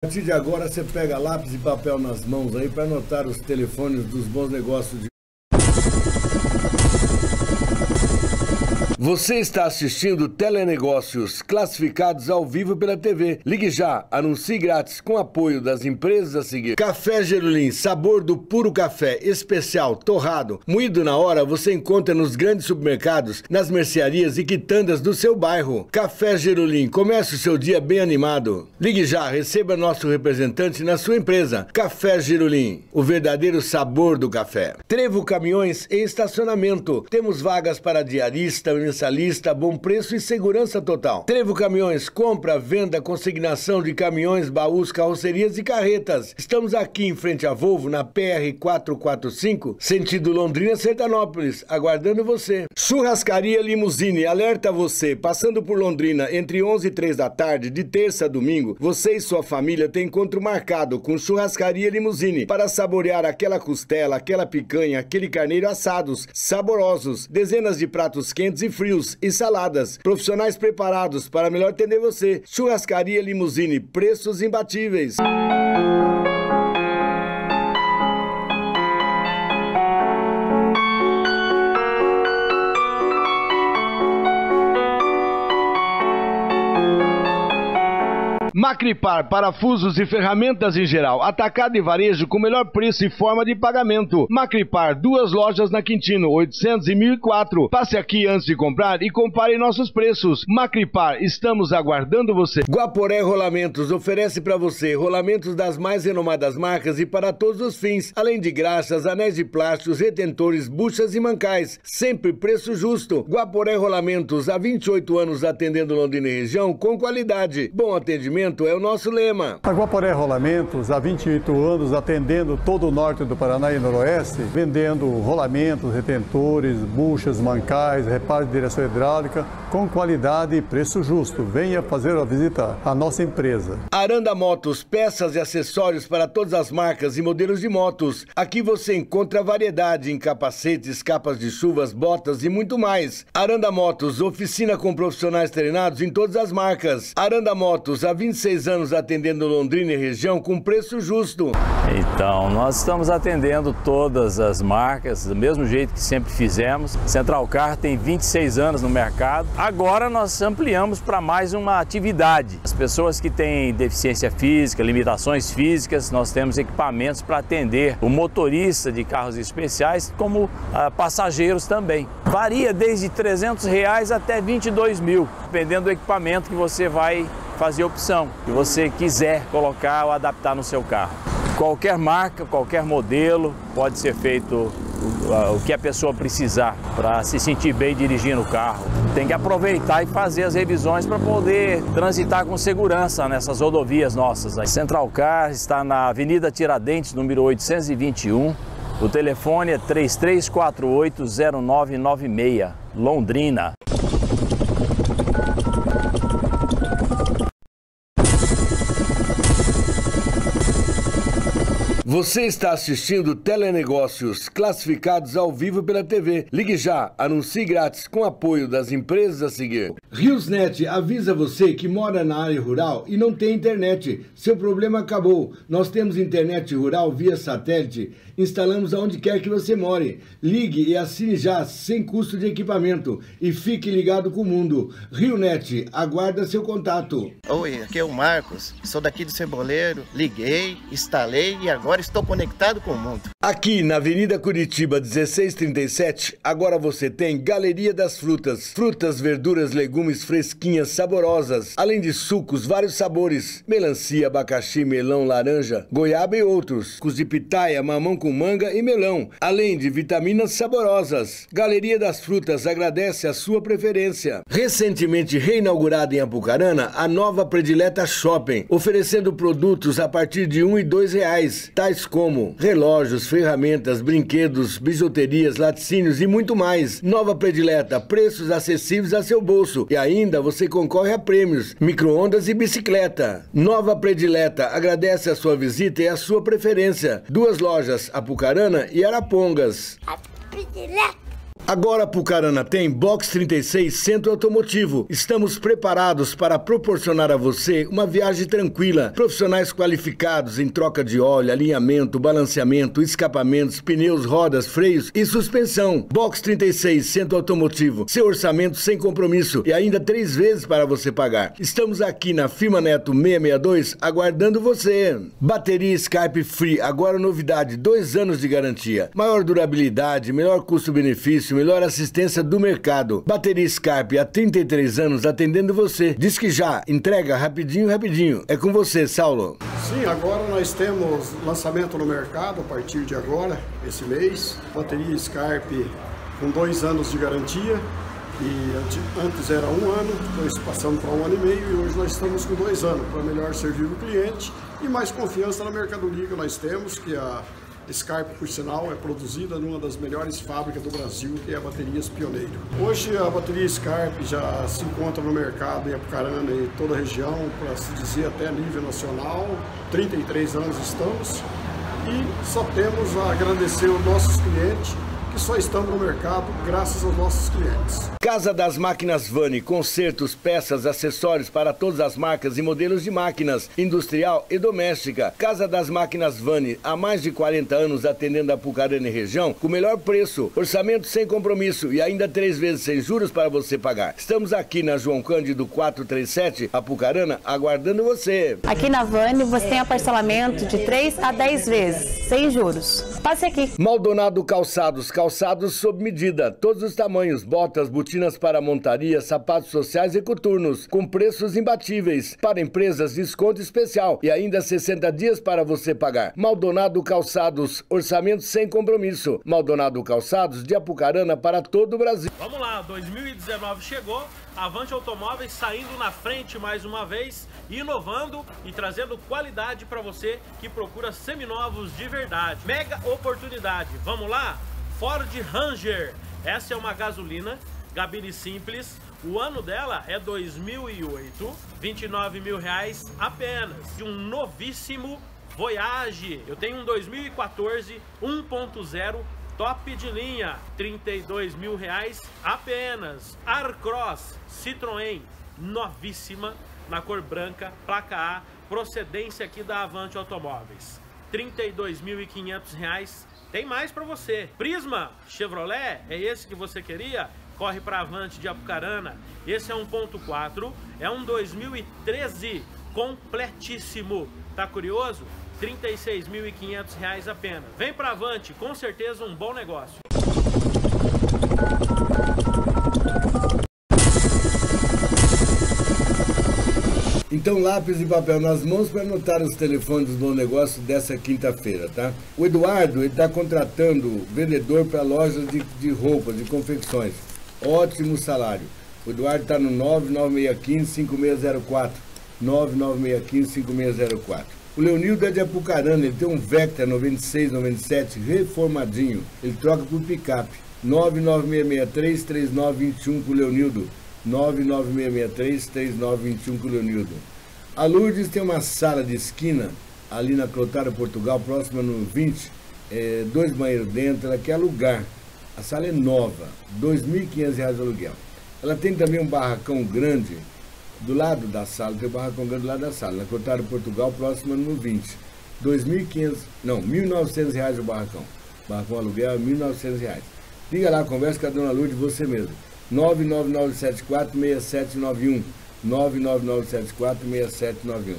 A partir de agora você pega lápis e papel nas mãos aí para anotar os telefones dos bons negócios de Você está assistindo Telenegócios, classificados ao vivo pela TV. Ligue já, anuncie grátis com apoio das empresas a seguir. Café Gerulim, sabor do puro café, especial, torrado, moído na hora, você encontra nos grandes supermercados, nas mercearias e quitandas do seu bairro. Café Gerulim, comece o seu dia bem animado. Ligue já, receba nosso representante na sua empresa. Café Gerulim, o verdadeiro sabor do café. Trevo Caminhões e Estacionamento. Temos vagas para diarista, mensalista, bom preço e segurança total. Trevo Caminhões, compra, venda, consignação de caminhões, baús, carrocerias e carretas. Estamos aqui em frente à Volvo, na PR 445, sentido Londrina, Sertanópolis, aguardando você. Churrascaria Limusine, alerta você, passando por Londrina entre 11 e 3 da tarde, de terça a domingo, você e sua família têm encontro marcado com Churrascaria Limusine para saborear aquela costela, aquela picanha, aquele carneiro assados, saborosos, dezenas de pratos quentes e frios e saladas. Profissionais preparados para melhor atender você. Churrascaria Limusine, preços imbatíveis. Macripar, parafusos e ferramentas em geral. Atacado e varejo com melhor preço e forma de pagamento. Macripar, duas lojas na Quintino, 800 e 1004. Passe aqui antes de comprar e compare nossos preços. Macripar, estamos aguardando você. Guaporé Rolamentos oferece para você rolamentos das mais renomadas marcas e para todos os fins, além de graxas, anéis de plásticos, retentores, buchas e mancais. Sempre preço justo. Guaporé Rolamentos, há 28 anos atendendo Londrina e região com qualidade. Bom atendimento é o nosso lema. A Guaporé Rolamentos, há 28 anos, atendendo todo o norte do Paraná e noroeste, vendendo rolamentos, retentores, buchas, mancais, reparo de direção hidráulica, com qualidade e preço justo. Venha fazer a visita à nossa empresa. Aranda Motos, peças e acessórios para todas as marcas e modelos de motos. Aqui você encontra variedade em capacetes, capas de chuvas, botas e muito mais. Aranda Motos, oficina com profissionais treinados em todas as marcas. Aranda Motos, há 20 26 anos atendendo Londrina e região com preço justo. Então, nós estamos atendendo todas as marcas do mesmo jeito que sempre fizemos. Central Car tem 26 anos no mercado. Agora nós ampliamos para mais uma atividade. As pessoas que têm deficiência física, limitações físicas, nós temos equipamentos para atender o motorista de carros especiais, como ah, passageiros também. Varia desde 300 reais até 22 mil, dependendo do equipamento que você vai fazer opção que você quiser colocar ou adaptar no seu carro. Qualquer marca, qualquer modelo, pode ser feito o que a pessoa precisar para se sentir bem dirigindo o carro. Tem que aproveitar e fazer as revisões para poder transitar com segurança nessas rodovias nossas. A Central Car está na Avenida Tiradentes, número 821. O telefone é 33480996, Londrina. Você está assistindo Telenegócios, classificados ao vivo pela TV. Ligue já, anuncie grátis com apoio das empresas a seguir. Riosnet avisa você que mora na área rural e não tem internet. Seu problema acabou. Nós temos internet rural via satélite. Instalamos aonde quer que você more. Ligue e assine já, sem custo de equipamento. E fique ligado com o mundo. Rionet, aguarda seu contato. Oi, aqui é o Marcos. Sou daqui do Ceboleiro. Liguei, instalei e agora estou conectado com o mundo. Aqui na Avenida Curitiba 1637, agora você tem Galeria das Frutas. Frutas, verduras, legumes fresquinhas, saborosas. Além de sucos, vários sabores. Melancia, abacaxi, melão, laranja, goiaba e outros. Cus de pitaia, mamão com manga e melão. Além de vitaminas saborosas. Galeria das Frutas agradece a sua preferência. Recentemente reinaugurada em Apucarana, a nova Predileta Shopping, oferecendo produtos a partir de um e dois reais. Tais como relógios, ferramentas, brinquedos, bijuterias, laticínios e muito mais. Nova predileta, preços acessíveis a seu bolso. E ainda você concorre a prêmios, micro-ondas e bicicleta. Nova predileta agradece a sua visita e a sua preferência. Duas lojas, Apucarana e Arapongas. Agora Pucarana tem Box 36 Centro Automotivo. Estamos preparados para proporcionar a você uma viagem tranquila. Profissionais qualificados em troca de óleo, alinhamento, balanceamento, escapamentos, pneus, rodas, freios e suspensão. Box 36 Centro Automotivo. Seu orçamento sem compromisso e ainda três vezes para você pagar. Estamos aqui na Firma Neto 662 aguardando você. Bateria Skype Free, agora novidade, dois anos de garantia. Maior durabilidade, melhor custo-benefício melhor assistência do mercado. Bateria Scarpe há 33 anos atendendo você. Diz que já, entrega rapidinho, rapidinho. É com você, Saulo. Sim, agora nós temos lançamento no mercado a partir de agora, esse mês. Bateria Scarpe com dois anos de garantia. E antes era um ano, depois passamos para um ano e meio e hoje nós estamos com dois anos para melhor servir o cliente e mais confiança na mercadoria que nós temos, que a Scarpe, por sinal, é produzida numa das melhores fábricas do Brasil, que é a Baterias Pioneiro. Hoje a bateria Scarpe já se encontra no mercado em Apucarana e toda a região, para se dizer até nível nacional. 33 anos estamos e só temos a agradecer aos nossos clientes que só estamos no mercado graças aos nossos clientes. Casa das Máquinas Vani, consertos, peças, acessórios para todas as marcas e modelos de máquinas, industrial e doméstica. Casa das Máquinas Vani, há mais de 40 anos atendendo a Pucarana e região, com o melhor preço, orçamento sem compromisso e ainda três vezes sem juros para você pagar. Estamos aqui na João Cândido 437, Apucarana, aguardando você. Aqui na Vani você tem a parcelamento de 3 a 10 vezes, sem juros. Passe aqui. Maldonado Calçados, calçados sob medida, todos os tamanhos, botas, botinas para montaria, sapatos sociais e coturnos, com preços imbatíveis. Para empresas, desconto especial e ainda 60 dias para você pagar. Maldonado Calçados, orçamento sem compromisso. Maldonado Calçados, de Apucarana para todo o Brasil. Vamos lá, 2019 chegou, Avante Automóveis saindo na frente mais uma vez, inovando e trazendo qualidade para você que procura seminovos de verdade. Mega oportunidade, vamos lá? Ford Ranger. Essa é uma gasolina, gabine simples. O ano dela é 2008, 29 mil reais apenas. De um novíssimo Voyage. Eu tenho um 2014 1.0 top de linha, 32 mil reais apenas. Arcross Citroën, novíssima, na cor branca, placa A, procedência aqui da Avante Automóveis. 32.500 reais tem mais para você. Prisma Chevrolet, é esse que você queria? Corre para Avante de Apucarana. Esse é 1.4, é um 2013 completíssimo. Tá curioso? R$ 36.500 apenas. Vem para Avante, com certeza um bom negócio. Então, lápis e papel nas mãos para anotar os telefones do negócio dessa quinta-feira, tá? O Eduardo está contratando vendedor para lojas de, de roupas, de confecções. Ótimo salário. O Eduardo está no 99615-5604. 99615-5604. O Leonildo é de Apucarana, ele tem um Vectra 96, 97, reformadinho. Ele troca por picape. 99663-3921 com o Leonildo. 99663-3921 com o Leonildo. A Lourdes tem uma sala de esquina ali na Clotária, Portugal, próxima no 20, é, dois banheiros dentro, ela quer alugar. A sala é nova, R$ 2.500 de aluguel. Ela tem também um barracão grande do lado da sala, tem um barracão grande do lado da sala, na Clotária, Portugal, próxima no 20. R$ 2.500, não, R$ 1.900 o barracão. Barracão aluguel é R$ 1.900. Liga lá, conversa com a dona Lourdes, você mesmo. 999746791. 999746791.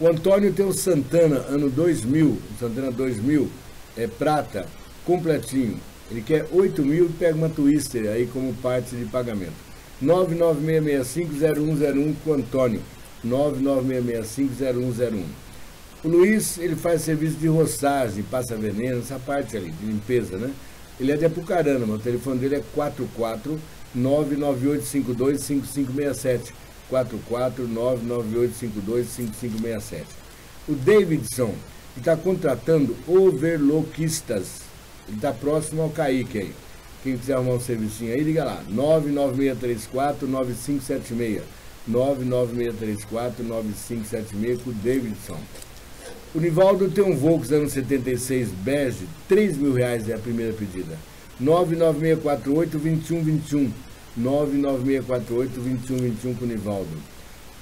O Antônio tem o Santana, ano 2000, o Santana 2000, é prata, completinho. Ele quer 8 mil e pega uma Twister aí como parte de pagamento. 996650101 com o Antônio. 996650101. O Luiz, ele faz serviço de roçagem, passa veneno, essa parte ali, de limpeza, né? Ele é de Apucarana, o telefone dele é 44 998525567. 44998525567. O Davidson está contratando overloquistas. Ele está próximo ao Kaique aí. Quem quiser arrumar um servicinho aí, liga lá. 99634-9576. 99634-9576 com o Davidson. O Nivaldo tem um Volkswagen 76 bege, 3 mil reais é a primeira pedida. 99648-2121. 99648-2121 com o Nivaldo.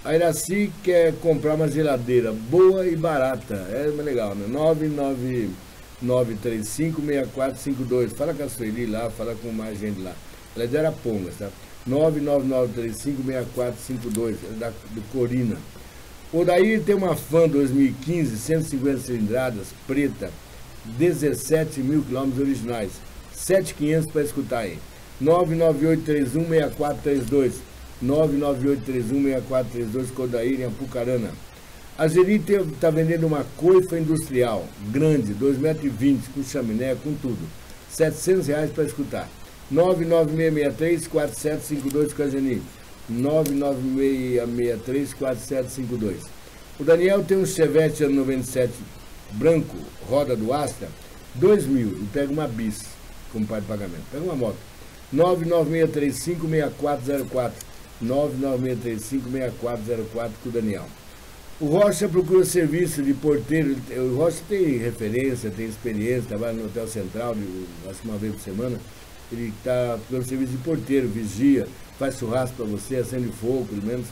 A Iraci quer comprar uma geladeira boa e barata. É legal, né? 999356452. Fala com a Sueli lá, fala com mais gente lá. Ela é de Arapongas, tá? 999356452, é da, do Corina. O daí tem uma Fan 2015, 150 cilindradas, preta, 17 mil quilômetros originais. 7,500 para escutar aí. 998316432. 998316432, Codaíra, em Apucarana. A Geri está vendendo uma coifa industrial, grande, 2,20 metros, com chaminé, com tudo. 700 reais para escutar. 99663-4752 com a Geni. 99663-4752. O Daniel tem um Chevette ano 97 branco, roda do Astra, 2 mil, e pega uma bis como pai de pagamento. Pega uma moto. 99635-6404. 99635-6404 com o Daniel. O Rocha procura serviço de porteiro. O Rocha tem referência, tem experiência, trabalha no Hotel Central, acho que uma vez por semana. Ele está procurando serviço de porteiro, vigia, faz churrasco para você, acende fogo, pelo menos.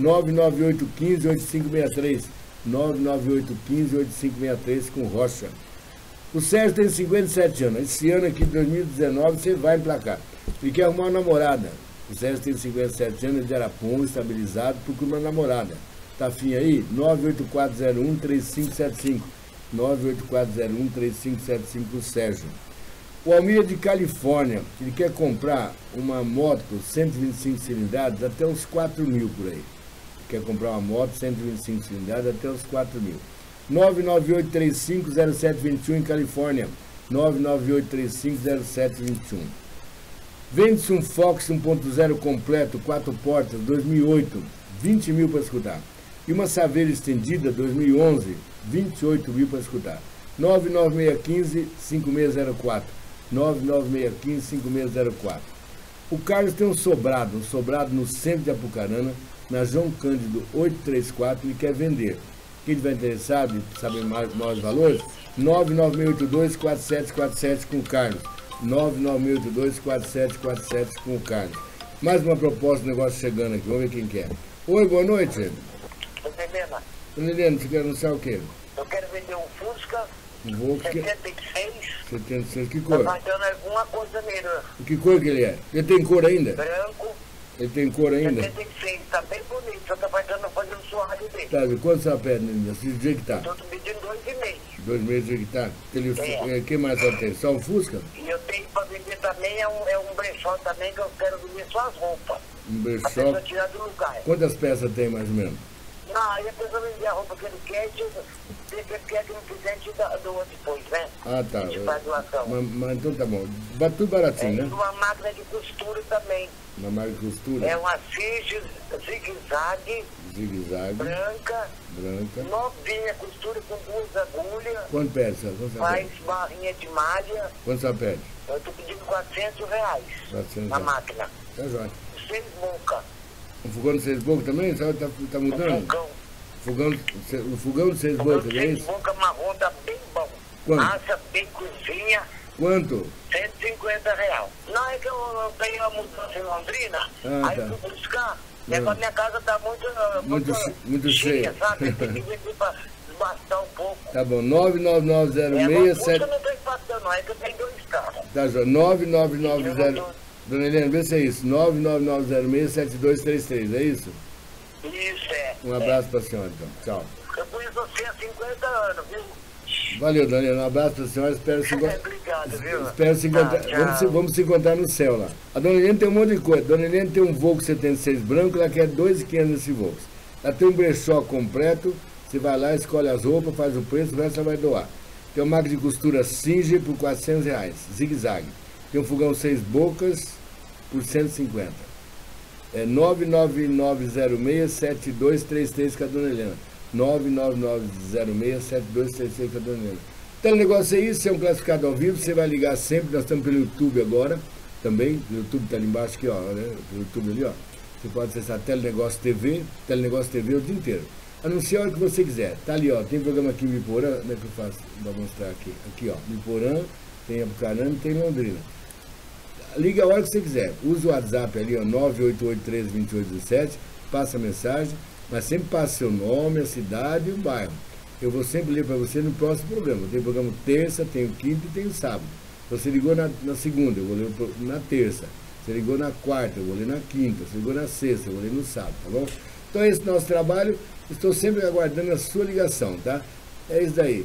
99815-8563. 99815-8563 com Rocha. O Sérgio tem 57 anos. Esse ano aqui, 2019, você vai emplacar. Ele quer arrumar uma namorada. O Sérgio tem 57 anos, de Araponga, estabilizado, procura uma namorada. Tá afim aí? 98401-3575. 98401-3575 o Sérgio. O Almir é de Califórnia, ele quer comprar uma moto 125 cilindradas até uns 4 mil por aí. Quer comprar uma moto 125 cilindradas até uns 4 mil. 998350721 em Califórnia. 998350721. Vende-se um Fox 1.0 completo, 4 portas, 2008, 20 mil para escutar. E uma Saveira estendida, 2011, 28 mil para escutar. 99615-5604. 99615-5604. O Carlos tem um sobrado, um sobrado no centro de Apucarana, na João Cândido 834, ele quer vender. Quem estiver interessado e saber mais, maiores valores, 99682-4747 com o Carlos. 99682-4747 com o Carlos. Mais uma proposta de negócio chegando aqui, vamos ver quem quer. Oi, boa noite. Dona Helena. Dona Helena, você quer anunciar o quê? Eu quero vender um Fusca Um Volkswagen 76. 76, que Tá cor? faltando alguma coisa nele. Que cor que ele é? Ele tem cor ainda? Branco, Ele tem cor ainda? 76. Tá bem bonito. Só tá faltando suave dele. Tá, e quanto você pede, menina? Se do jeito que tá? Tô pedindo dois e meio. Dois meses do jeito que tá? Ele, É. é. que mais só tem? Só o Fusca? E eu tenho pra vender também, é um, é um brechó também que eu quero vender só as roupas. Um Pra brechó. pessoa tirar do lugar. Quantas peças tem mais ou menos? Não, aí a pessoa vender a roupa que ele quer, e se ele quer que não quiser, a gente dá- doa depois, né? Ah, tá. A gente faz doação. Mas, mas então tá bom. Tudo É, baratinho, e né? uma máquina de costura também. Uma marca de costura, É uma Sige zigue-zague zigue-zague, branca, branca. novinha, costura com duas agulhas, Quanto pede, senhora? Quanto faz pede? barrinha de malha. Quanto você pede? Eu tô pedindo 400 reais 400 na reais. máquina. Tá jóia. Seis boca, O fogão de seis bocas também? Senhora tá, tá mudando? fogão. Fogão, o fogão de seis bocas, de é seis boca marrom tá bem bom. Quanto? Assa bem cozinha, Quanto? 150 reais. Não, é que eu, eu tenho uma mudança em Londrina, Ah, aí tá. fui buscar. E agora minha casa tá muito, Muito muito cheia. sabe? Tem que desbastar um pouco. Tá bom, É, uma busca 99906 não tô empatando, não, é que eu tenho dois carros. Tá jóia. 9990. Dona Helena, vê se é isso. 999067233, é isso? Isso é. Um abraço pra senhora, então. Tchau. Eu conheço você há 50 anos, viu? Valeu, Dona Helena. Um abraço pra senhora. Espero se encontrar. Obrigado, viu? Espero se encontrar. Vamos, se, vamos se encontrar no céu lá. A Dona Helena tem um monte de coisa. Dona Helena tem um Volks 76 branco, ela quer 2,500 nesse Volks. Ela tem um brechó completo, você vai lá, escolhe as roupas, faz o preço, o resto ela vai doar. Tem uma máquina de costura Singer por 400 reais, zigue-zague. Tem um fogão seis bocas por 150. É 99906-7233 com a Dona Helena. 99906-7233 com a Dona Helena. Então o negócio é isso, é um classificado ao vivo, você vai ligar sempre, nós estamos pelo YouTube agora, também, o YouTube está ali embaixo aqui, ó, né? O YouTube ali, ó. Você pode acessar Telenegócio TV, Telenegócio TV o dia inteiro. Anuncia a hora que você quiser. Tá ali, ó. Tem programa aqui em Miporã, como é que eu faço? Vou mostrar aqui. Aqui, ó. Miporã, tem Apucarana e tem Londrina. liga a hora que você quiser. Usa o WhatsApp ali, ó, 988-32817, passa a mensagem, mas sempre passa seu nome, a cidade e o bairro. Eu vou sempre ler para você no próximo programa. Tem programa terça, tem o quinto e tem o sábado. Você ligou na, na segunda, eu vou ler na terça. Você ligou na quarta, eu vou ler na quinta. Você ligou na sexta, eu vou ler no sábado, tá bom? Então esse é o nosso trabalho. Estou sempre aguardando a sua ligação, tá? É isso daí.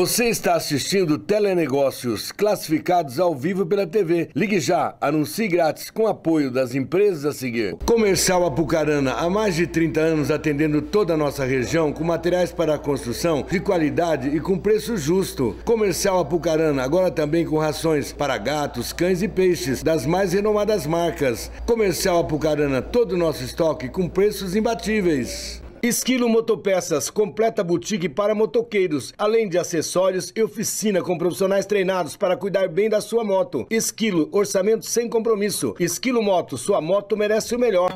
Você está assistindo Telenegócios classificados ao vivo pela TV. Ligue já, anuncie grátis com apoio das empresas a seguir. Comercial Apucarana, há mais de 30 anos atendendo toda a nossa região com materiais para construção de qualidade e com preço justo. Comercial Apucarana, agora também com rações para gatos, cães e peixes das mais renomadas marcas. Comercial Apucarana, todo o nosso estoque com preços imbatíveis. Esquilo Motopeças, completa boutique para motoqueiros, além de acessórios e oficina com profissionais treinados para cuidar bem da sua moto. Esquilo, orçamento sem compromisso. Esquilo Moto, sua moto merece o melhor.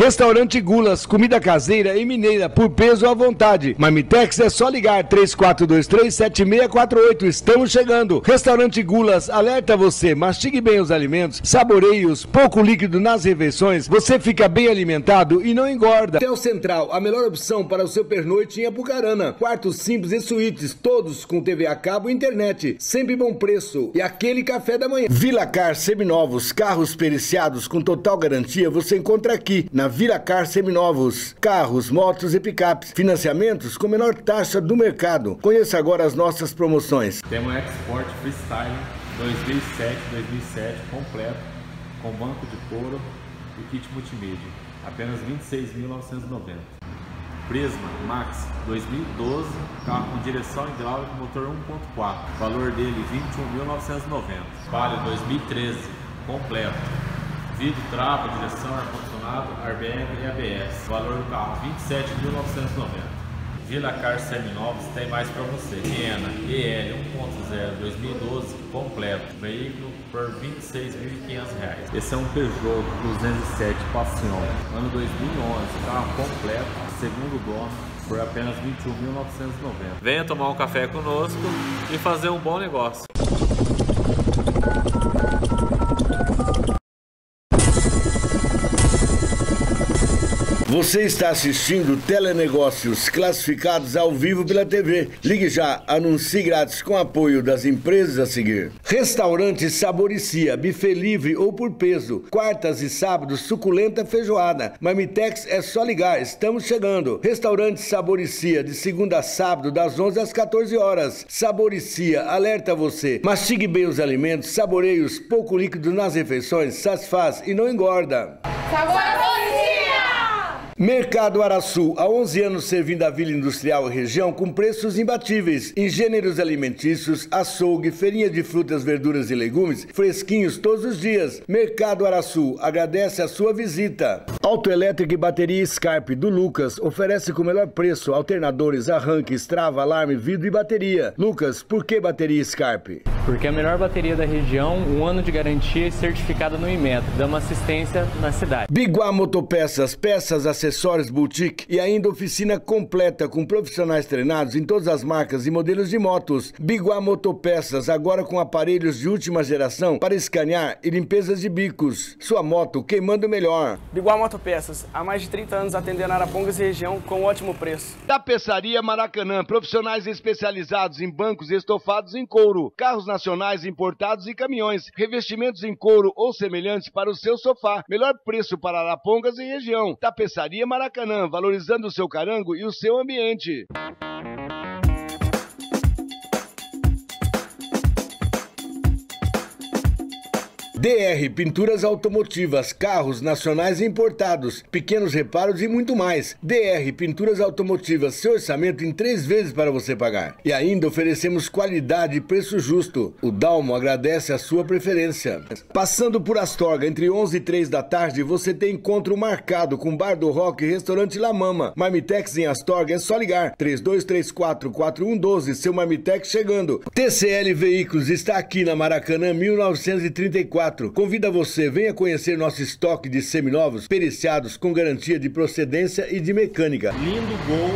Restaurante Gulas, comida caseira e mineira por peso à vontade. Marmitex é só ligar 34237648. Estamos chegando. Restaurante Gulas alerta você, mastigue bem os alimentos, saboreie-os, pouco líquido nas refeições, você fica bem alimentado e não engorda. Hotel Central, a melhor opção para o seu pernoite em Apucarana. Quartos simples e suítes, todos com TV a cabo e internet, sempre bom preço e aquele café da manhã. Vila Car seminovos, carros periciados com total garantia, você encontra aqui na Viracar Seminovos. Carros, motos e picapes. Financiamentos com menor taxa do mercado. Conheça agora as nossas promoções. Temos Export Freestyle 2007-2007 completo, com banco de couro e kit multimídia. Apenas R$ 26.990. Prisma Max 2012, carro com direção hidráulica motor 1.4, valor dele 21.990. Palio 2013, completo, vidro, trava, direção, ar-condicionado, airbag e ABS. Valor do carro 27.990. Vila Car Seminovos tem mais para você. Viena EL 1.0 2012 completo. Veículo por R$ 26.500. Esse é um Peugeot 207 Passion, ano 2011. Carro completo, segundo dono, por apenas R$ 21.990. Venha tomar um café conosco e fazer um bom negócio. Você está assistindo Telenegócios classificados ao vivo pela TV. Ligue já, anuncie grátis com apoio das empresas a seguir. Restaurante Saboricia, buffet livre ou por peso. Quartas e sábados, suculenta feijoada. Marmitex é só ligar, estamos chegando. Restaurante Saboricia, de segunda a sábado, das 11 às 14 horas. Saboricia, alerta você. Mastigue bem os alimentos, saboreios, pouco líquido nas refeições, satisfaz e não engorda. Saboricia! Mercado Araçu, há 11 anos servindo a Vila Industrial e região com preços imbatíveis em gêneros alimentícios, açougue, feirinha de frutas, verduras e legumes, fresquinhos todos os dias. Mercado Araçu, agradece a sua visita. Autoelétrica e bateria Scarpe do Lucas oferece com o melhor preço alternadores, arranques, trava, alarme, vidro e bateria. Lucas, por que bateria Scarpe? Porque é a melhor bateria da região, um ano de garantia e certificada no Inmetro, dando assistência na cidade. Biguá Motopeças, peças, acessórios acessórios boutique e ainda oficina completa com profissionais treinados em todas as marcas e modelos de motos. Biguá Motopeças, agora com aparelhos de última geração para escanear e limpezas de bicos. Sua moto queimando melhor. Biguá Motopeças, há mais de 30 anos atendendo Arapongas e região com ótimo preço. Tapeçaria Maracanã, profissionais especializados em bancos estofados em couro, carros nacionais importados e caminhões, revestimentos em couro ou semelhantes para o seu sofá. Melhor preço para Arapongas e região. Tapeçaria Maracanã, valorizando o seu carango e o seu ambiente. DR Pinturas Automotivas, carros nacionais e importados, pequenos reparos e muito mais. DR Pinturas Automotivas, seu orçamento em três vezes para você pagar. E ainda oferecemos qualidade e preço justo. O Dalmo agradece a sua preferência. Passando por Astorga, entre 11 e 3 da tarde, você tem encontro marcado com Bar do Rock e Restaurante La Mama. Marmitex em Astorga é só ligar. 3234 4112, seu Marmitex chegando. TCL Veículos está aqui na Maracanã 1934 2024. Convida você, venha conhecer nosso estoque de seminovos periciados com garantia de procedência e de mecânica. Lindo Gol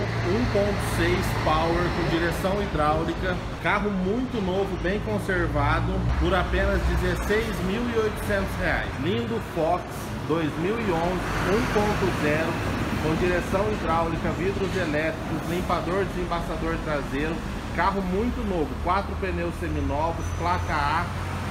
1.6 Power com direção hidráulica, carro muito novo, bem conservado, por apenas R$ 16.800. Lindo Fox 2011 1.0 com direção hidráulica, vidros elétricos, limpador desembaçador traseiro, carro muito novo, quatro pneus seminovos, placa A,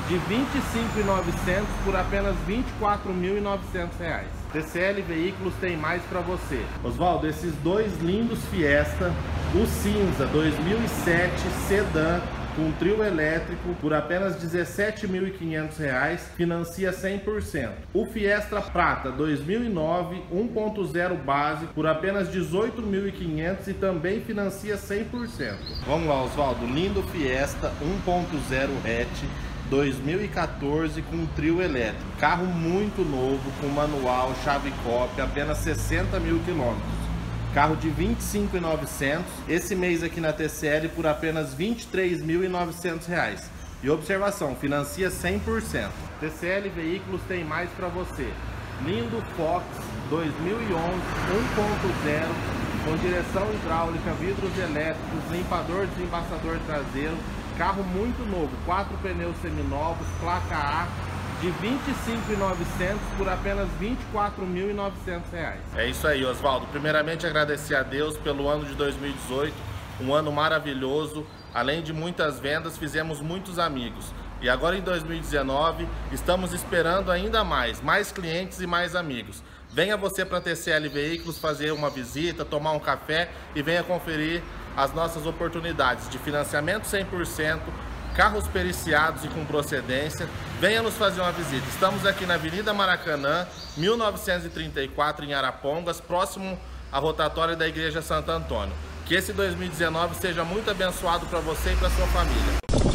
de 25.900 por apenas 24.900 reais. TCL Veículos tem mais para você. Oswaldo, esses dois lindos Fiesta, o cinza 2007 sedã com trio elétrico por apenas R$ 17.500, financia 100%. O Fiesta Prata 2009 1.0 base por apenas R$ 18.500 e também financia 100%. Vamos lá, Oswaldo, lindo Fiesta 1.0 hatch 2014 com trio elétrico. Carro muito novo, com manual, chave cópia, apenas 60 mil quilômetros. Carro de 25.900, esse mês aqui na TCL por apenas 23.900 reais. E observação, financia 100%. TCL Veículos tem mais para você. Lindo Fox 2011 1.0 com direção hidráulica, vidros elétricos, limpador desembaçador traseiro, carro muito novo, quatro pneus seminovos, placa A, de 25.900 por apenas 24.900 reais. É isso aí, Oswaldo. Primeiramente agradecer a Deus pelo ano de 2018, um ano maravilhoso. Além de muitas vendas, fizemos muitos amigos. E agora em 2019, estamos esperando ainda mais, mais clientes e mais amigos. Venha você para a TCL Veículos fazer uma visita, tomar um café e venha conferir as nossas oportunidades de financiamento 100%, carros periciados e com procedência, venha nos fazer uma visita. Estamos aqui na Avenida Maracanã, 1934, em Arapongas, próximo à rotatória da Igreja Santo Antônio. Que esse 2019 seja muito abençoado para você e para sua família.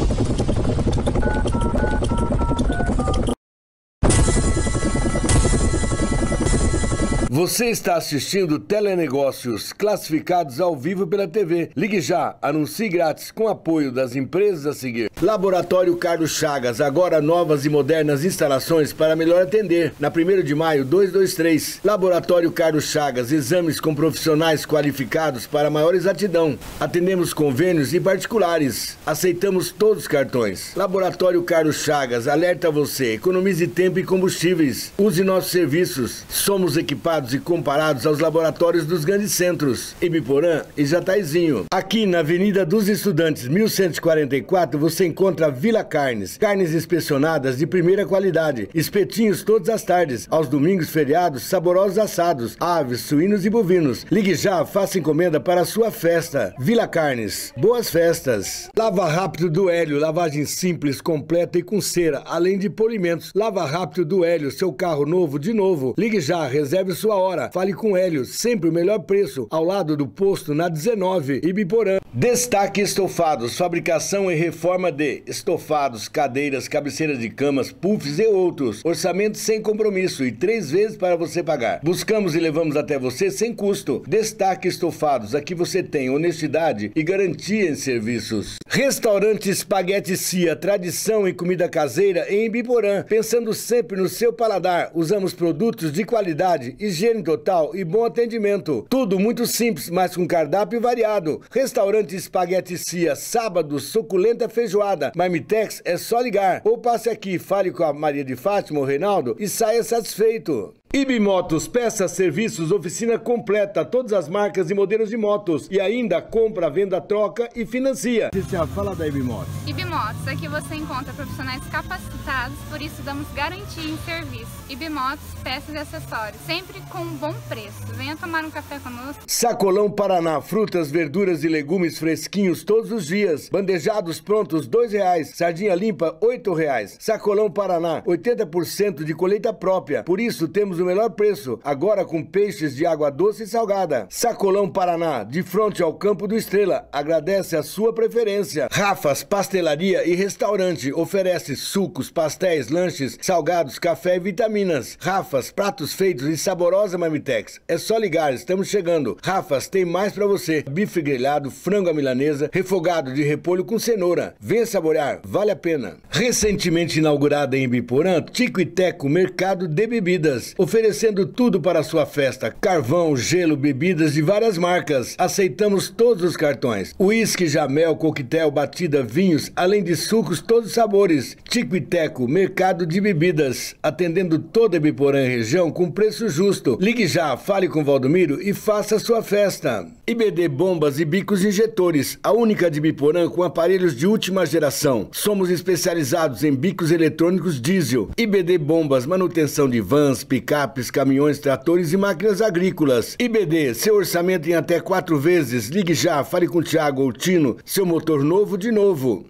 Você está assistindo Telenegócios classificados ao vivo pela TV. Ligue já, anuncie grátis com apoio das empresas a seguir. Laboratório Carlos Chagas, agora novas e modernas instalações para melhor atender. Na 1 de maio, 223. Laboratório Carlos Chagas, exames com profissionais qualificados para maior exatidão. Atendemos convênios e particulares. Aceitamos todos os cartões. Laboratório Carlos Chagas, alerta você, economize tempo e combustíveis. Use nossos serviços. Somos equipados e comparados aos laboratórios dos grandes centros, Ibiporã e Jataizinho. Aqui na Avenida dos Estudantes, 1144, você encontra Vila Carnes, carnes inspecionadas de primeira qualidade, espetinhos todas as tardes, aos domingos feriados, saborosos assados, aves, suínos e bovinos. Ligue já, faça encomenda para a sua festa. Vila Carnes, boas festas. Lava Rápido do Hélio, lavagem simples, completa e com cera, além de polimentos. Lava Rápido do Hélio, seu carro novo de novo. Ligue já, reserve sua sua hora. Fale com Hélio, sempre o melhor preço, ao lado do posto na 19, Ibiporã. Destaque Estofados, fabricação e reforma de estofados, cadeiras, cabeceiras de camas, puffs e outros. Orçamento sem compromisso e três vezes para você pagar. Buscamos e levamos até você sem custo. Destaque Estofados, aqui você tem honestidade e garantia em serviços. Restaurante Espaguete Cia, tradição em comida caseira em Ibiporã. Pensando sempre no seu paladar, usamos produtos de qualidade e higiene total e bom atendimento. Tudo muito simples, mas com cardápio variado. Restaurante Espaguete Cia, sábado, suculenta feijoada. Marmitex é só ligar. Ou passe aqui, fale com a Maria de Fátima ou Reinaldo e saia satisfeito. Ibimotos, peças, serviços, oficina completa, todas as marcas e modelos de motos. E ainda compra, venda, troca e financia. Cícia, fala da Ibimotos. Ibimotos, aqui você encontra profissionais capacitados, por isso damos garantia em serviço. Ibimotos, peças e acessórios, sempre com um bom preço. Venha tomar um café conosco. Sacolão Paraná, frutas, verduras e legumes fresquinhos todos os dias. Bandejados prontos, dois reais. Sardinha limpa, oito reais. Sacolão Paraná, 80% de colheita própria. Por isso temos o melhor preço, agora com peixes de água doce e salgada. Sacolão Paraná, de frente ao Campo do Estrela, agradece a sua preferência. Rafas Pastelaria e Restaurante oferece sucos, pastéis, lanches, salgados, café e vitaminas. Rafas, pratos feitos e saborosa Mamitex. É só ligar, estamos chegando. Rafas tem mais para você: bife grelhado, frango à milanesa, refogado de repolho com cenoura. Venha saborear, vale a pena. Recentemente inaugurada em Biporã, Tico e Teco Mercado de Bebidas, oferecendo tudo para sua festa: carvão, gelo, bebidas de várias marcas. Aceitamos todos os cartões: uísque, jamel, coquetel, batida, vinhos, além de sucos todos os sabores. Tico e Teco Mercado de Bebidas, atendendo toda a Biporã região com preço justo. Ligue já, fale com Valdomiro e faça sua festa. IBD Bombas e Bicos Injetores, a única de Biporã com aparelhos de última geração. Somos especializados em bicos eletrônicos diesel. IBD Bombas, manutenção de vans, picapes, caminhões, tratores e máquinas agrícolas. IBD, seu orçamento em até quatro vezes. Ligue já, fale com o Thiago ou Tino, seu motor novo de novo.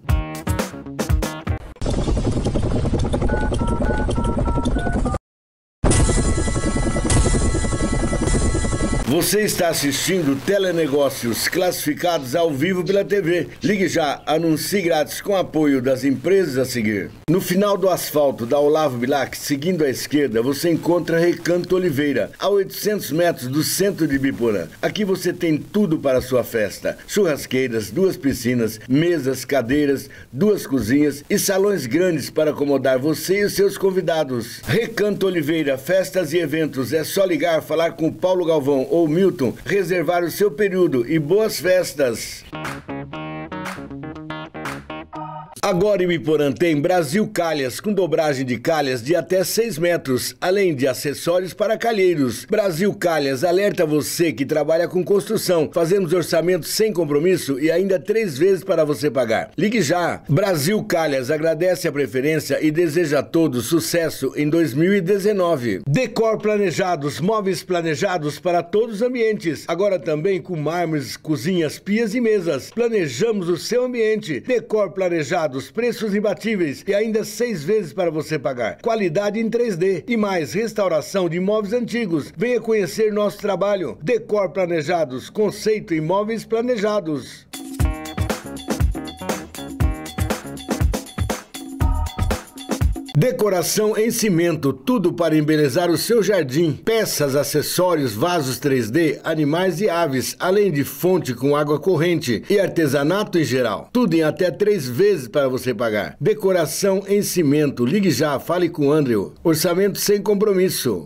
Você está assistindo Telenegócios classificados ao vivo pela TV. Ligue já, anuncie grátis com apoio das empresas a seguir. No final do asfalto da Olavo Bilac, seguindo à esquerda, você encontra Recanto Oliveira, a 800 metros do centro de Biporã. Aqui você tem tudo para a sua festa: churrasqueiras, duas piscinas, mesas, cadeiras, duas cozinhas e salões grandes para acomodar você e os seus convidados. Recanto Oliveira, festas e eventos. É só ligar, falar com o Paulo Galvão ou Milton, reservar o seu período e boas festas. Agora em Iporã tem Brasil Calhas, com dobragem de calhas de até 6 metros, além de acessórios para calheiros. Brasil Calhas alerta você que trabalha com construção. Fazemos orçamento sem compromisso e ainda três vezes para você pagar. Ligue já. Brasil Calhas agradece a preferência e deseja a todos sucesso em 2019. Decor planejados, móveis planejados para todos os ambientes. Agora também com mármores, cozinhas, pias e mesas. Planejamos o seu ambiente. Decor planejado preços imbatíveis e ainda seis vezes para você pagar. Qualidade em 3D e mais restauração de imóveis antigos. Venha conhecer nosso trabalho. Decor Planejados, conceito imóveis planejados. Decoração em cimento, tudo para embelezar o seu jardim. Peças, acessórios, vasos 3D, animais e aves, além de fonte com água corrente e artesanato em geral. Tudo em até três vezes para você pagar. Decoração em cimento. Ligue já, fale com o Andrew. Orçamento sem compromisso.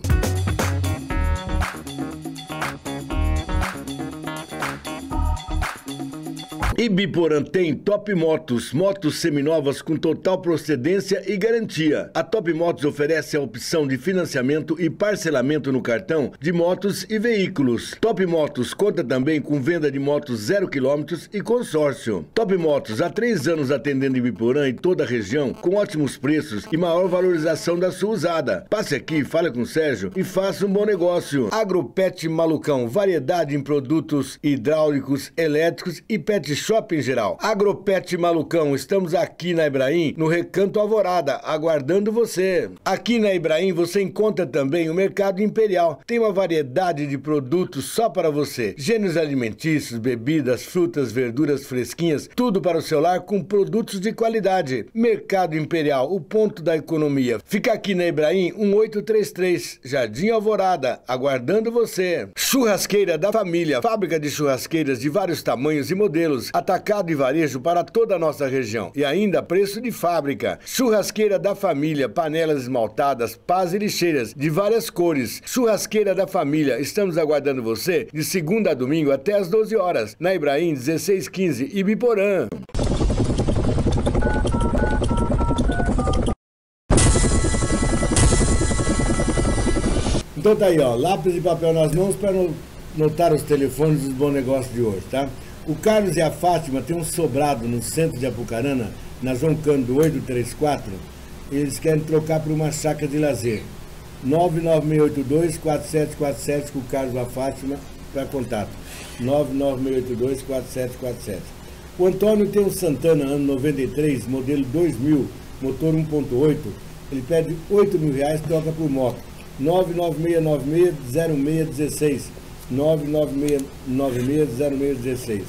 Ibiporã tem Top Motos, motos seminovas com total procedência e garantia. A Top Motos oferece a opção de financiamento e parcelamento no cartão de motos e veículos. Top Motos conta também com venda de motos zero quilômetros e consórcio. Top Motos há três anos atendendo Ibiporã e toda a região com ótimos preços e maior valorização da sua usada. Passe aqui, fale com o Sérgio e faça um bom negócio. Agropet Malucão, variedade em produtos hidráulicos, elétricos e pet shopping geral. Agropet Malucão, estamos aqui na Ibrahim, no Recanto Alvorada, aguardando você. Aqui na Ibrahim você encontra também o Mercado Imperial. Tem uma variedade de produtos só para você. Gêneros alimentícios, bebidas, frutas, verduras fresquinhas, tudo para o seu lar com produtos de qualidade. Mercado Imperial, o ponto da economia. Fica aqui na Ibrahim 1833, Jardim Alvorada, aguardando você. Churrasqueira da Família, fábrica de churrasqueiras de vários tamanhos e modelos atacado e varejo para toda a nossa região. E ainda preço de fábrica. Churrasqueira da família, panelas esmaltadas, pás e lixeiras de várias cores. Churrasqueira da família, estamos aguardando você de segunda a domingo até às 12 horas. Na Ibrahim 1615 Ibiporã. Então tá aí, ó, lápis e papel nas mãos para notar os telefones dos bons negócios de hoje, tá? O Carlos e a Fátima têm um sobrado no centro de Apucarana, na João Cândido 834. Eles querem trocar por uma chácara de lazer. 99682-4747 com o Carlos e a Fátima para contato. 99682-4747. O Antônio tem um Santana ano 93, modelo 2000, motor 1.8. Ele pede 8 mil reais, troca por moto. 996960616. 996960616.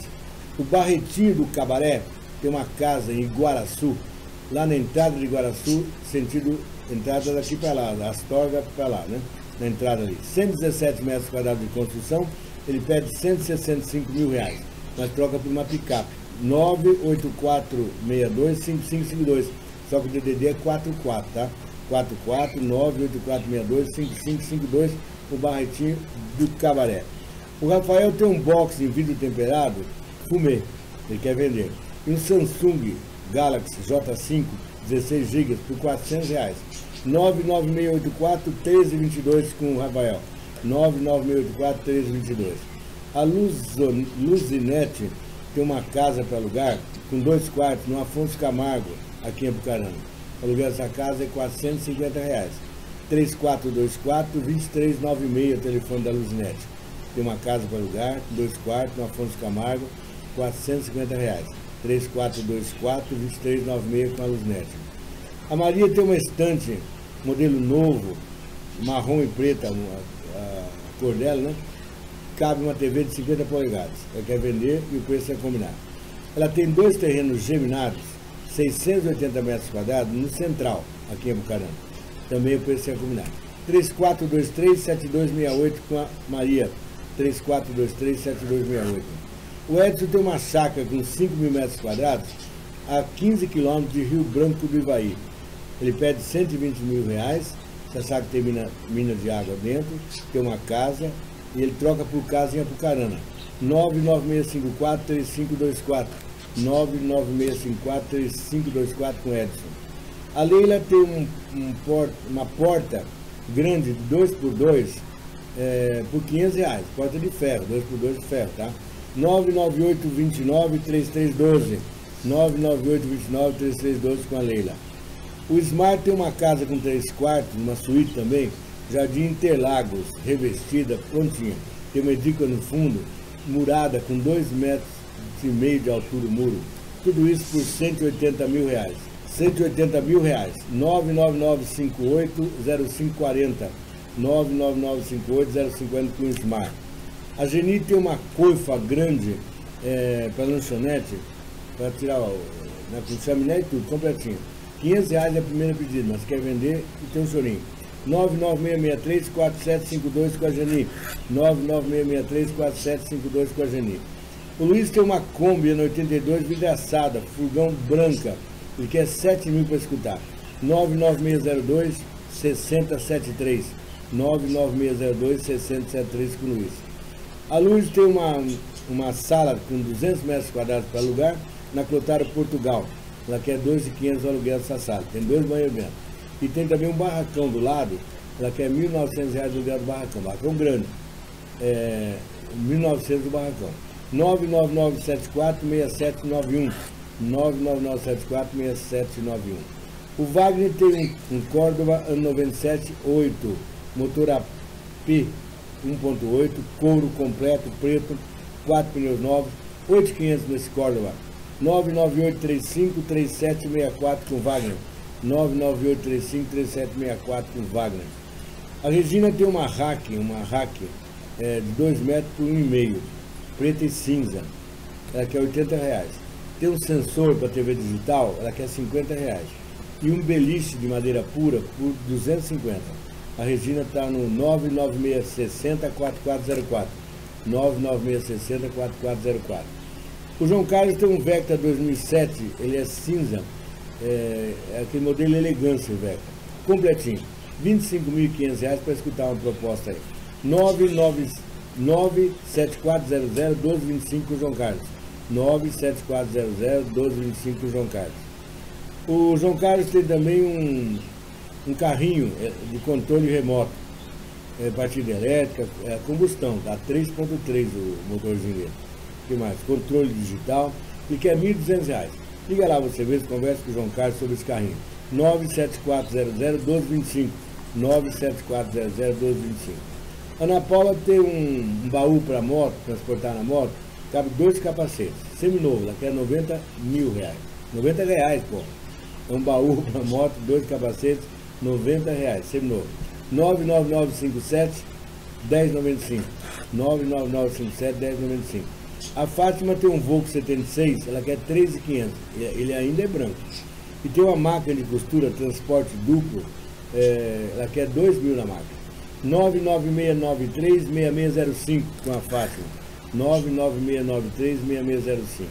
O Barretinho do Cabaré tem uma casa em Iguaraçu, lá na entrada de Iguaraçu, sentido entrada daqui para lá, da Astorga para lá, né? Na entrada ali. 117 metros quadrados de construção, ele pede 165 mil reais, mas troca por uma picape. 984625552. Só que o DDD é 44, tá? 44 98462 5552, o Barretinho do Cabaré. O Rafael tem um box em vidro temperado, fumê, ele quer vender. E um Samsung Galaxy J5 16 GB por 400 reais. 99684 1322 com o Rafael. 99684 1322. A Luzinete tem uma casa para alugar com dois quartos no Afonso Camargo, aqui em Apucarana. O aluguel dessa casa é 450 reais. 3424 2396, o telefone da Luzinete. Tem uma casa para alugar, dois quartos no Afonso Camargo, 450 reais. 3424 2396 com a Luzinete. A Maria tem uma estante, modelo novo, marrom e preta, a, a cor dela, né? cabe uma TV de 50 polegadas. Ela quer vender e o preço é combinado. Ela tem dois terrenos geminados, 680 metros quadrados, no central, aqui em Bucarana. Também o preço é combinado. 3423-7268 com a Maria. 3423-7268. O Edson tem uma chácara com 5 mil metros quadrados a 15 quilômetros de Rio Branco do Ivaí. Ele pede 120 mil reais, sabe que tem mina, mina de água dentro, tem uma casa, e ele troca por casa em Apucarana. 99654-3524. 99654-3524 com Edson. A Leila tem um, um port, uma porta grande de 2x2 é, por 500 reais. Porta de ferro, 2x2 de ferro, tá? 998-29-3312. 998-29-3312 com a Leila. O Smart tem uma casa com três quartos, uma suíte também, Jardim Interlagos, revestida, prontinha. Tem uma edícula no fundo, murada com dois metros e meio de altura o muro. Tudo isso por 180 mil reais. 180 mil reais. 999580540. 999580540 com Smart. A Geni tem uma coifa grande é, para lanchonete, para tirar o, né, com chaminé e tudo, completinho. 500 reais é a primeira pedida, mas quer vender e tem um chorinho. 99663-4752 com a Geni. 99663-4752 com a Geni. O Luiz tem uma Kombi no 82 vidraçada, furgão branca. Ele quer 7 mil para escutar. 99602 6073. 99602 6073 com Luiz. A Luiz tem uma, uma sala com 200 metros quadrados para alugar na Clotário, Portugal. Ela quer 2.500 aluguel dessa sala. Tem dois banheiros dentro. E tem também um barracão do lado, ela quer 1.900 reais do aluguel do barracão, barracão grande. É, 1.900 do barracão. 99974-6791. 99974-6791. O Wagner tem um, um Córdoba ano 97 8, motor AP 1.8, couro completo, preto, 4 pneus novos, 8.500 nesse Córdoba. 998353764 com Wagner. 998353764 com Wagner. A Regina tem uma hack, uma hack é, de 2 metros por 1,5, preta e cinza. Ela quer 80 reais. Tem um sensor para TV digital, ela quer 50 reais. E um beliche de madeira pura por 250. A Regina está no 99660-4404. 99660-4404. O João Carlos tem um Vectra 2007, ele é cinza, é, é aquele modelo elegância, Vectra, completinho. R$ 25.500 para escutar uma proposta aí. 97400-1225 com o João Carlos. 97400-1225 com o João Carlos. O João Carlos tem também um, um carrinho é, de controle remoto. É, partida elétrica, é, combustão, dá 3.3 o motorzinho dele. Que mais? Controle digital e que é R$ 1.200. Liga lá você mesmo, conversa com o João Carlos sobre esse carrinho. 97400-1225. 97400-1225. Ana Paula tem um, um baú para moto, transportar na moto, cabe dois capacetes, seminovo, ela quer 90 mil reais. 90 reais, pô. É um baú para moto, dois capacetes, 90 reais, seminovo. 99957 1095. 99957 1095. A Fátima tem um Volvo 76, ela quer 3.500. Ele ainda é branco. E tem uma máquina de costura, transporte duplo, é, ela quer 2 mil na máquina. 99693-6605 com a Fátima. 99693-6605.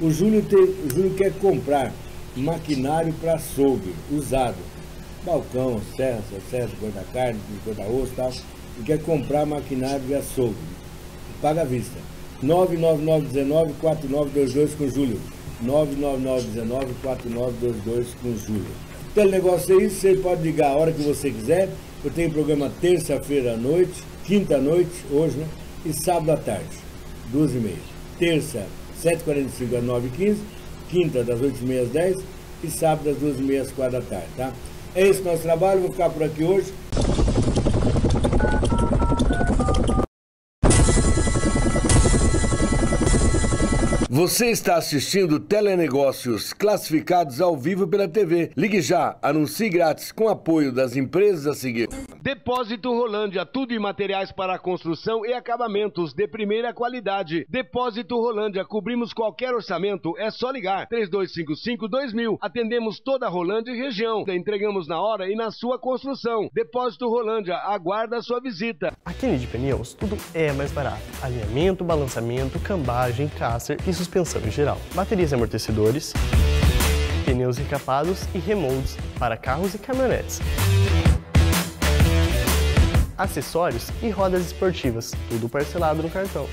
O o Júlio quer comprar maquinário para açougue, usado. Balcão, serra, serra, corta carne, corta osso e tal. E quer comprar maquinário de açougue. Paga à vista. 99919-4922 com o Júlio. 99919-4922 com o Júlio. Telenegócio é isso, você pode ligar a hora que você quiser. Eu tenho programa terça-feira à noite, quinta à noite, hoje, né? E sábado à tarde, duas e meia. Terça, 7h45 às 9h15, quinta das 8h30 às 10 e sábado das 2h30 às 4 da tarde, tá? É esse nosso trabalho, vou ficar por aqui hoje. Você está assistindo Telenegócios classificados ao vivo pela TV. Ligue já, anuncie grátis com apoio das empresas a seguir. Depósito Rolândia, tudo em materiais para construção e acabamentos de primeira qualidade. Depósito Rolândia, cobrimos qualquer orçamento, é só ligar. 3255-2000. Atendemos toda a Rolândia e região. Entregamos na hora e na sua construção. Depósito Rolândia, aguarda a sua visita. Aqui no de Pneus, tudo é mais barato. Alinhamento, balançamento, cambagem, caster e suspensão em geral. Baterias e amortecedores, pneus encapados e remoldes para carros e caminhonetes. Acessórios e rodas esportivas, tudo parcelado no cartão.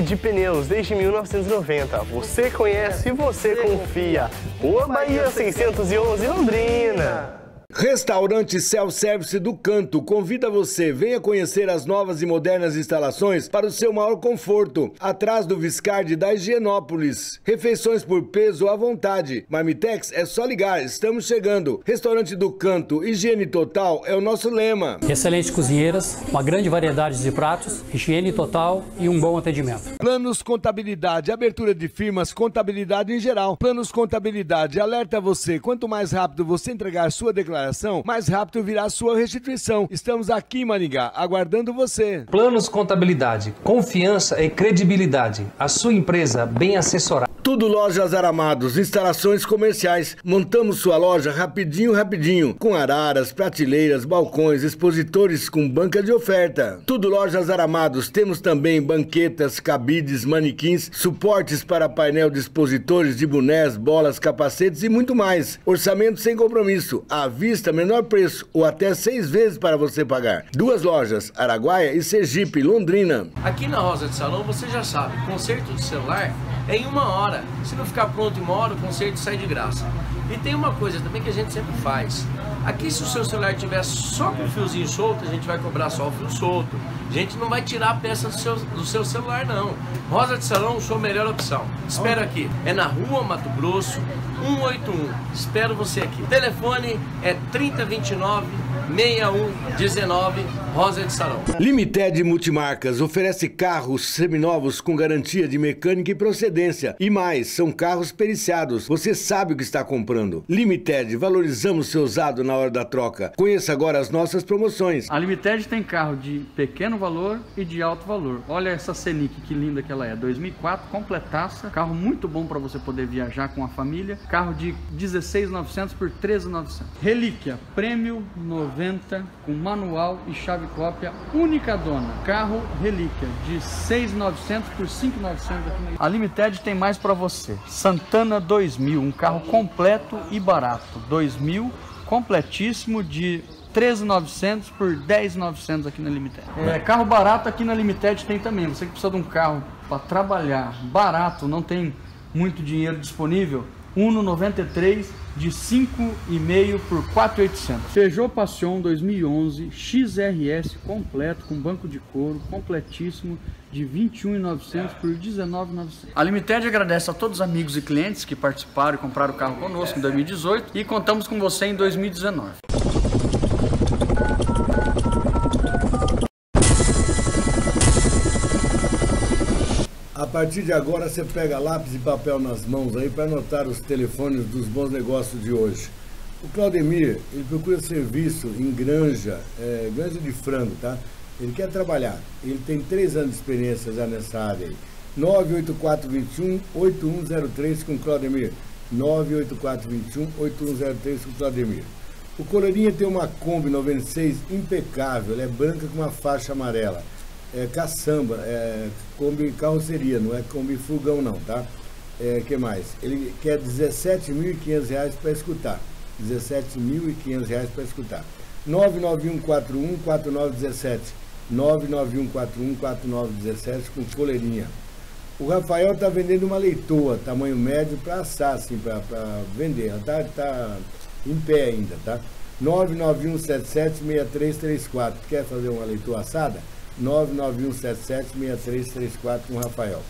de Pneus desde 1990. Você conhece e você confia. Rua Bahia 611 Londrina. Restaurante Self-Service do Canto convida você, venha conhecer as novas e modernas instalações para o seu maior conforto, atrás do Viscardi da Higienópolis. Refeições por peso à vontade. Marmitex é só ligar, estamos chegando. Restaurante do Canto, higiene total é o nosso lema. Excelentes cozinheiras, uma grande variedade de pratos, higiene total e um bom atendimento. Planos Contabilidade, abertura de firmas, contabilidade em geral. Planos Contabilidade, alerta você, quanto mais rápido você entregar sua declaração, declaração, mais rápido virá a sua restituição. Estamos aqui em Maringá, aguardando você. Planos Contabilidade, confiança e credibilidade. A sua empresa bem assessorada. Tudo Lojas Aramados, instalações comerciais. Montamos sua loja rapidinho, rapidinho. Com araras, prateleiras, balcões, expositores com banca de oferta. Tudo Lojas Aramados. Temos também banquetas, cabides, manequins, suportes para painel de expositores de bonés, bolas, capacetes e muito mais. Orçamento sem compromisso. À vista, menor preço ou até seis vezes para você pagar. Duas lojas, Araguaia e Sergipe, Londrina. Aqui na Rosa de Salão você já sabe, conserto de celular é em uma hora. Se não ficar pronto em uma hora, o conserto sai de graça. E tem uma coisa também que a gente sempre faz. Aqui se o seu celular tiver só com o fiozinho solto, a gente vai cobrar só o fio solto. A gente não vai tirar a peça do seu, do seu celular não. Rosa de Salão, sua melhor opção. Espera aqui. É na rua Mato Grosso, 181. Espero você aqui. O telefone é 3029 6119 Rosa de Salão. Limited Multimarcas oferece carros seminovos com garantia de mecânica e procedência. E mais, são carros periciados. Você sabe o que está comprando. Limited, valorizamos seu usado na hora da troca. Conheça agora as nossas promoções. A Limited tem carro de pequeno valor e de alto valor. Olha essa Senic, que linda que ela é. 2004, completaça. Carro muito bom para você poder viajar com a família. Carro de 16.900 por 13.900. Relíquia, prêmio 90 com manual e chave cópia única dona. Carro relíquia de 6.900 por 5.900 A Limited tem mais para você. Santana 2000, um carro completo e barato. 2000 completíssimo de 13.900 por 10.900 aqui na Limited. É, carro barato aqui na Limited tem também. Você que precisa de um carro para trabalhar barato, não tem muito dinheiro disponível, Uno 93 de 5,5 por 4,800. Peugeot Passion 2011 XRS completo com banco de couro completíssimo de 21,900 por 19,900. A Limited agradece a todos os amigos e clientes que participaram e compraram o carro conosco em 2018 e contamos com você em 2019. Partir de agora você pega lápis e papel nas mãos aí para anotar os telefones dos bons negócios de hoje. O Claudemir, ele procura serviço em granja, é, granja de frango, tá? Ele quer trabalhar. Ele tem três anos de experiência já nessa área aí. 98421 8103 com Claudemir. 98421 8103 com Claudemir. O Colorinha tem uma Kombi 96 impecável, ela é branca com uma faixa amarela. É caçamba, é Kombi carroceria, não é Kombi furgão não, tá? É, que mais? Ele quer R$17.500 para escutar. R$17.500 para escutar. 99141 4917. 99141 4917 com coleirinha. O Rafael está vendendo uma leitoa, tamanho médio, para assar, assim, para vender. Ela está tá em pé ainda, tá? 991776334. Quer fazer uma leitoa assada? 991776334 com o Rafael.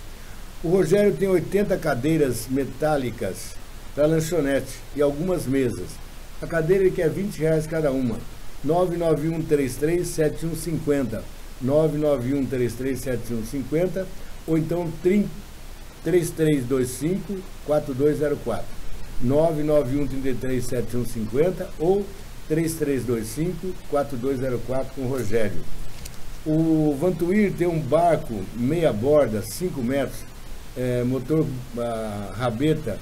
O Rogério tem 80 cadeiras metálicas para lanchonete e algumas mesas. A cadeira ele quer 20 reais cada uma. 991337150. 991337150 ou então 3325 4204. 991 33 7150 ou 3325 4204 com o Rogério. O Vantuir tem um barco meia borda, 5 metros, é, motor a, rabeta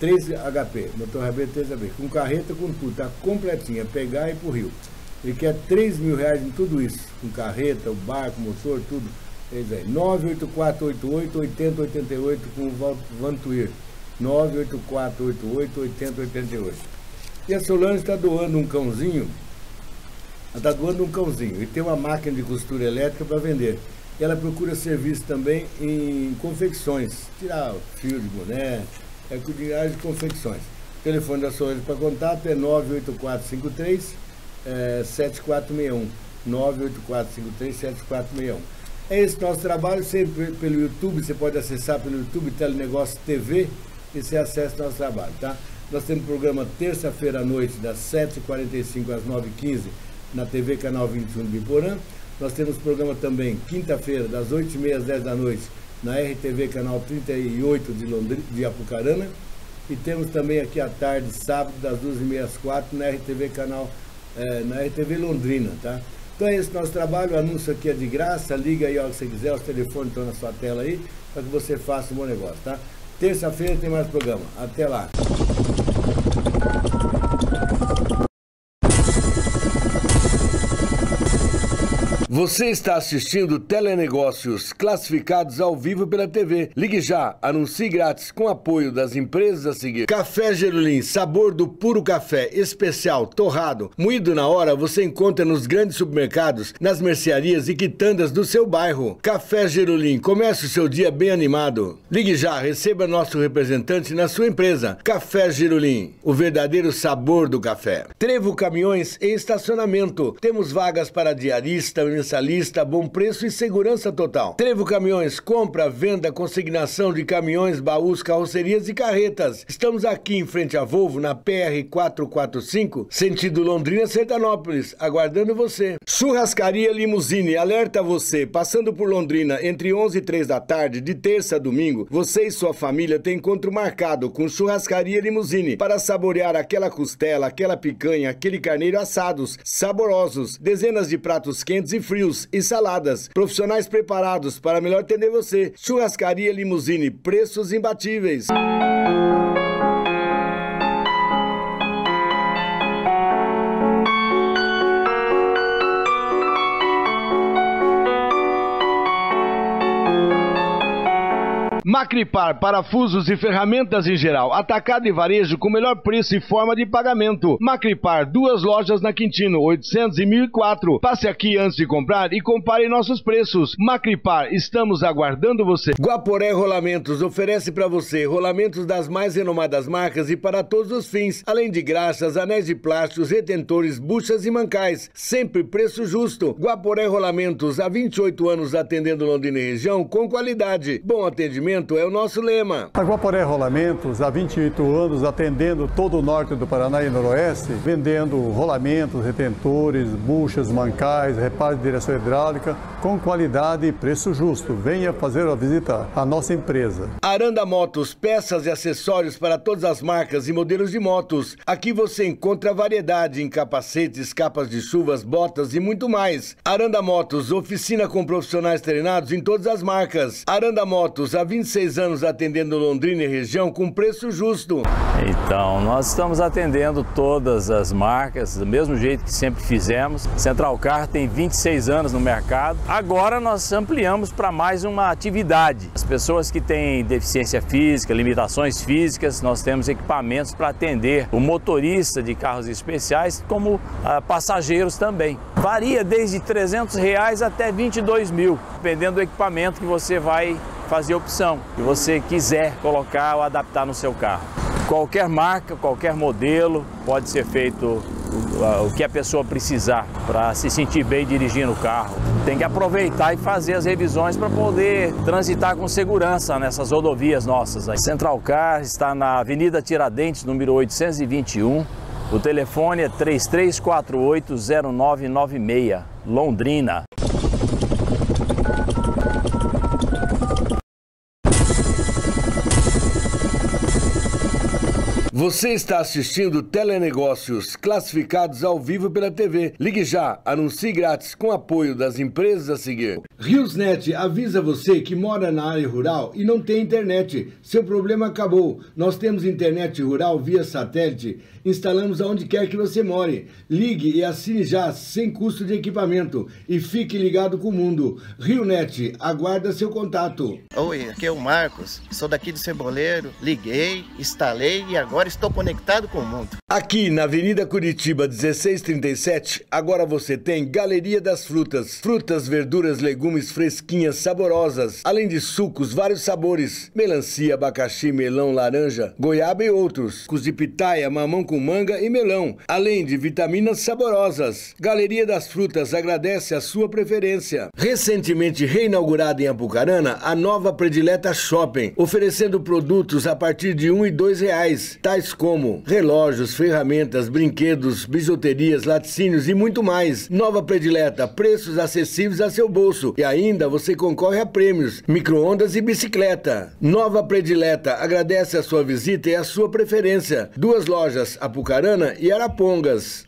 3 HP, motor rabeta 3 HP, com carreta, com tudo, tá completinha, pegar e ir pro rio. Ele quer 3 mil reais em tudo isso, com carreta, o barco, motor, tudo. É isso aí. 98488 8088 com o Vantuir. 98488 8088. E a Solange está doando um cãozinho, está doando um cãozinho e tem uma máquina de costura elétrica para vender. Ela procura serviço também em confecções, tirar fio de boné, é cuidar de confecções. O telefone da Solange para contato é 98453 é, 7461. 98453 7461. É esse nosso trabalho, sempre pelo YouTube, você pode acessar pelo YouTube Telenegócio TV e você acessa nosso trabalho, tá? Nós temos programa terça-feira à noite, das 7h45 às 9h15, na TV Canal 21 de Biporã. Nós temos programa também quinta-feira, das 8h30 às 10 da noite, na RTV Canal 38 de, Londrina, de Apucarana. E temos também aqui à tarde, sábado, das 2h30 às 4 na RTV Canal, é, na RTV Londrina, tá? Então é esse nosso trabalho, o anúncio aqui é de graça, liga aí hora que você quiser, os telefones estão na sua tela aí, para que você faça um bom negócio, tá? Terça-feira tem mais programa. Até lá. Você está assistindo Telenegócios classificados ao vivo pela TV. Ligue já, anuncie grátis com apoio das empresas a seguir. Café Gerulim, sabor do puro café, especial, torrado, moído na hora, você encontra nos grandes supermercados, nas mercearias e quitandas do seu bairro. Café Gerulim, comece o seu dia bem animado. Ligue já, receba nosso representante na sua empresa. Café Gerulim, o verdadeiro sabor do café. Trevo Caminhões e Estacionamento. Temos vagas para diarista, mensalista, bom preço e segurança total. Trevo Caminhões, compra, venda, consignação de caminhões, baús, carrocerias e carretas. Estamos aqui em frente à Volvo, na PR 445, sentido Londrina, Sertanópolis, aguardando você. Churrascaria Limusine, alerta você, passando por Londrina entre 11 e 3 da tarde, de terça a domingo, você e sua família têm encontro marcado com Churrascaria Limusine para saborear aquela costela, aquela picanha, aquele carneiro assados, saborosos, dezenas de pratos quentes e frios e saladas. Profissionais preparados para melhor atender você. Churrascaria Limusine, preços imbatíveis. Macripar, parafusos e ferramentas em geral. Atacado e varejo com melhor preço e forma de pagamento. Macripar, duas lojas na Quintino, 800 e 1004. Passe aqui antes de comprar e compare nossos preços. Macripar, estamos aguardando você. Guaporé Rolamentos oferece para você rolamentos das mais renomadas marcas e para todos os fins, além de graxas, anéis de plásticos, retentores, buchas e mancais. Sempre preço justo. Guaporé Rolamentos, há 28 anos atendendo Londrina e região com qualidade, bom atendimento conhecimento é o nosso lema. A Guaporé Rolamentos, há 28 anos, atendendo todo o norte do Paraná e noroeste, vendendo rolamentos, retentores, buchas, mancais, reparo de direção hidráulica, com qualidade e preço justo. Venha fazer a visita à nossa empresa. Aranda Motos, peças e acessórios para todas as marcas e modelos de motos. Aqui você encontra variedade em capacetes, capas de chuvas, botas e muito mais. Aranda Motos, oficina com profissionais treinados em todas as marcas. Aranda Motos, há 26 anos atendendo Londrina e região com preço justo. Então, nós estamos atendendo todas as marcas do mesmo jeito que sempre fizemos. Central Car tem 26 anos no mercado. Agora nós ampliamos para mais uma atividade. As pessoas que têm deficiência física, limitações físicas, nós temos equipamentos para atender o motorista de carros especiais como ah, passageiros também. Varia desde 300 reais até 22 mil, dependendo do equipamento que você vai fazer opção, que você quiser colocar ou adaptar no seu carro. Qualquer marca, qualquer modelo, pode ser feito o que a pessoa precisar para se sentir bem dirigindo o carro. Tem que aproveitar e fazer as revisões para poder transitar com segurança nessas rodovias nossas. A Central Car está na Avenida Tiradentes, número 821. O telefone é 33480996, Londrina. Você está assistindo Telenegócios classificados ao vivo pela TV. Ligue já, anuncie grátis com apoio das empresas a seguir. Riosnet avisa você que mora na área rural e não tem internet. Seu problema acabou. Nós temos internet rural via satélite. Instalamos aonde quer que você more. Ligue e assine já, sem custo de equipamento. E fique ligado com o mundo. Rionet, aguarda seu contato. Oi, aqui é o Marcos. Sou daqui do Ceboleiro. Liguei, instalei e agora estou conectado com o mundo. Aqui na Avenida Curitiba 1637, agora você tem Galeria das Frutas. Frutas, verduras, legumes fresquinhas, saborosas. Além de sucos, vários sabores. Melancia, abacaxi, melão, laranja, goiaba e outros. Cus de pitaia, mamão com manga e melão. Além de vitaminas saborosas. Galeria das Frutas agradece a sua preferência. Recentemente reinaugurada em Apucarana, a nova Predileta Shopping, oferecendo produtos a partir de um e dois reais, tais como relógios, ferramentas, brinquedos, bijuterias, laticínios e muito mais. Nova Predileta, preços acessíveis a seu bolso. E ainda você concorre a prêmios, micro-ondas e bicicleta. Nova Predileta agradece a sua visita e a sua preferência. Duas lojas, Apucarana e Arapongas.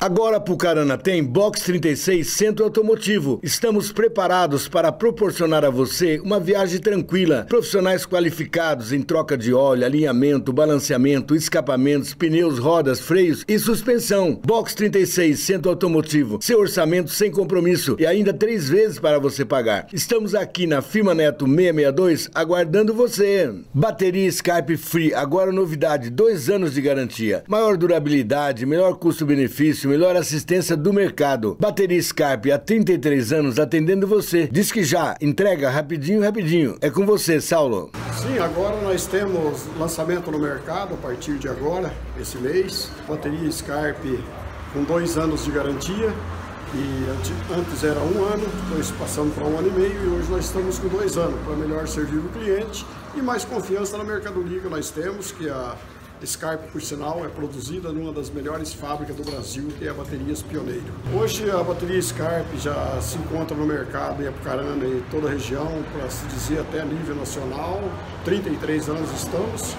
Agora Pucarana tem Box 36 Centro Automotivo. Estamos preparados para proporcionar a você uma viagem tranquila. Profissionais qualificados em troca de óleo, alinhamento, balanceamento, escapamentos, pneus, rodas, freios e suspensão. Box 36 Centro Automotivo. Seu orçamento sem compromisso e ainda três vezes para você pagar. Estamos aqui na Firma Neto 662 aguardando você. Bateria Skype Free. Agora novidade, dois anos de garantia. Maior durabilidade, melhor custo-benefício melhor assistência do mercado. Bateria Skype há 33 anos atendendo você. Diz que já, entrega rapidinho, rapidinho. É com você, Saulo. Sim, agora nós temos lançamento no mercado a partir de agora, esse mês. Bateria Skype com dois anos de garantia. E antes era um ano, depois passamos para um ano e meio e hoje nós estamos com dois anos para melhor servir o cliente e mais confiança na mercadoria que nós temos, que a Scarpe, por sinal, é produzida numa das melhores fábricas do Brasil, que é a Baterias Pioneiro. Hoje a bateria Scarpe já se encontra no mercado em Apucarana e toda a região, para se dizer até nível nacional. 33 anos estamos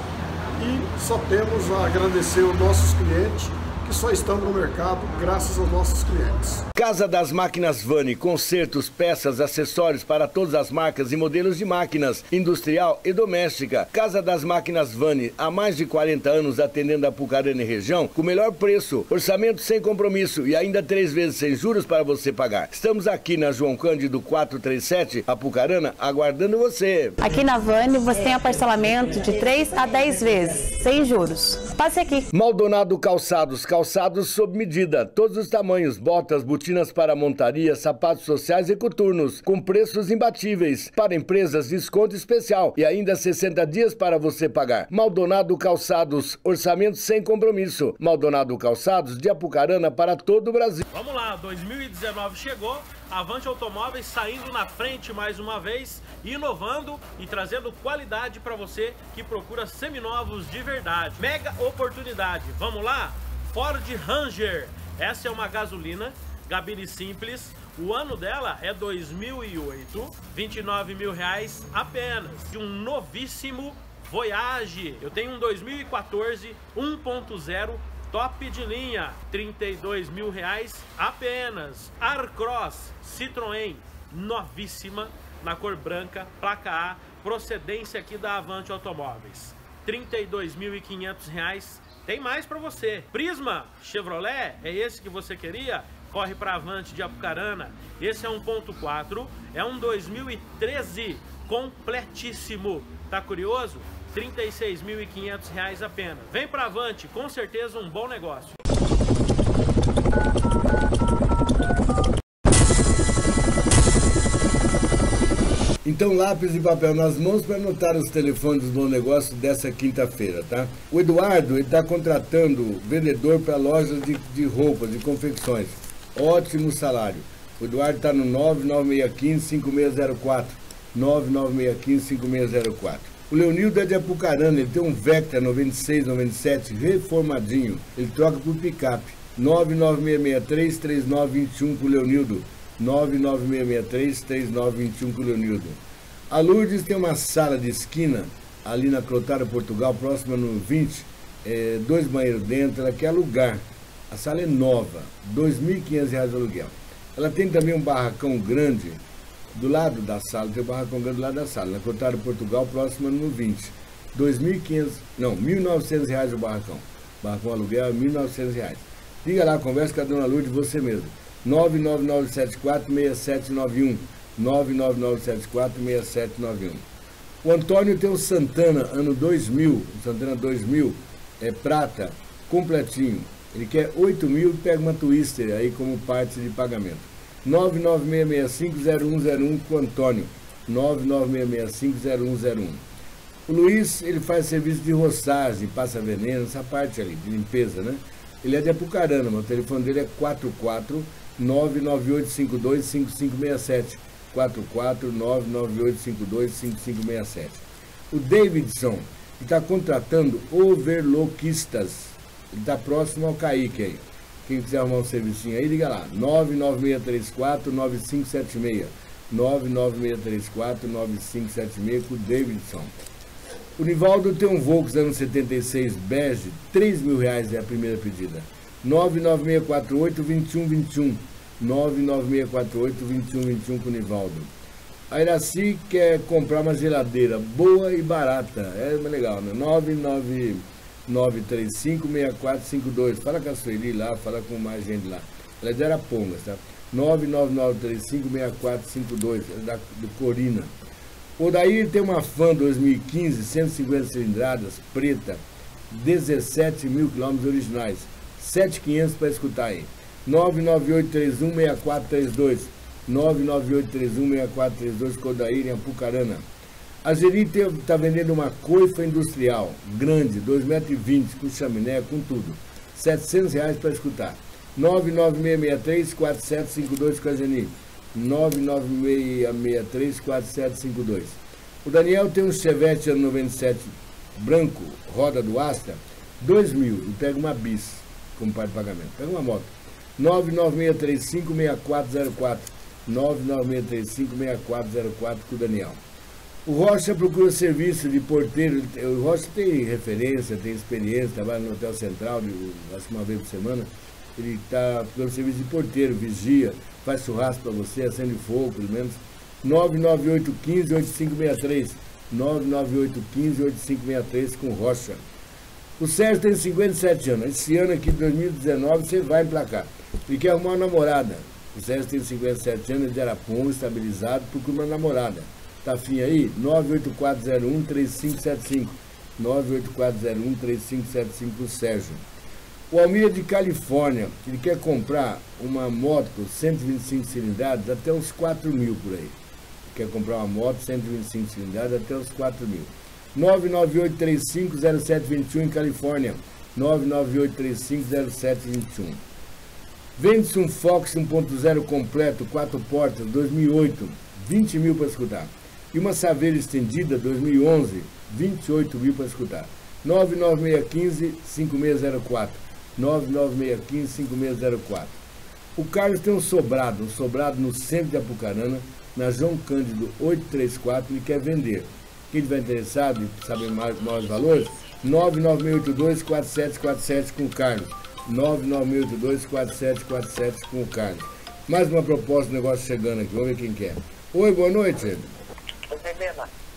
e só temos a agradecer aos nossos clientes que só estamos no mercado graças aos nossos clientes. Casa das Máquinas Vani, consertos, peças, acessórios para todas as marcas e modelos de máquinas, industrial e doméstica. Casa das Máquinas Vani, há mais de 40 anos atendendo a Pucarana e região com o melhor preço, orçamento sem compromisso e ainda três vezes sem juros para você pagar. Estamos aqui na João Cândido 437, Apucarana, aguardando você. Aqui na Vani você tem a parcelamento de 3 a 10 vezes, sem juros. Passe aqui. Maldonado Calçados, calçados calçados sob medida, todos os tamanhos, botas, botinas para montaria, sapatos sociais e coturnos, com preços imbatíveis. Para empresas, desconto especial e ainda 60 dias para você pagar. Maldonado Calçados, orçamento sem compromisso. Maldonado Calçados, de Apucarana para todo o Brasil. Vamos lá, 2019 chegou, Avante Automóveis saindo na frente mais uma vez, inovando e trazendo qualidade para você que procura seminovos de verdade. Mega oportunidade, vamos lá? Ford Ranger, essa é uma gasolina, gabine simples, o ano dela é 2008, 29 mil reais apenas, de um novíssimo Voyage. Eu tenho um 2014 1.0 top de linha, 32 mil reais apenas. Arcross Citroën, novíssima, na cor branca, placa A, procedência aqui da Avante Automóveis. 32.500 reais. Tem mais para você. Prisma Chevrolet, é esse que você queria? Corre para Avante de Apucarana. Esse é 1.4, é um 2013 completíssimo. Tá curioso? R$ 36.500 apenas. Vem para Avante, com certeza um bom negócio. Então, lápis e papel nas mãos para anotar os telefones do negócio dessa quinta-feira, tá? O Eduardo está contratando vendedor para lojas de, de roupas, de confecções. Ótimo salário. O Eduardo está no 99615-5604. 99615-5604. O Leonildo é de Apucarana, ele tem um Vectra 96, 97, reformadinho. Ele troca por picape. 99663-3921 com o Leonildo. 99663-3921 com o Leonildo. A Lourdes tem uma sala de esquina ali na Clotária, Portugal, próxima no 20. É, dois banheiros dentro, ela quer alugar. A sala é nova, R$ 2.500 de aluguel. Ela tem também um barracão grande do lado da sala, tem o barracão grande do lado da sala, na Cotário Portugal, próxima no 20. 2.500, não, R$ 1.900 o barracão. Barracão aluguel é R$ 1.900. Liga lá, conversa com a dona Lourdes, você mesmo. 99974-6791. 99974-6791. O Antônio tem o Santana, ano 2000, o Santana 2000, é prata, completinho. Ele quer 8 mil e pega uma Twister aí como parte de pagamento. 996650101 com o Antônio. 996650101. O Luiz, ele faz serviço de roçagem, passa veneno, essa parte ali, de limpeza, né? Ele é de Apucarana, mas o telefone dele é 44 998525567. 44 998525567. O Davidson está contratando overloquistas. Ele está próximo ao Kaique aí. Quem quiser arrumar um serviço aí, liga lá. 99634-9576. 99634-9576 com o Davidson. O Nivaldo tem um Volks ano 76 bege, 3 mil reais é a primeira pedida. 99648-2121. 99648-2121 com o Nivaldo. A Iraci quer comprar uma geladeira boa e barata. É legal, né? 99 935-6452. Fala com a Sueli lá, fala com mais gente lá. Ela é de Arapongas, tá? 99935-6452, é da, do Corina. O daí tem uma Fan 2015, 150 cilindradas, preta, 17 mil quilômetros originais. 7,500 para escutar aí. 99831-6432. 99831-6432, Codaíra, Apucarana. A Zeri está vendendo uma coifa industrial, grande, 2,20 metros, com chaminé, com tudo. 700 reais para escutar. 99663-4752 com a Geni. 99663-4752. O Daniel tem um Chevette ano 97 branco, roda do Astra, 2 mil, e pega uma bis como parte de pagamento. Pega uma moto. 99635-6404. 99635-6404 com o Daniel. O Rocha procura serviço de porteiro. O Rocha tem referência, tem experiência, trabalha no Hotel Central, acho que uma vez por semana. Ele está procurando serviço de porteiro, vigia, faz churrasco para você, acende fogo, pelo menos. 99815-8563. 99815-8563 com Rocha. O Sérgio tem 57 anos. Esse ano aqui, 2019, você vai emplacar. Ele quer arrumar uma namorada. O Sérgio tem 57 anos, ele de Araponga, estabilizado, procura uma namorada. Tá afim aí? 98401-3575. 98401-3575 o Sérgio. O Almir é de Califórnia, ele quer comprar uma moto 125 cilindradas até uns 4 mil por aí. Quer comprar uma moto 125 cilindradas até uns 4 mil. 998350721 em Califórnia. 998350721. Vende-se um Fox 1.0 completo, 4 portas, 2008, 20 mil para escutar. E uma Saveira estendida, 2011, 28 mil para escutar. 99615-5604. 99615-5604. O Carlos tem um sobrado, um sobrado no centro de Apucarana, na João Cândido 834, ele quer vender. Quem estiver interessado e saber mais, maiores valores, 99682-4747 com o Carlos. 99682-4747 com o Carlos. Mais uma proposta de negócio chegando aqui, vamos ver quem quer. Oi, boa noite. Oi,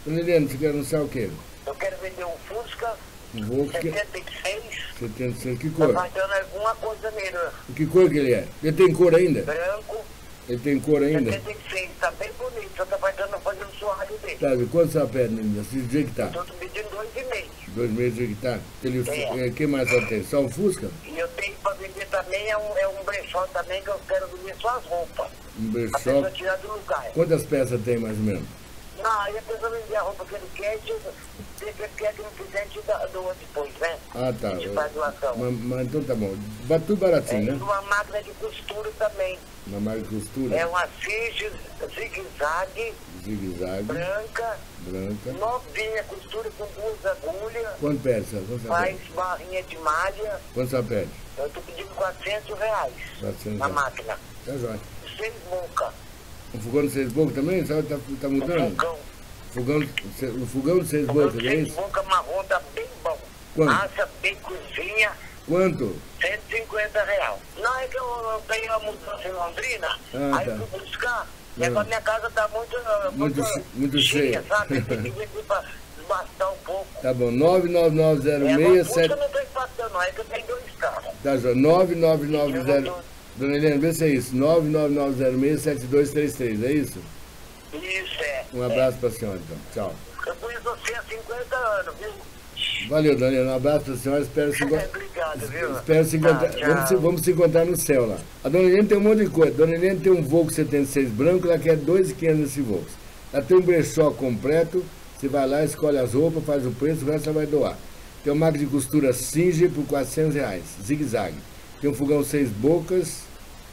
Helena. Você quer anunciar o quê? Eu quero vender um Fusca Um Volkswagen 76. 76, que Tá cor? faltando alguma coisa nele. Que cor que ele é? Ele tem cor ainda? Branco, Ele tem cor ainda? 76. Tá bem bonito. Só tá um suário dele. Tá, e quanto você pede, menina? Se que tá? Tô pedindo dois e meio. Dois meses de tá? Ele, É. que mais você tem? Só um Fusca? E eu tenho pra vender também, é um, é um brechó também, que eu quero vender só as roupas. Um brechó? tirar do lugar. Quantas peças tem mais ou menos? Não, aí a pessoa vender a roupa que ele quer, e se ele quer que não dá- doa depois, né? Ah, tá. Gente faz doação. Mas, mas então tá bom. Ba- Tudo baratinho, É, e né? uma máquina de costura também. Uma marca de costura? É uma Sige zigue-zague, Zigue-zague, branca, branca. novinha, costura com duas agulhas, Quanto senhora? Quanto faz pede? barrinha de malha. Quanto você pede? Eu tô pedindo 400 reais 400 na reais. máquina. Tá jóia. Seis bocas. O fogão de seis bocas também? Sabe, tá, tá mudando? fogão. Fogão, de- o fogão de seis bocas, é isso? bocas marrom tá bem bom. Quanto? Assa bem cozinha, Quanto? 150 reais. Não, é que eu, eu tenho uma mudança em Londrina, Ah, aí tá. eu fui buscar, e Ah. agora minha casa tá muito, Muito che- muito cheia. sabe? Tem que vir aqui pra desbastar um pouco. Tá bom, É, agora Fusca 99906 não tô impactando, não, é que eu tenho dois carros. Tá, João. 9990. Dona Helena, vê se é isso. 99906-7233, é isso? Isso é. Um abraço pra senhora, então. Tchau. Eu conheço você há 50 anos, viu? Valeu, Dona Helena. Um abraço pra senhora. Espero se, enco- Obrigado, viu? espero se encontrar. Tá, vamos, se, vamos se encontrar no céu lá. A Dona Helena tem um monte de coisa. Dona Helena tem um Volks 76 branco, ela quer 2,500 nesse Volks. Ela tem um brechó completo. Você vai lá, escolhe as roupas, faz o preço, o resto ela vai doar. Tem uma máquina de costura Singer por 400 reais, zigue-zague. Tem um fogão seis bocas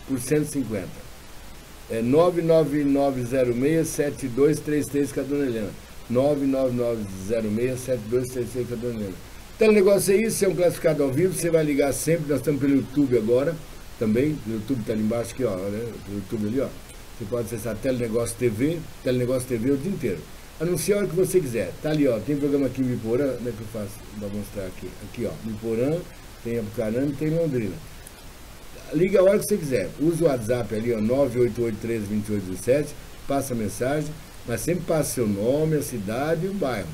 por 150. É 99906-7233 com a Dona Helena. 99906-7233 com a Dona Helena. Então o negócio é isso, é um classificado ao vivo, você vai ligar sempre, nós estamos pelo YouTube agora, também, o YouTube está ali embaixo aqui, ó, né? O YouTube ali, ó. Você pode acessar Telenegócio TV, Telenegócio TV o dia inteiro. Anuncia a hora que você quiser. Tá ali, ó. Tem programa aqui em Miporã, é que eu faço? Vou mostrar aqui. Aqui, ó. Miporã, tem Apucarana e tem Londrina. Liga a hora que você quiser. Usa o WhatsApp ali, ó, 988132817, passa a mensagem, mas sempre passa seu nome, a cidade e o bairro.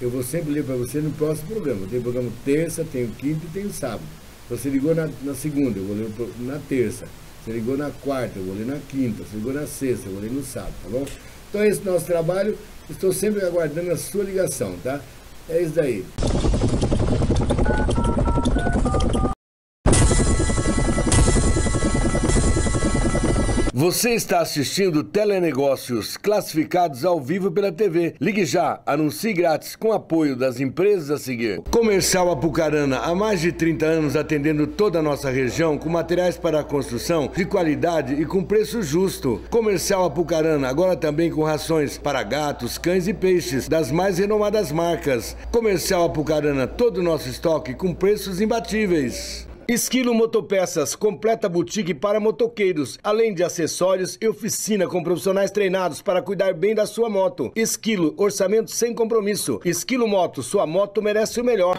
Eu vou sempre ler para você no próximo programa. Tem programa terça, tem o quinto e tem o sábado. Você ligou na, na segunda, eu vou ler na terça. Você ligou na quarta, eu vou ler na quinta. Você ligou na sexta, eu vou ler no sábado, tá bom? Então esse é o nosso trabalho. Estou sempre aguardando a sua ligação, tá? É isso daí. Você está assistindo Telenegócios classificados ao vivo pela TV. Ligue já, anuncie grátis com apoio das empresas a seguir. Comercial Apucarana, há mais de 30 anos atendendo toda a nossa região com materiais para construção de qualidade e com preço justo. Comercial Apucarana, agora também com rações para gatos, cães e peixes das mais renomadas marcas. Comercial Apucarana, todo o nosso estoque com preços imbatíveis. Esquilo Motopeças, completa boutique para motoqueiros, além de acessórios e oficina com profissionais treinados para cuidar bem da sua moto. Esquilo, orçamento sem compromisso. Esquilo Moto, sua moto merece o melhor.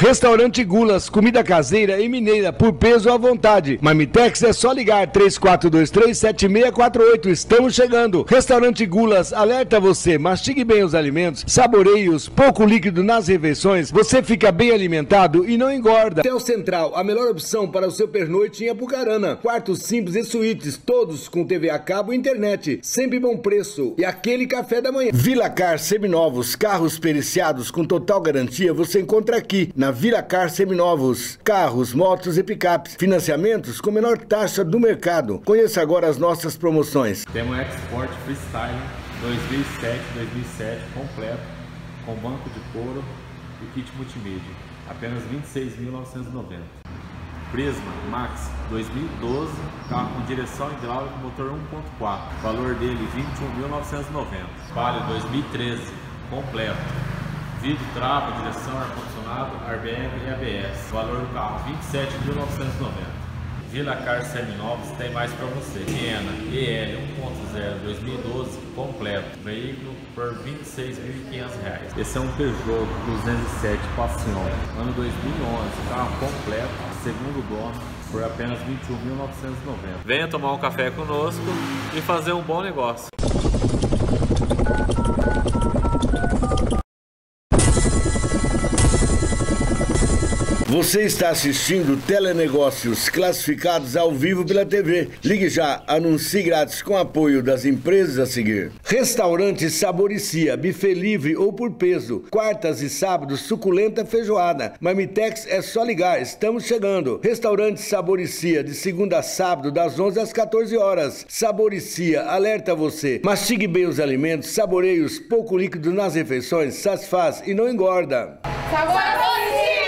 Restaurante Gulas, comida caseira e mineira por peso à vontade. Marmitex é só ligar 34237648. Estamos chegando. Restaurante Gulas alerta você, mastigue bem os alimentos, saboreie-os, pouco líquido nas refeições, você fica bem alimentado e não engorda. Hotel Central, a melhor opção para o seu pernoite em Apucarana. Quartos simples e suítes, todos com TV a cabo e internet. Sempre bom preço. E aquele café da manhã. Vila Car Seminovos, carros periciados com total garantia, você encontra aqui na Viracar Seminovos. Carros, motos e picapes. Financiamentos com menor taxa do mercado. Conheça agora as nossas promoções. Temos Export Freestyle 2007-2007 completo, com banco de couro e kit multimídia. Apenas R$ 26.990. Prisma Max 2012, carro com direção hidráulica, motor 1.4, valor dele 21.990. Palio 2013, completo, vidro, trava, direção, ar-condicionado, airbag e ABS, valor do carro 27.990. Vila Car Seminovos tem mais para você. Siena EL 1.0 2012 completo, veículo por R$ 26.500. Esse é um Peugeot 207 Passion, ano 2011, carro completo, segundo dono, por apenas R$ 21.990. Venha tomar um café conosco e fazer um bom negócio. Você está assistindo Telenegócios classificados ao vivo pela TV. Ligue já, anuncie grátis com apoio das empresas a seguir. Restaurante Saboricia, buffet livre ou por peso. Quartas e sábados, suculenta feijoada. Marmitex é só ligar, estamos chegando. Restaurante Saboricia, de segunda a sábado, das 11 às 14 horas. Saboricia, alerta você. Mastigue bem os alimentos, saboreios, pouco líquido nas refeições, satisfaz e não engorda. Saboricia!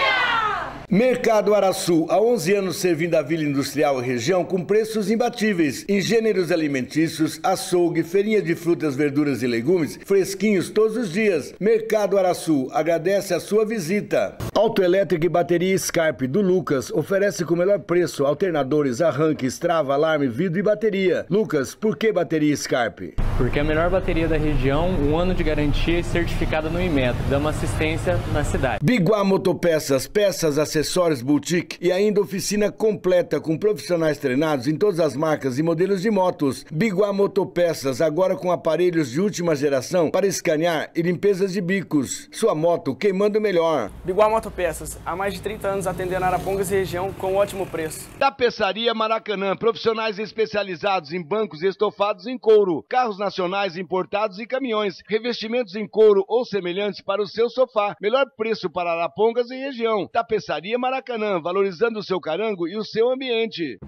Mercado Araçu, há 11 anos servindo a Vila Industrial e região com preços imbatíveis em gêneros alimentícios, açougue, feirinha de frutas, verduras e legumes, fresquinhos todos os dias. Mercado Araçu, agradece a sua visita. Autoelétrica e bateria Scarpe do Lucas oferece com o melhor preço alternadores, arranques, trava, alarme, vidro e bateria. Lucas, por que bateria Scarpe? Porque é a melhor bateria da região, um ano de garantia e certificada no Inmetro, dá uma assistência na cidade. Biguá Motopeças, peças, acessórios, boutique e ainda oficina completa com profissionais treinados em todas as marcas e modelos de motos. Biguá Motopeças, agora com aparelhos de última geração para escanear e limpezas de bicos. Sua moto queimando melhor. Biguá Motopeças, há mais de 30 anos atendendo Arapongas e região com ótimo preço. Tapeçaria Maracanã, profissionais especializados em bancos e estofados em couro, carros nacionais importados e caminhões, revestimentos em couro ou semelhantes para o seu sofá. Melhor preço para Arapongas e região. Tapeçaria Maracanã, valorizando o seu carango e o seu ambiente.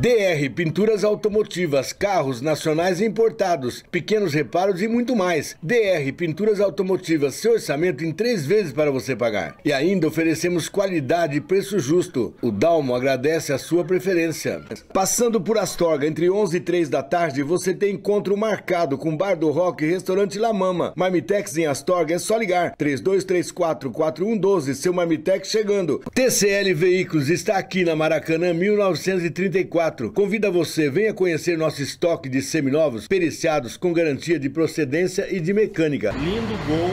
DR Pinturas Automotivas, carros nacionais e importados, pequenos reparos e muito mais. DR Pinturas Automotivas, seu orçamento em três vezes para você pagar. E ainda oferecemos qualidade e preço justo. O Dalmo agradece a sua preferência. Passando por Astorga, entre 11 e 3 da tarde, você tem encontro marcado com Bar do Rock e Restaurante La Mama. Marmitex em Astorga é só ligar. 3234 4112, seu Marmitex chegando. TCL Veículos está aqui na Maracanã 1934. Convida você, venha conhecer nosso estoque de seminovos periciados com garantia de procedência e de mecânica. Lindo Gol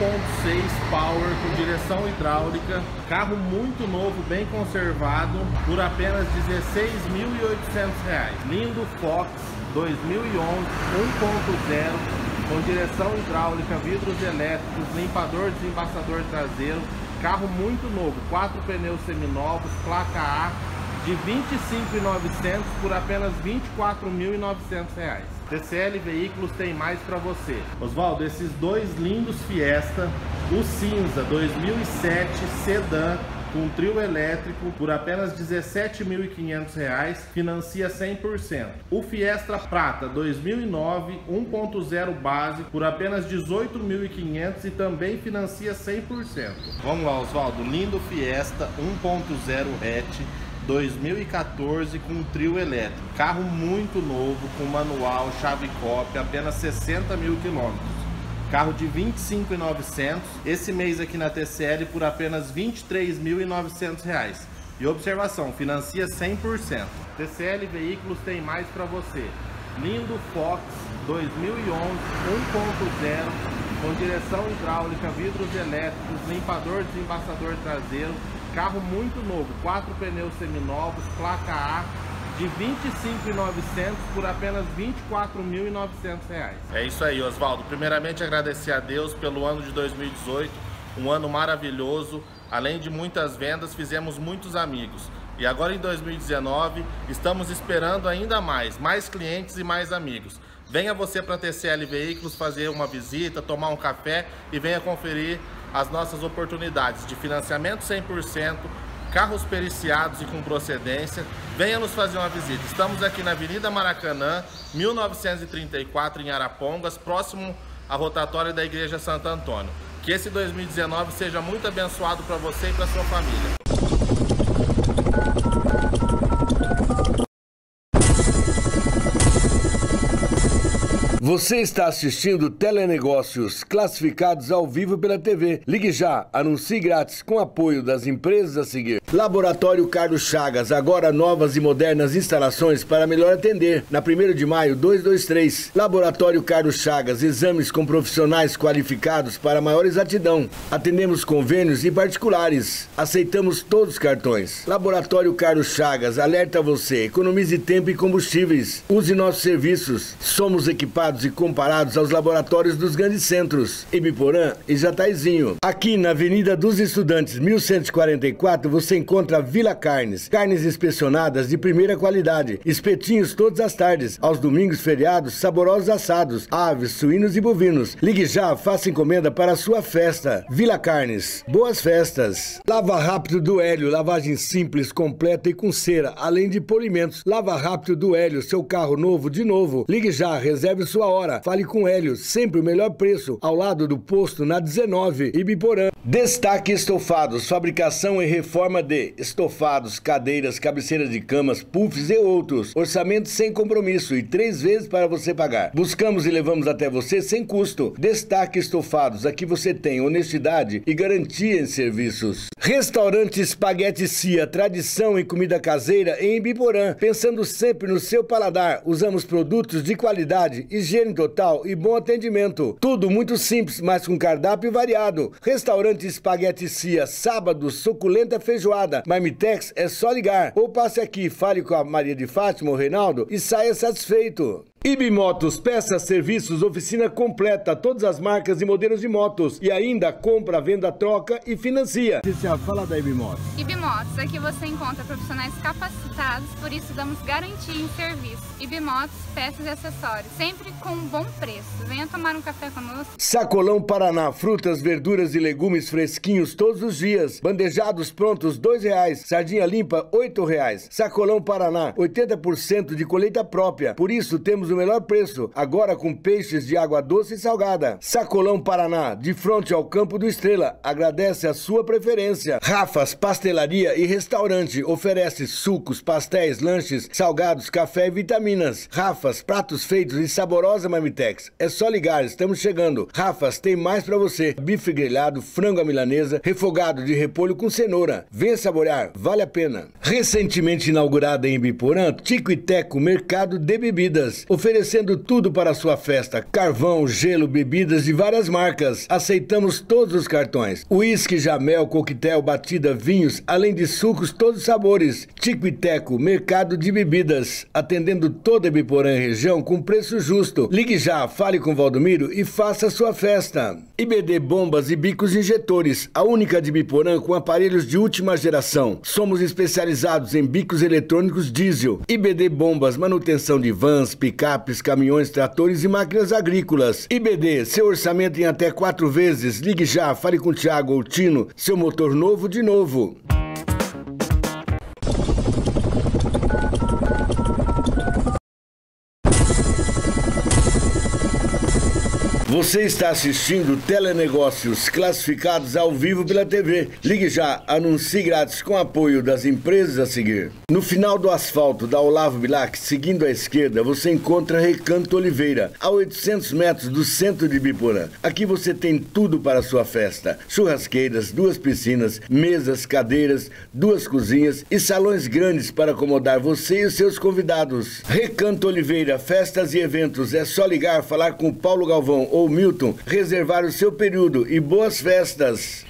1.6 Power com direção hidráulica, carro muito novo, bem conservado, por apenas R$ 16.800. Lindo Fox 2011 1.0 com direção hidráulica, vidros elétricos, limpador desembaçador traseiro, carro muito novo, quatro pneus seminovos, placa A de 25.900 por apenas 24.900 reais. TCL Veículos tem mais para você. Oswaldo, esses dois lindos Fiesta, o cinza 2007 sedã com trio elétrico por apenas R$ 17.500, financia 100%. O Fiesta Prata 2009 1.0 base por apenas R$ 18.500 e também financia 100%. Vamos lá, Oswaldo, lindo Fiesta 1.0 hatch 2014 com um trio elétrico. Carro muito novo, com manual, chave cópia, apenas 60 mil quilômetros. Carro de 25.900, esse mês aqui na TCL por apenas 23.900 reais. E observação, financia 100%. TCL Veículos tem mais para você. Lindo Fox 2011 1.0 com direção hidráulica, vidros elétricos, limpador desembaçador traseiro, Carro muito novo, quatro pneus seminovos, placa A, de 25.900 por apenas 24.900 reais. É isso aí, Oswaldo. Primeiramente agradecer a Deus pelo ano de 2018, um ano maravilhoso. Além de muitas vendas, fizemos muitos amigos. E agora em 2019, estamos esperando ainda mais, mais clientes e mais amigos. Venha você para a TCL Veículos fazer uma visita, tomar um café e venha conferir as nossas oportunidades de financiamento 100%, carros periciados e com procedência. Venha nos fazer uma visita. Estamos aqui na Avenida Maracanã, 1934, em Arapongas, próximo à rotatória da Igreja Santo Antônio. Que esse 2019 seja muito abençoado para você e para sua família. Você está assistindo Telenegócios classificados ao vivo pela TV. Ligue já, anuncie grátis com apoio das empresas a seguir. Laboratório Carlos Chagas, agora novas e modernas instalações para melhor atender. Na 1 de maio, 223. Laboratório Carlos Chagas, exames com profissionais qualificados para maior exatidão. Atendemos convênios e particulares. Aceitamos todos os cartões. Laboratório Carlos Chagas, alerta você, economize tempo e combustíveis. Use nossos serviços. Somos equipados e comparados aos laboratórios dos grandes centros, Ibiporã e Jataizinho. Aqui na Avenida dos Estudantes, 1144, você encontra Vila Carnes, carnes inspecionadas de primeira qualidade, espetinhos todas as tardes, aos domingos feriados, saborosos assados, aves, suínos e bovinos. Ligue já, faça encomenda para a sua festa. Vila Carnes, boas festas. Lava Rápido do Hélio, lavagem simples, completa e com cera, além de polimentos. Lava Rápido do Hélio, seu carro novo de novo. Ligue já, reserve sua hora. Fale com Hélio, sempre o melhor preço, ao lado do posto na 19, Ibiporã. Destaque Estofados, fabricação e reforma de estofados, cadeiras, cabeceiras de camas, puffs e outros. Orçamento sem compromisso e três vezes para você pagar. Buscamos e levamos até você sem custo. Destaque Estofados, aqui você tem honestidade e garantia em serviços. Restaurante Espaguete Cia, tradição em comida caseira em Ibiporã. Pensando sempre no seu paladar, usamos produtos de qualidade, higiene total e bom atendimento. Tudo muito simples, mas com cardápio variado. Restaurante Espaguete Cia, sábado, suculenta feijoada. Marmitex é só ligar. Ou passe aqui, fale com a Maria de Fátima ou Reinaldo e saia satisfeito. Ibimotos, peças, serviços, oficina completa, todas as marcas e modelos de motos. E ainda compra, venda, troca e financia. Cícia, fala da Ibimotos. Ibimotos, aqui você encontra profissionais capacitados, por isso damos garantia em serviço. Ibimotos, peças e acessórios, sempre com um bom preço. Venha tomar um café conosco. Sacolão Paraná, frutas, verduras e legumes fresquinhos todos os dias. Bandejados prontos, dois reais. Sardinha limpa, oito reais. Sacolão Paraná, 80% de colheita própria. Por isso temos o melhor preço, agora com peixes de água doce e salgada. Sacolão Paraná, de frente ao Campo do Estrela, agradece a sua preferência. Rafas, pastelaria e restaurante, oferece sucos, pastéis, lanches, salgados, café e vitaminas. Rafas, pratos feitos em saborosa Marmitex. É só ligar, estamos chegando. Rafas, tem mais para você. Bife grelhado, frango à milanesa, refogado de repolho com cenoura. Venha saborear, vale a pena. Recentemente inaugurada em Biporã, Tico e Teco Mercado de Bebidas oferecendo tudo para sua festa: carvão, gelo, bebidas de várias marcas. Aceitamos todos os cartões: uísque, jamel, coquetel, batida, vinhos, além de sucos todos os sabores. Tico e Teco, mercado de bebidas, atendendo toda a Biporã região com preço justo. Ligue já, fale com Valdomiro e faça sua festa. IBD Bombas e Bicos Injetores, a única de Biporã com aparelhos de última geração. Somos especializados em bicos eletrônicos diesel. IBD Bombas, manutenção de vans, picape picapes, caminhões, tratores e máquinas agrícolas. IBD, seu orçamento em até quatro vezes. Ligue já, fale com o Thiago ou Tino, seu motor novo de novo. Você está assistindo Telenegócios classificados ao vivo pela TV. Ligue já, anuncie grátis com apoio das empresas a seguir. No final do asfalto da Olavo Bilac, seguindo à esquerda, você encontra Recanto Oliveira, a 800 metros do centro de Biporã. Aqui você tem tudo para a sua festa: churrasqueiras, duas piscinas, mesas, cadeiras, duas cozinhas e salões grandes para acomodar você e os seus convidados. Recanto Oliveira, festas e eventos. É só ligar, falar com o Paulo Galvão ou Milton, reservar o seu período e boas festas.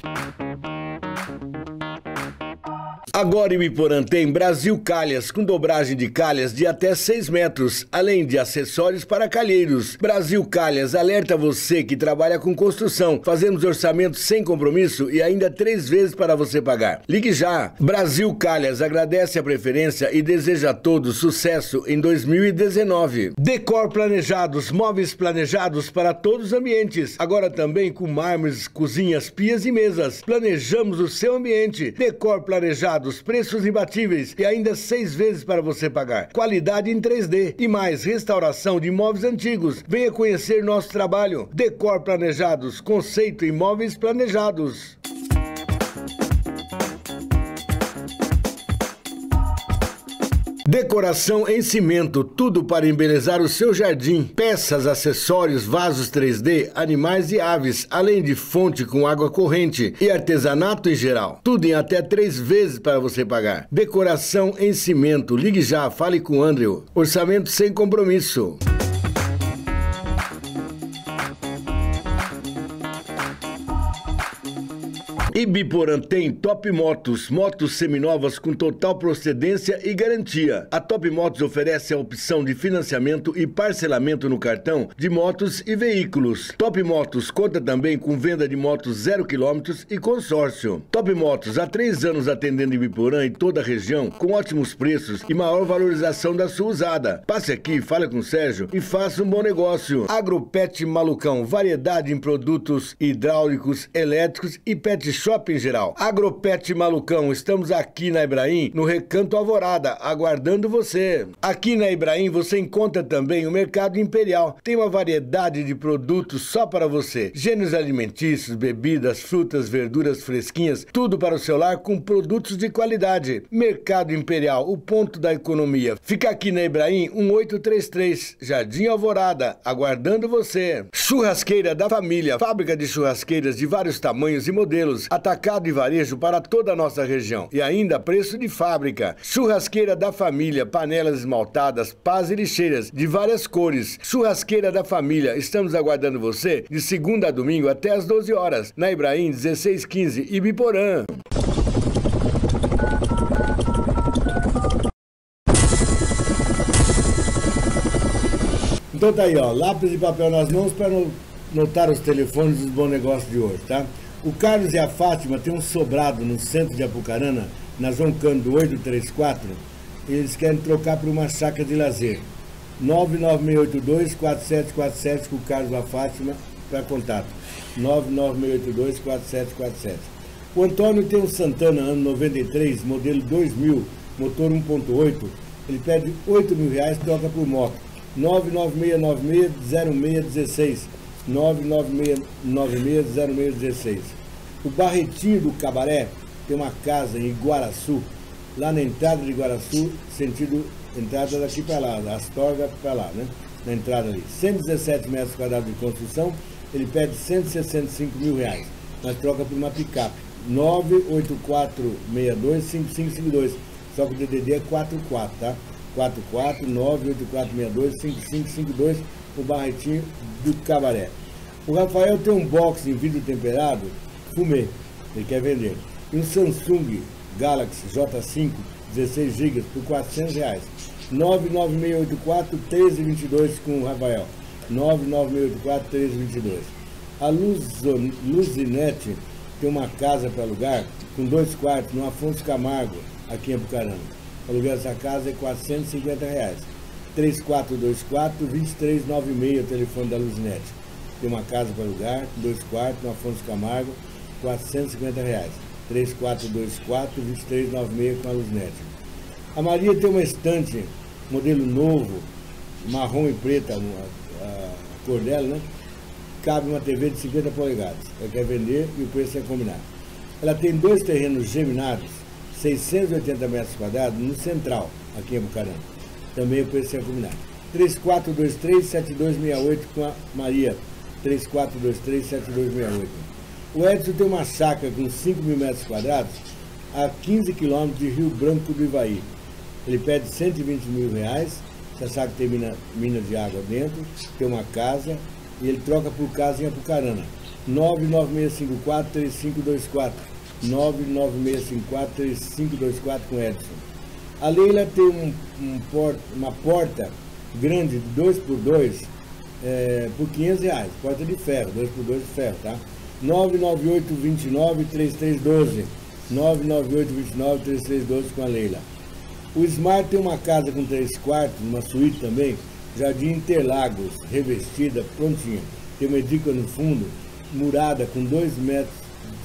Agora em Iporã tem Brasil Calhas, com dobragem de calhas de até 6 metros, além de acessórios para calheiros. Brasil Calhas alerta você que trabalha com construção. Fazemos orçamento sem compromisso e ainda três vezes para você pagar. Ligue já. Brasil Calhas agradece a preferência e deseja a todos sucesso em 2019. Decor planejados, móveis planejados para todos os ambientes. Agora também com mármores, cozinhas, pias e mesas. Planejamos o seu ambiente. Decor planejado preços imbatíveis e ainda seis vezes para você pagar. Qualidade em 3D e mais restauração de imóveis antigos. Venha conhecer nosso trabalho. Decor Planejados, conceito imóveis planejados. Decoração em cimento, tudo para embelezar o seu jardim. Peças, acessórios, vasos 3D, animais e aves, além de fonte com água corrente e artesanato em geral. Tudo em até três vezes para você pagar. Decoração em cimento. Ligue já, fale com o Andrew. Orçamento sem compromisso. Ibiporã tem Top Motos, motos seminovas com total procedência e garantia. A Top Motos oferece a opção de financiamento e parcelamento no cartão de motos e veículos. Top Motos conta também com venda de motos zero quilômetros e consórcio. Top Motos há três anos atendendo Ibiporã e toda a região com ótimos preços e maior valorização da sua usada. Passe aqui, fale com o Sérgio e faça um bom negócio. Agropet Malucão, variedade em produtos hidráulicos, elétricos e pet shopping geral. Agropet Malucão, estamos aqui na Ibrahim, no Recanto Alvorada, aguardando você. Aqui na Ibrahim você encontra também o Mercado Imperial. Tem uma variedade de produtos só para você. Gêneros alimentícios, bebidas, frutas, verduras fresquinhas, tudo para o seu lar com produtos de qualidade. Mercado Imperial, o ponto da economia. Fica aqui na Ibrahim 1833, Jardim Alvorada, aguardando você. Churrasqueira da Família, fábrica de churrasqueiras de vários tamanhos e modelos atacado e varejo para toda a nossa região. E ainda preço de fábrica. Churrasqueira da família, panelas esmaltadas, pás e lixeiras de várias cores. Churrasqueira da família, estamos aguardando você de segunda a domingo até às 12 horas. Na Ibrahim 1615 Ibiporã. Então tá aí, ó, lápis e papel nas mãos para notar os telefones dos bons negócios de hoje, tá? O Carlos e a Fátima têm um sobrado no centro de Apucarana, na João Cândido 834. Eles querem trocar por uma chácara de lazer. 99682-4747 com o Carlos e a Fátima para contato. 99682-4747. O Antônio tem um Santana ano 93, modelo 2000, motor 1.8. Ele pede 8 mil reais, troca por moto. 99696-0616. 996960616. O Barretinho do Cabaré tem uma casa em Iguaraçu, lá na entrada de Iguaraçu, sentido entrada daqui para lá, da Astorga para lá, né? Na entrada ali. 117 metros quadrados de construção, ele pede 165 mil reais, mas troca por uma picape. 984625552. Só que o DDD é 44, tá? 44 98462 5552 o Barretinho do Cabaré. O Rafael tem um box em vidro temperado, fumê, ele quer vender. E um Samsung Galaxy J5, 16 GB, por 400 reais. 99684 1322 com o Rafael. 99684 1322. A Luzinete tem uma casa para alugar com dois quartos no Afonso Camargo, aqui em Apucarana. O aluguel dessa casa é 450 reais. 3424-2396, o telefone da Luzinete. Tem uma casa para alugar, dois quartos, no Afonso Camargo, 450 reais. 3424-2396 com a Luzinete. A Maria tem uma estante, modelo novo, marrom e preta, a, a cor dela, né? Cabe uma TV de 50 polegadas. Ela quer vender e o preço é combinado. Ela tem dois terrenos geminados, 680 metros quadrados, no central, aqui em Bucarana também o preço é combinado. 3423-7268 com a Maria. 3423-7268. O Edson tem uma chácara com 5 mil metros quadrados a 15 quilômetros de Rio Branco do Ivaí. Ele pede 120 mil reais. Essa chácara tem mina, mina de água dentro, tem uma casa e ele troca por casa em Apucarana. 99654-3524. 99654-3524 com Edson. A Leila tem um, um porta, uma porta grande de 2x2 é, por 500 reais. Porta de ferro, 2x2 de ferro, tá? 998-29-3312. 998-29-3312 com a Leila. O Smart tem uma casa com três quartos, uma suíte também, Jardim Interlagos, revestida, prontinha. Tem uma edícula no fundo, murada com dois metros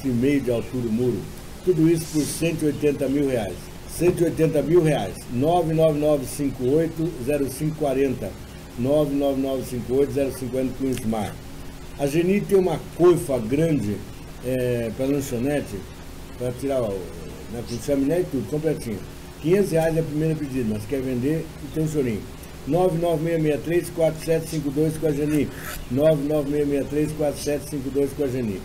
e meio de altura o muro. Tudo isso por 180 mil reais. 180 mil reais. 99958-0540. 99958-0540 com o Smart. A Geni tem uma coifa grande é, para lanchonete, para tirar o, né, chaminé e tudo, completinho. 500 reais é a primeira pedida, mas quer vender e tem um chorinho. 99663-4752 com a Geni. 99663-4752 com a Geni.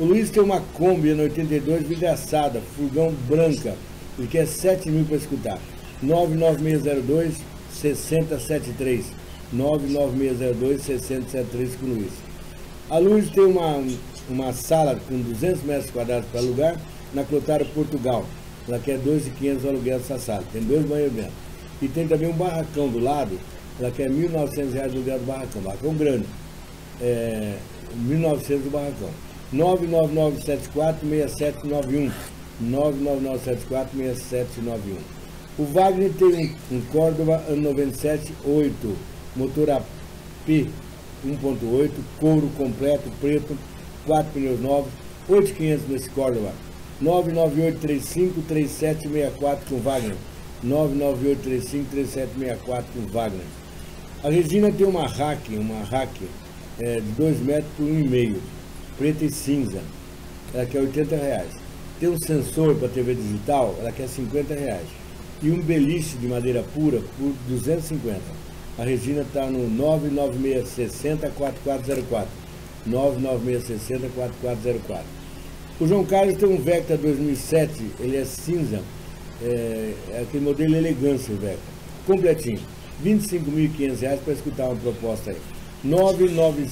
O Luiz tem uma Kombi ano 82 vidraçada, furgão branca. Ele quer 7 mil para escutar. 99602 6073. 99602 6073 com Luiz. A Luiz tem uma, uma sala com 200 metros quadrados para alugar na Clotário, Portugal. Ela quer 2.500 aluguel dessa sala. Tem dois banheiros dentro. E tem também um barracão do lado. Ela quer 1.900 reais o aluguel do barracão. Barracão grande. É, 1.900 do barracão. 99974-6791. 99974-6791. O Wagner tem um, um Córdoba ano 97 8, motor AP 1.8, couro completo, preto, 4 pneus novos, 8.500 nesse Córdoba. 99835-3764 com Wagner. 99835-3764 com Wagner. A Regina tem uma hack, uma hack é, de 2 metros por 1,5 preta e cinza, ela quer 80 reais. Tem um sensor para TV digital, ela quer 50 reais. E um beliche de madeira pura por 250. A Regina está no 99660-4404. 99660-4404. O João Carlos tem um Vectra 2007, ele é cinza, é, é aquele modelo elegância o Vectra, completinho. R$ 25.500 para escutar uma proposta aí. 99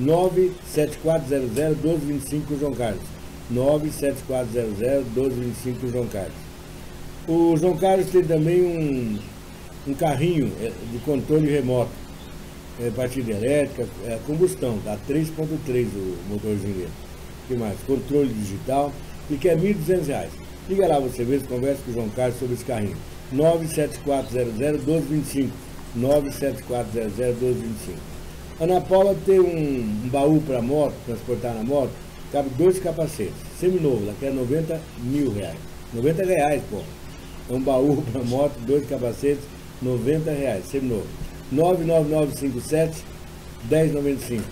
97400-1225 João Carlos. 97400-1225 João Carlos. O João Carlos tem também um, um carrinho é, de controle remoto. É, partida elétrica, é, combustão, dá 3.3 o motorzinho dele. Que mais? Controle digital e que é R$ 1.200. Liga lá você mesmo, conversa com o João Carlos sobre esse carrinho. 97400-1225. 97400-1225. Ana Paula tem um, um baú para moto, transportar na moto, cabe dois capacetes, seminovo, ela quer 90 mil reais. 90 reais, pô. É um baú para moto, dois capacetes, 90 reais, seminovo. 99957 1095.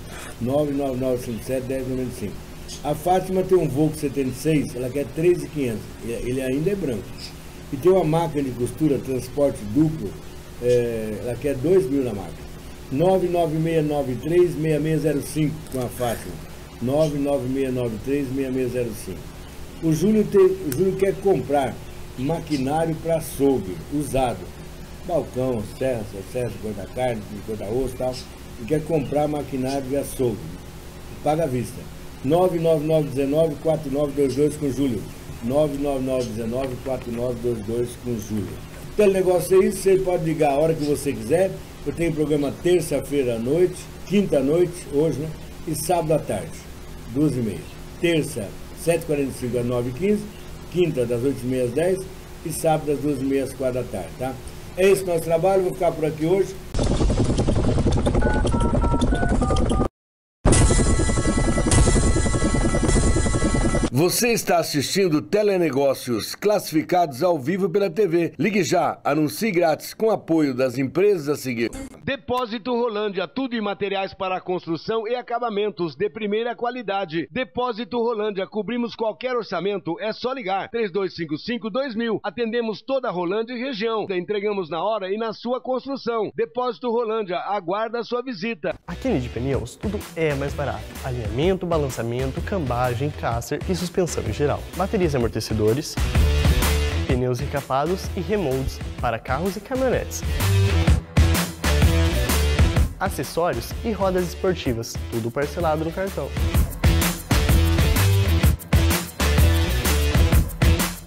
99957 1095. A Fátima tem um Volvo 76, ela quer 3.500, ele ainda é branco. E tem uma máquina de costura, transporte duplo, é, ela quer 2 mil na máquina. 99693-6605 com a Fátima. 99693-6605. O Júlio, tem, o Júlio quer comprar maquinário para açougue, usado. Balcão, serra, serra, corta carne, corta osso e tal. E quer comprar maquinário de açougue. Paga à vista. 99919-4922 com o Júlio. 99919-4922 com o Júlio. Telenegócio é isso, você pode ligar a hora que você quiser. Eu tenho programa terça-feira à noite, quinta à noite, hoje, né? E sábado à tarde, duas e meia. Terça, 7h45 às 9h15, quinta das 8h30 às 10 e sábado das 2h30 às 4 da tarde, tá? É esse nosso trabalho, vou ficar por aqui hoje. Você está assistindo Telenegócios classificados ao vivo pela TV. Ligue já, anuncie grátis com apoio das empresas a seguir. Depósito Rolândia, tudo em materiais para construção e acabamentos de primeira qualidade. Depósito Rolândia, cobrimos qualquer orçamento, é só ligar. 3255-2000. Atendemos toda a Rolândia e região. Entregamos na hora e na sua construção. Depósito Rolândia, aguarda a sua visita. Aqui de Pneus, tudo é mais barato. Alinhamento, balançamento, cambagem, caster e suspensão em geral. Baterias e amortecedores, pneus recapados e remoldes para carros e caminhonetes. Acessórios e rodas esportivas, tudo parcelado no cartão.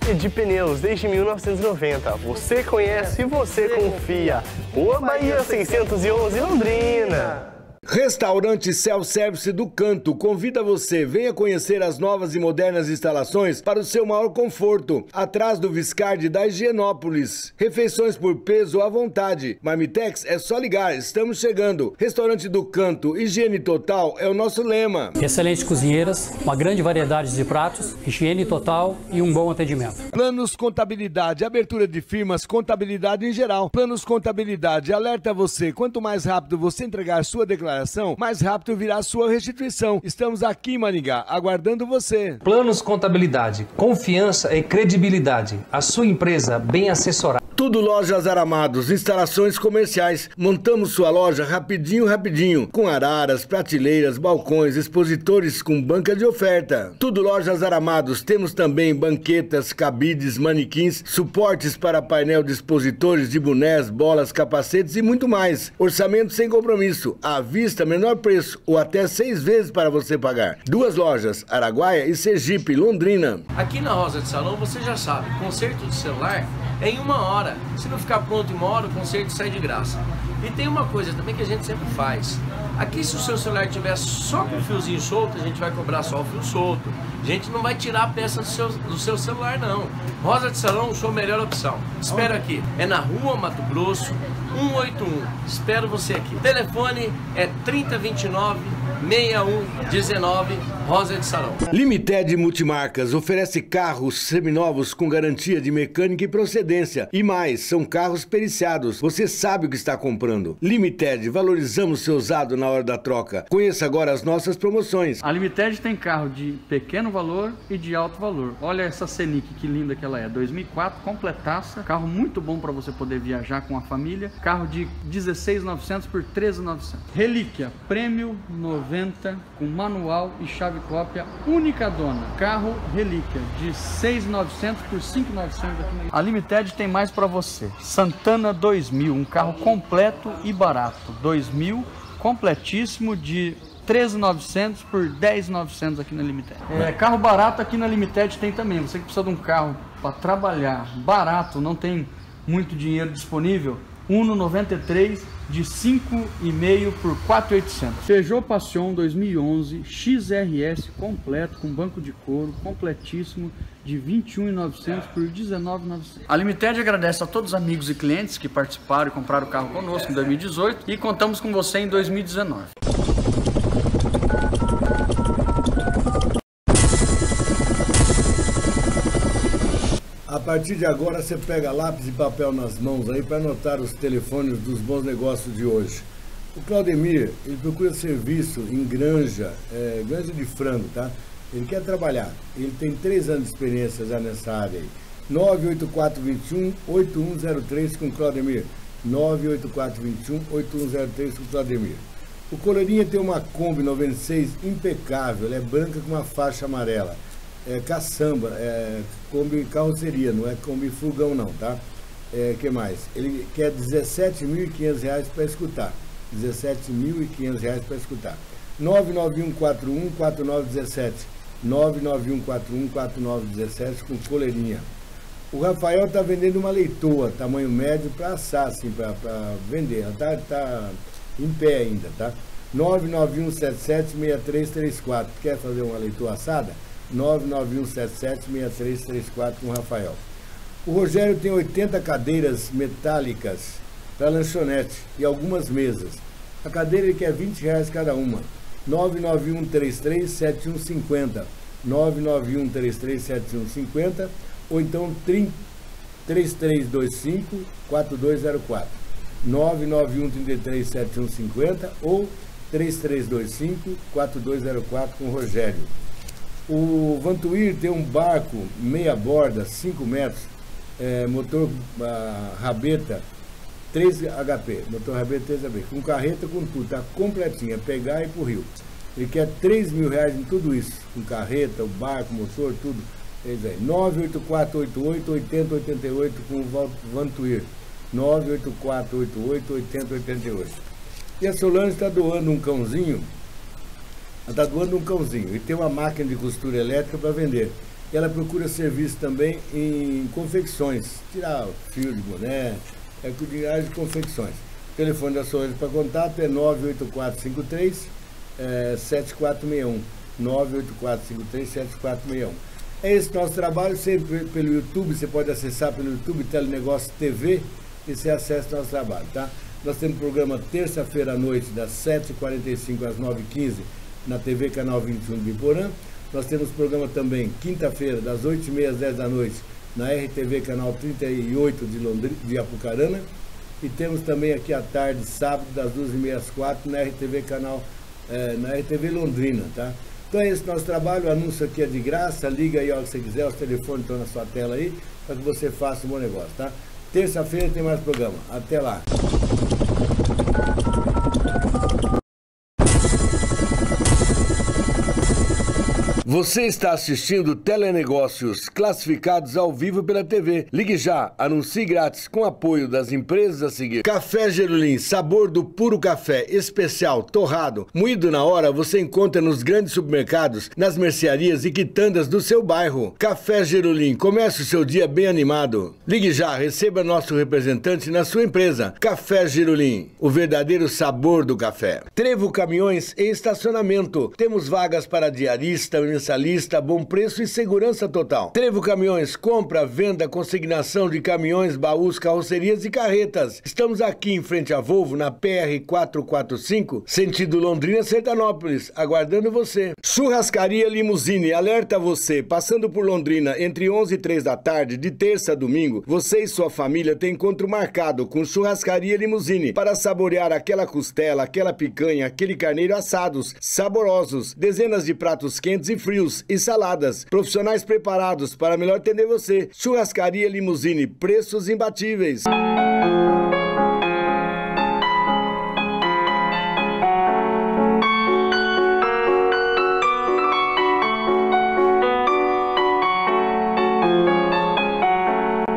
Edi Pneus, desde 1990. Você conhece e você confia. Rua Bahia 611, Londrina. Restaurante Self-Service do Canto convida você, venha conhecer as novas e modernas instalações para o seu maior conforto, atrás do Viscardi da Higienópolis. Refeições por peso à vontade. Marmitex é só ligar, estamos chegando. Restaurante do Canto, higiene total é o nosso lema. Excelentes cozinheiras, uma grande variedade de pratos, higiene total e um bom atendimento. Planos Contabilidade, abertura de firmas, contabilidade em geral. Planos Contabilidade, alerta você, quanto mais rápido você entregar sua declaração, mais rápido virá a sua restituição. Estamos aqui em Maringá, aguardando você. Planos Contabilidade, confiança e credibilidade. A sua empresa bem assessorada. Tudo Lojas Aramados, instalações comerciais. Montamos sua loja rapidinho, rapidinho. Com araras, prateleiras, balcões, expositores com banca de oferta. Tudo Lojas Aramados. Temos também banquetas, cabides, manequins, suportes para painel de expositores de bonés, bolas, capacetes e muito mais. Orçamento sem compromisso. À vista, menor preço ou até seis vezes para você pagar. Duas lojas, Araguaia e Sergipe, Londrina. Aqui na Rosa de Salão você já sabe, conserto de celular é em uma hora. Se não ficar pronto em uma hora, o conserto sai de graça. E tem uma coisa também que a gente sempre faz. Aqui se o seu celular tiver só com o fiozinho solto, a gente vai cobrar só o fio solto. A gente não vai tirar a peça do seu, do seu celular não. Rosa de Salão, sua melhor opção. Espero aqui. É na rua Mato Grosso, 181. Espero você aqui. Telefone é 3029 6119 Rosa de Salão. Limited Multimarcas oferece carros seminovos com garantia de mecânica e procedência. E mais, são carros periciados. Você sabe o que está comprando. Limited, valorizamos seu usado na hora da troca. Conheça agora as nossas promoções. A Limited tem carro de pequeno valor e de alto valor. Olha essa Senic, que linda que ela é. 2004, completaça. Carro muito bom para você poder viajar com a família. Carro de 16.900 por 13.900. Relíquia, prêmio 90 com manual e chave cópia única dona. Carro relíquia de 6.900 por 5.900 A Limited tem mais para você. Santana 2000, um carro completo e barato. 2000, completíssimo de 13.900 por 10.900 aqui na Limited. É, carro barato aqui na Limited tem também. Você que precisa de um carro para trabalhar barato, não tem muito dinheiro disponível, Uno 93 de 5,5 por 4,800. Peugeot Passion 2011 XRS completo com banco de couro completíssimo de 21.900 por 19.900. A Limited agradece a todos os amigos e clientes que participaram e compraram o carro conosco em 2018 e contamos com você em 2019. A partir de agora você pega lápis e papel nas mãos aí para anotar os telefones dos bons negócios de hoje. O Claudemir, ele procura serviço em granja, é, granja de frango, tá? Ele quer trabalhar. Ele tem três anos de experiência já nessa área aí. 98421 8103 com Claudemir. 98421 8103 com Claudemir. O Colorinha tem uma Kombi 96 impecável, ela é branca com uma faixa amarela é, caçamba, é, Kombi carroceria, não é Kombi furgão não, tá? É, que mais? Ele quer R$ reais para escutar. R$ 17.500 para escutar. 99141 4917. 99141 4917 com coleirinha. O Rafael está vendendo uma leitoa, tamanho médio, para assar, assim, para vender. Ela está tá em pé ainda, tá? 991776334. Quer fazer uma leitoa assada? 991776334 com o Rafael. O Rogério tem 80 cadeiras metálicas para lanchonete e algumas mesas. A cadeira ele quer 20 reais cada uma. 991337150. 991337150 ou então 3325 4204. 991337150 ou 3325 4204 com o Rogério. O Vantuir tem um barco meia borda, 5 metros, é, motor a, rabeta 3 HP, motor rabeta 3 HP, com carreta, com tudo, tá completinha, pegar e ir pro rio. Ele quer 3 mil reais em tudo isso, com carreta, o barco, motor, tudo. É isso aí, 98488 8088 com o Vantuir. 98488 8088. E a Solange está doando um cãozinho ela está doando um cãozinho e tem uma máquina de costura elétrica para vender. ela procura serviço também em confecções, tirar fio de boné, é de confecções. O telefone da Sorriso para contato é 98453 é, 7461. 98453 7461. É esse nosso trabalho, sempre pelo YouTube, você pode acessar pelo YouTube Telenegócio TV e você acessa nosso trabalho, tá? Nós temos programa terça-feira à noite, das 7h45 às 9h15, na TV Canal 21 de Biporã. Nós temos programa também quinta-feira, das 8h30 às 10 da noite, na RTV Canal 38 de, Londrina, de Apucarana. E temos também aqui à tarde, sábado, das 2h30 às 4 na RTV Canal, eh, na RTV Londrina, tá? Então é esse nosso trabalho, o anúncio aqui é de graça, liga aí a que você quiser, os telefones estão na sua tela aí, para que você faça um bom negócio, tá? Terça-feira tem mais programa. Até lá. Você está assistindo Telenegócios classificados ao vivo pela TV. Ligue já, anuncie grátis com apoio das empresas a seguir. Café Gerulim, sabor do puro café, especial, torrado, moído na hora, você encontra nos grandes supermercados, nas mercearias e quitandas do seu bairro. Café Gerulim, comece o seu dia bem animado. Ligue já, receba nosso representante na sua empresa. Café Gerulim, o verdadeiro sabor do café. Trevo Caminhões e Estacionamento. Temos vagas para diarista, mensalista, bom preço e segurança total. Trevo Caminhões, compra, venda, consignação de caminhões, baús, carrocerias e carretas. Estamos aqui em frente à Volvo, na PR 445, sentido Londrina, Sertanópolis, aguardando você. Churrascaria Limusine, alerta você, passando por Londrina entre 11 e 3 da tarde, de terça a domingo, você e sua família têm encontro marcado com Churrascaria Limusine para saborear aquela costela, aquela picanha, aquele carneiro assados, saborosos, dezenas de pratos quentes e frios e saladas. Profissionais preparados para melhor atender você. Churrascaria Limusine, preços imbatíveis.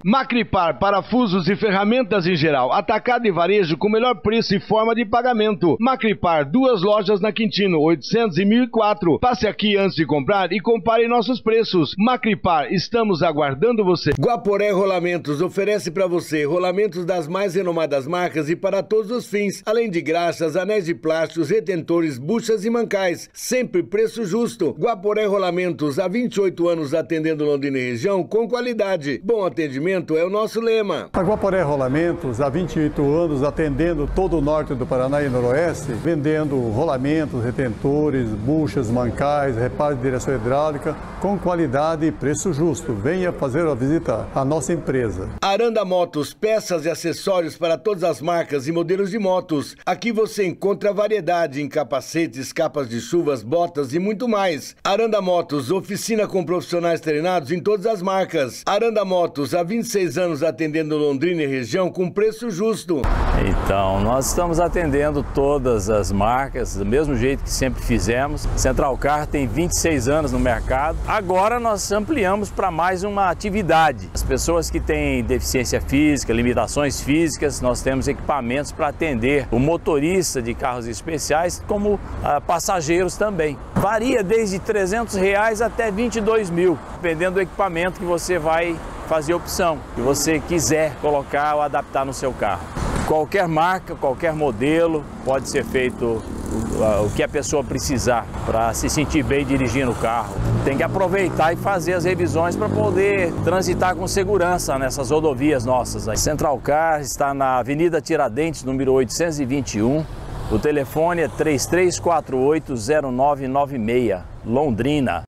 Macripar, parafusos e ferramentas em geral, atacado e varejo com melhor preço e forma de pagamento. Macripar, duas lojas na Quintino, 800 e 1004. Passe aqui antes de comprar e compare nossos preços. Macripar, estamos aguardando você. Guaporé Rolamentos oferece para você rolamentos das mais renomadas marcas e para todos os fins, além de graxas, anéis de plásticos, retentores, buchas e mancais. Sempre preço justo. Guaporé Rolamentos, há 28 anos atendendo Londrina e região com qualidade. Bom atendimento é o nosso lema. A Guaporé Rolamentos, há 28 anos, atendendo todo o norte do Paraná e noroeste, vendendo rolamentos, retentores, buchas, mancais, reparo de direção hidráulica, com qualidade e preço justo. Venha fazer a visita à nossa empresa. Aranda Motos, peças e acessórios para todas as marcas e modelos de motos. Aqui você encontra variedade em capacetes, capas de chuvas, botas e muito mais. Aranda Motos, oficina com profissionais treinados em todas as marcas. Aranda Motos, há 20 26 anos atendendo Londrina e região com preço justo. Então, nós estamos atendendo todas as marcas do mesmo jeito que sempre fizemos. Central Car tem 26 anos no mercado. Agora nós ampliamos para mais uma atividade. As pessoas que têm deficiência física, limitações físicas, nós temos equipamentos para atender o motorista de carros especiais, como ah, passageiros também. Varia desde 300 reais até 22 mil, dependendo do equipamento que você vai fazer opção que você quiser colocar ou adaptar no seu carro. Qualquer marca, qualquer modelo, pode ser feito o que a pessoa precisar para se sentir bem dirigindo o carro. Tem que aproveitar e fazer as revisões para poder transitar com segurança nessas rodovias nossas. A Central Car está na Avenida Tiradentes, número 821. O telefone é 33480996, Londrina.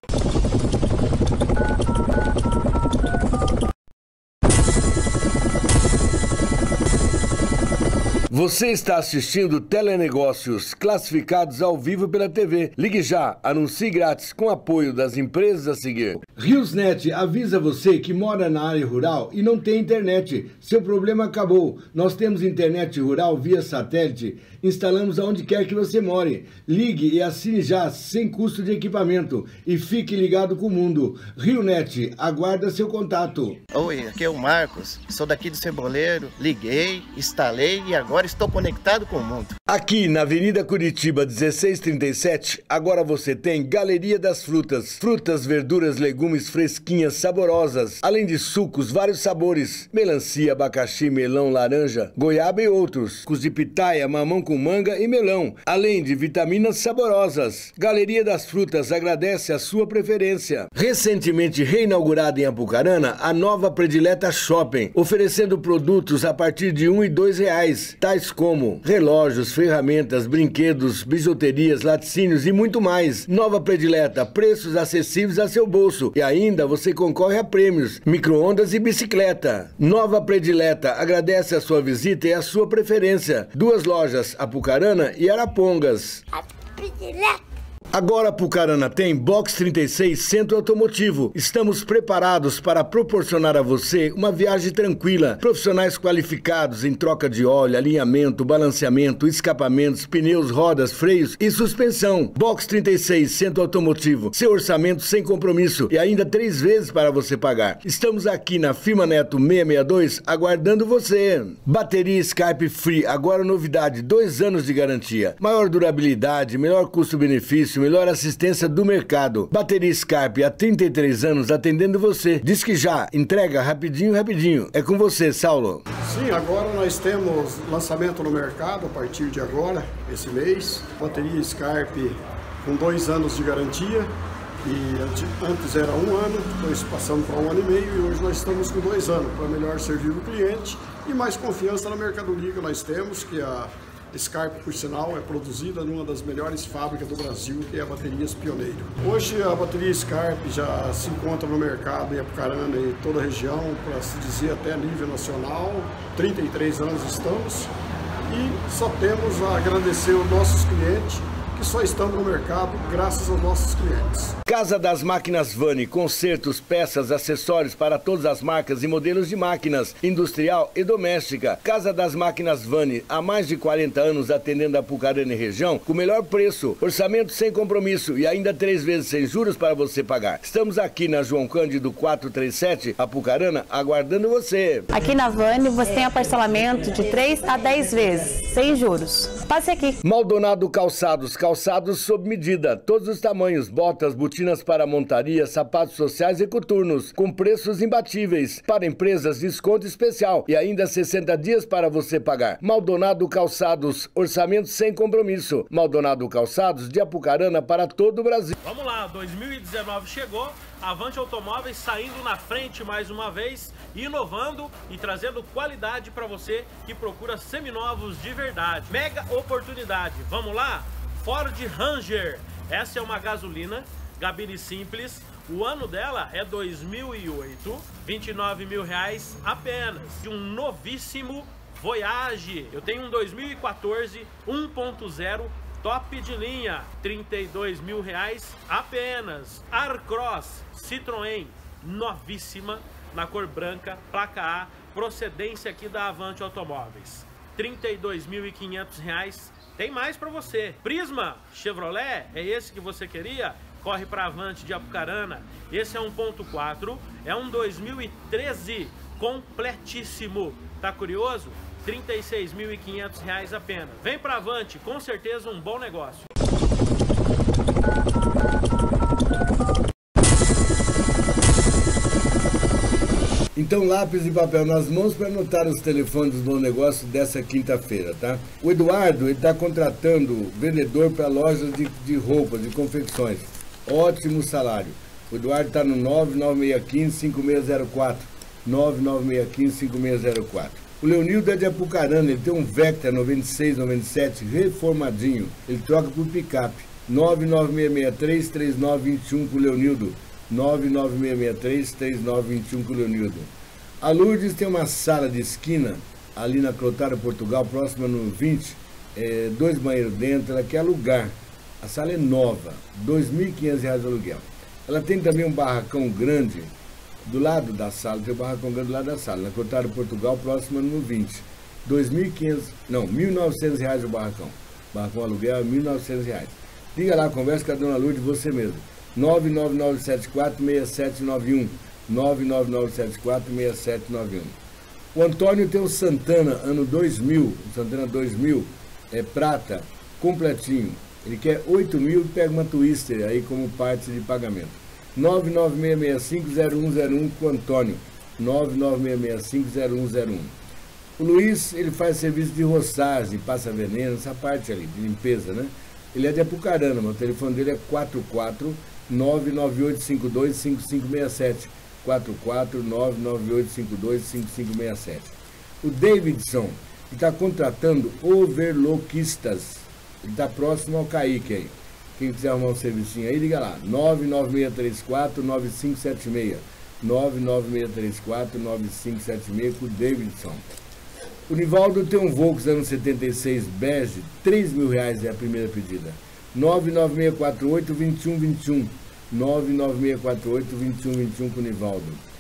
Você está assistindo Telenegócios classificados ao vivo pela TV. Ligue já, anuncie grátis com apoio das empresas a seguir. Riosnet avisa você que mora na área rural e não tem internet. Seu problema acabou. Nós temos internet rural via satélite instalamos aonde quer que você more. Ligue e assine já, sem custo de equipamento. E fique ligado com o mundo. RioNet, aguarda seu contato. Oi, aqui é o Marcos. Sou daqui do Ceboleiro. Liguei, instalei e agora estou conectado com o mundo. Aqui na Avenida Curitiba 1637, agora você tem Galeria das Frutas. Frutas, verduras, legumes fresquinhas, saborosas. Além de sucos, vários sabores. Melancia, abacaxi, melão, laranja, goiaba e outros. Cus de pitaia, mamão com manga e melão. Além de vitaminas saborosas. Galeria das Frutas agradece a sua preferência. Recentemente reinaugurada em Apucarana, a nova Predileta Shopping, oferecendo produtos a partir de um e dois reais, tais como relógios, ferramentas, brinquedos, bijuterias, laticínios e muito mais. Nova Predileta, preços acessíveis a seu bolso e ainda você concorre a prêmios, micro-ondas e bicicleta. Nova Predileta agradece a sua visita e a sua preferência. Duas lojas, Apucarana e Arapongas. Predileta. Agora Pucarana tem Box 36 Centro Automotivo. Estamos preparados para proporcionar a você uma viagem tranquila. Profissionais qualificados em troca de óleo, alinhamento, balanceamento, escapamentos, pneus, rodas, freios e suspensão. Box 36 Centro Automotivo. Seu orçamento sem compromisso e ainda três vezes para você pagar. Estamos aqui na Firma Neto 662 aguardando você. Bateria Skype Free. Agora novidade, dois anos de garantia. Maior durabilidade, melhor custo-benefício melhor assistência do mercado. Bateria Skype há 33 anos atendendo você. Diz que já, entrega rapidinho, rapidinho. É com você, Saulo. Sim, agora nós temos lançamento no mercado a partir de agora, esse mês. Bateria Skype com dois anos de garantia. E antes era um ano, depois passamos para um ano e meio e hoje nós estamos com dois anos para melhor servir o cliente e mais confiança na mercadoria que nós temos, que a Scarpe, por sinal, é produzida numa das melhores fábricas do Brasil, que é a Baterias Pioneiro. Hoje a bateria Scarpe já se encontra no mercado em Apucarana e toda a região, para se dizer até nível nacional. 33 anos estamos e só temos a agradecer aos nossos clientes que só estamos no mercado graças aos nossos clientes. Casa das Máquinas Vani, consertos, peças, acessórios para todas as marcas e modelos de máquinas, industrial e doméstica. Casa das Máquinas Vani, há mais de 40 anos atendendo a Pucarana e região, com o melhor preço, orçamento sem compromisso e ainda três vezes sem juros para você pagar. Estamos aqui na João Cândido 437, Apucarana, aguardando você. Aqui na Vani você tem a parcelamento de 3 a 10 vezes, sem juros. Passe aqui. Maldonado Calçados, calçados sob medida, todos os tamanhos, botas, botinas para montaria, sapatos sociais e coturnos, com preços imbatíveis. Para empresas, desconto especial e ainda 60 dias para você pagar. Maldonado Calçados, orçamento sem compromisso. Maldonado Calçados, de Apucarana para todo o Brasil. Vamos lá, 2019 chegou. Avante Automóveis saindo na frente mais uma vez, inovando e trazendo qualidade para você que procura seminovos de verdade. Mega oportunidade. Vamos lá? Ford Ranger. Essa é uma gasolina, gabine simples. O ano dela é 2008, 29 mil reais apenas. De um novíssimo Voyage. Eu tenho um 2014 1.0 top de linha, 32 mil reais apenas. Arcross Citroën, novíssima, na cor branca, placa A, procedência aqui da Avante Automóveis. 32.500 reais. Tem mais para você. Prisma Chevrolet, é esse que você queria? Corre para Avante de Apucarana. Esse é 1.4, é um 2013 completíssimo. Tá curioso? R$ 36.500 apenas. Vem para Avante, com certeza um bom negócio. Então, lápis e papel nas mãos para anotar os telefones do negócio dessa quinta-feira, tá? O Eduardo está contratando vendedor para lojas de, de roupas, de confecções. Ótimo salário. O Eduardo está no 99615-5604. 99615-5604. O Leonildo é de Apucarana, ele tem um Vectra 96, 97 reformadinho. Ele troca por picape. 99663-3921 com o Leonildo. 99663-3921 com o Leonildo. A Lourdes tem uma sala de esquina ali na Clotário, Portugal, próxima no 20, é, dois banheiros dentro, ela quer alugar. A sala é nova, R$ 2.500 de aluguel. Ela tem também um barracão grande do lado da sala, tem um barracão grande do lado da sala, na Clotário, Portugal, próxima no 20. 2.500, não, 1.900 reais o barracão. Barracão aluguel é 1.900 reais. Liga lá, conversa com a dona Lourdes você mesmo. 999746791. 999746791. O Antônio tem o Santana, ano 2000, o Santana 2000, é prata, completinho. Ele quer 8 mil e pega uma Twister aí como parte de pagamento. 996650101 com o Antônio. 996650101. O Luiz, ele faz serviço de roçagem, passa veneno, essa parte ali, de limpeza, né? Ele é de Apucarana, mas o telefone dele é 44 998525567. 44 998525567. O Davidson está contratando overloquistas. Ele está próximo ao Kaique aí. Quem quiser arrumar um servicinho aí, liga lá. 99634 9576. 99634 9576 com o Davidson. O Nivaldo tem um Volks ano 76 bege, 3 mil reais é a primeira pedida. 99648 2121. 99648 2121 com o Nivaldo.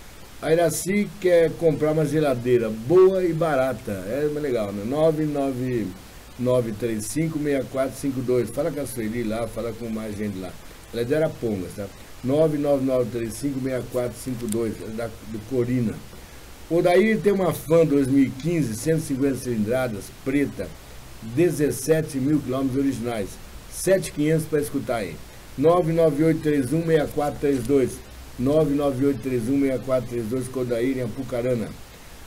A Iraci quer comprar uma geladeira boa e barata. É legal, né? 999356452. Fala com a Sueli lá, fala com mais gente lá. Ela é de Arapongas, tá? 999356452, é da, do Corina. O daí tem uma Fan 2015, 150 cilindradas, preta, 17 mil quilômetros originais. 7,500 para escutar aí. 998316432. 998316432, Codaíra, em Apucarana.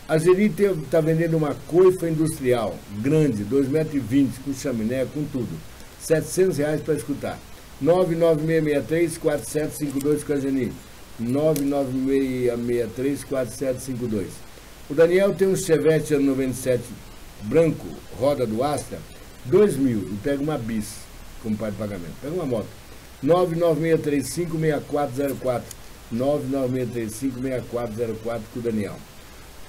A Zeri está vendendo uma coifa industrial, grande, 2,20 metros, com chaminé, com tudo. 700 reais para escutar. 99663-4752 com a Geni. 99663-4752. O Daniel tem um Chevette ano 97 branco, roda do Astra, 2 mil, e pega uma bis como parte de pagamento. Pega uma moto. 99635-6404. 99635-6404 com o Daniel.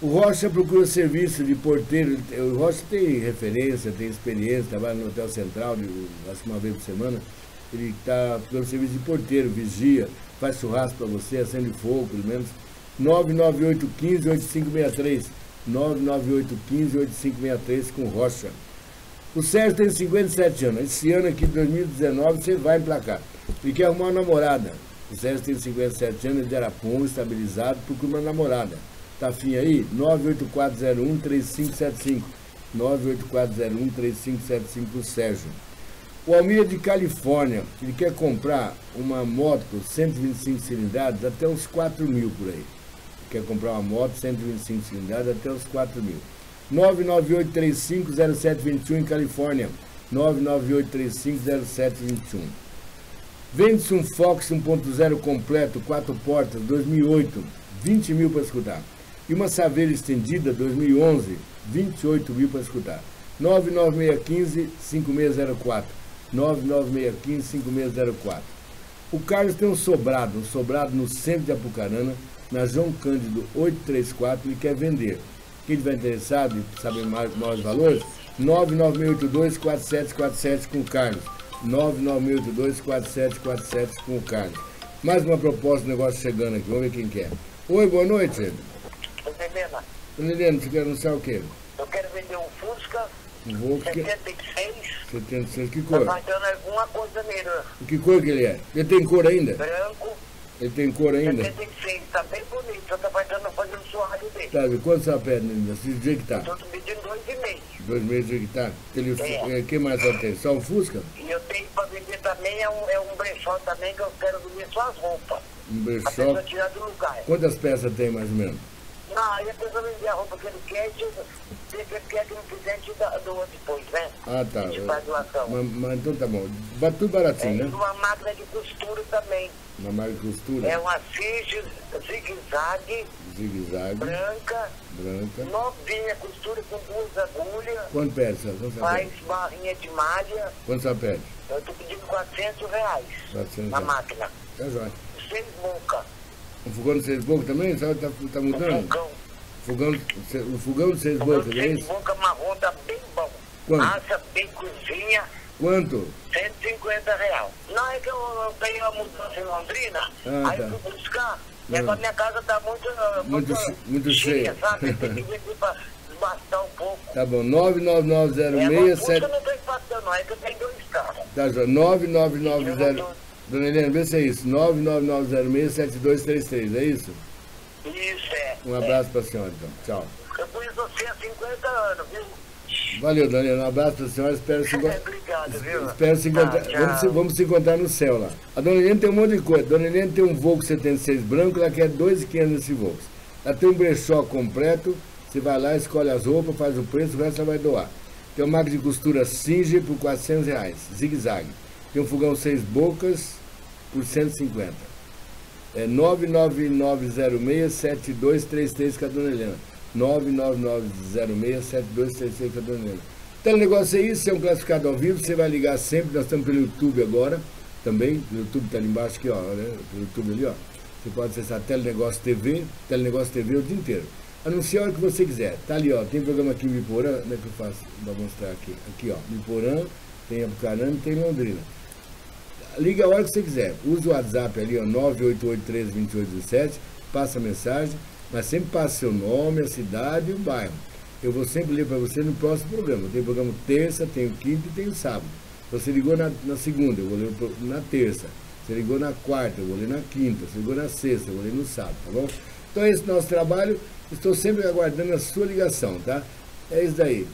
O Rocha procura serviço de porteiro. O Rocha tem referência, tem experiência, trabalha no Hotel Central, acho que uma vez por semana. Ele está procurando serviço de porteiro, vigia, faz churrasco para você, acende fogo, pelo menos. 99815-8563. 99815-8563 com Rocha. O Sérgio tem 57 anos. Esse ano aqui, 2019, você vai emplacar. Ele quer arrumar uma namorada. O Sérgio tem 57 anos, ele de Araponga, estabilizado, procura uma namorada. Tá afim aí? 98401-3575. 98401-3575 o Sérgio. O Almir é de Califórnia, ele quer comprar uma moto 125 cilindradas até uns 4 mil por aí. Quer comprar uma moto 125 cilindradas até uns 4 mil. 998350721 em Califórnia. 998350721. Vende-se um Fox 1.0 completo, 4 portas, 2008, 20 mil para escutar. E uma Saveira estendida, 2011, 28 mil para escutar. 99615-5604. 99615-5604. O Carlos tem um sobrado, um sobrado no centro de Apucarana, na João Cândido 834, ele quer vender. Quem estiver interessado em saber mais, maiores valores, 99682-4747 com o Carlos. 99682-4747 com o Carlos. Mais uma proposta de negócio chegando aqui, vamos ver quem quer. Oi, boa noite. Oi, Helena. Helena, você quer anunciar o quê? Eu quero vender um Fusca Um Volkswagen 76. 76, que Tá cor? faltando alguma coisa nele. Que cor que ele é? Ele tem cor ainda? Branco, Ele tem cor ainda? 76. Tá bem bonito. Só tá faltando fazer o suário dele. Tá, e quanto você pede, menina? Se dizer que tá? Tô pedindo dois e meio. Dois meses de que tá. Ele, É. é. que mais tem? Só um Fusca? E eu tenho pra vender também, é um, é um brechó também, que eu quero vender só as roupas. Um brechó. tirar do lugar. Quantas peças tem mais ou menos? Não, aí a pessoa vender a roupa que ele quer, se ele quer que não quiser, gente dá- doa depois, né? Ah, tá. Gente faz doação. Mas, mas então tá bom. Ba- Tudo baratinho, É, né? uma máquina de costura também. Uma marca de costura. É uma Sige zigue-zague, Zigue-zague. branca, Branca. novinha, costura com duas agulhas, Quanto pede, senhora? Quanto faz pede? barrinha de malha. Quanto você pede? Eu tô pedindo 400 reais 400 na reais. máquina. Tá jóia. Seis bocas. O fogão de seis bocas também? Sabe, tá, tá mudando? fogão. Fogão, o fogão de seis bocas, é Seis isso? bocas marrom tá bem bom. Quanto? Assa bem cozinha, Quanto? 150 reais. Não, é que eu, eu tenho uma mudança em Londrina, Ah, aí tá. eu fui buscar, e Ah. agora minha casa tá muito, Muito muito cheia. sabe? Tem que vir pra impactar um pouco. Tá bom, É, agora, 99906... eu não tô impactando, não, é que eu tenho dois carros. Tá, João, 9990... Dona Helena, vê se é isso, 999067233, é isso? Isso, é. Um abraço pra senhora, então. Tchau. Eu conheço você há 50 anos, viu? Valeu, Dona Helena, um abraço pra senhora, espero se encontrar... Obrigado, viu? Espero se encontrar. Tá, vamos, se, vamos se encontrar no céu lá. A Dona Helena tem um monte de coisa. Dona Helena tem um Volks 76 branco, ela quer 2,500 nesse Volks. Ela tem um brechó completo, você vai lá, escolhe as roupas, faz o preço, o resto ela vai doar. Tem uma máquina de costura Singer por 400 reais, zigue-zague. Tem um fogão seis bocas por 150. É 99906-7233 com a Dona Helena. 99906-7233 com a Dona Helena. Telenegócio é isso, é um classificado ao vivo, você vai ligar sempre, nós estamos pelo YouTube agora, também, o YouTube está ali embaixo aqui, ó, né? O YouTube ali, ó. Você pode acessar Telenegócio TV, Telenegócio TV o dia inteiro. Anuncia a hora que você quiser. Tá ali, ó. Tem programa aqui em Miporã, como é que eu faço? Vou mostrar aqui. Aqui, ó. Miporã, tem Apucarana e tem Londrina. Liga a hora que você quiser. Usa o WhatsApp ali, ó, 988132817, passa a mensagem, mas sempre passa seu nome, a cidade e o bairro. Eu vou sempre ler para você no próximo programa. Tem programa terça, o quinto e tem o sábado. Você ligou na, na segunda, eu vou ler na terça. Você ligou na quarta, eu vou ler na quinta. Você ligou na sexta, eu vou ler no sábado, tá bom? Então esse é o nosso trabalho. Estou sempre aguardando a sua ligação, tá? É isso daí.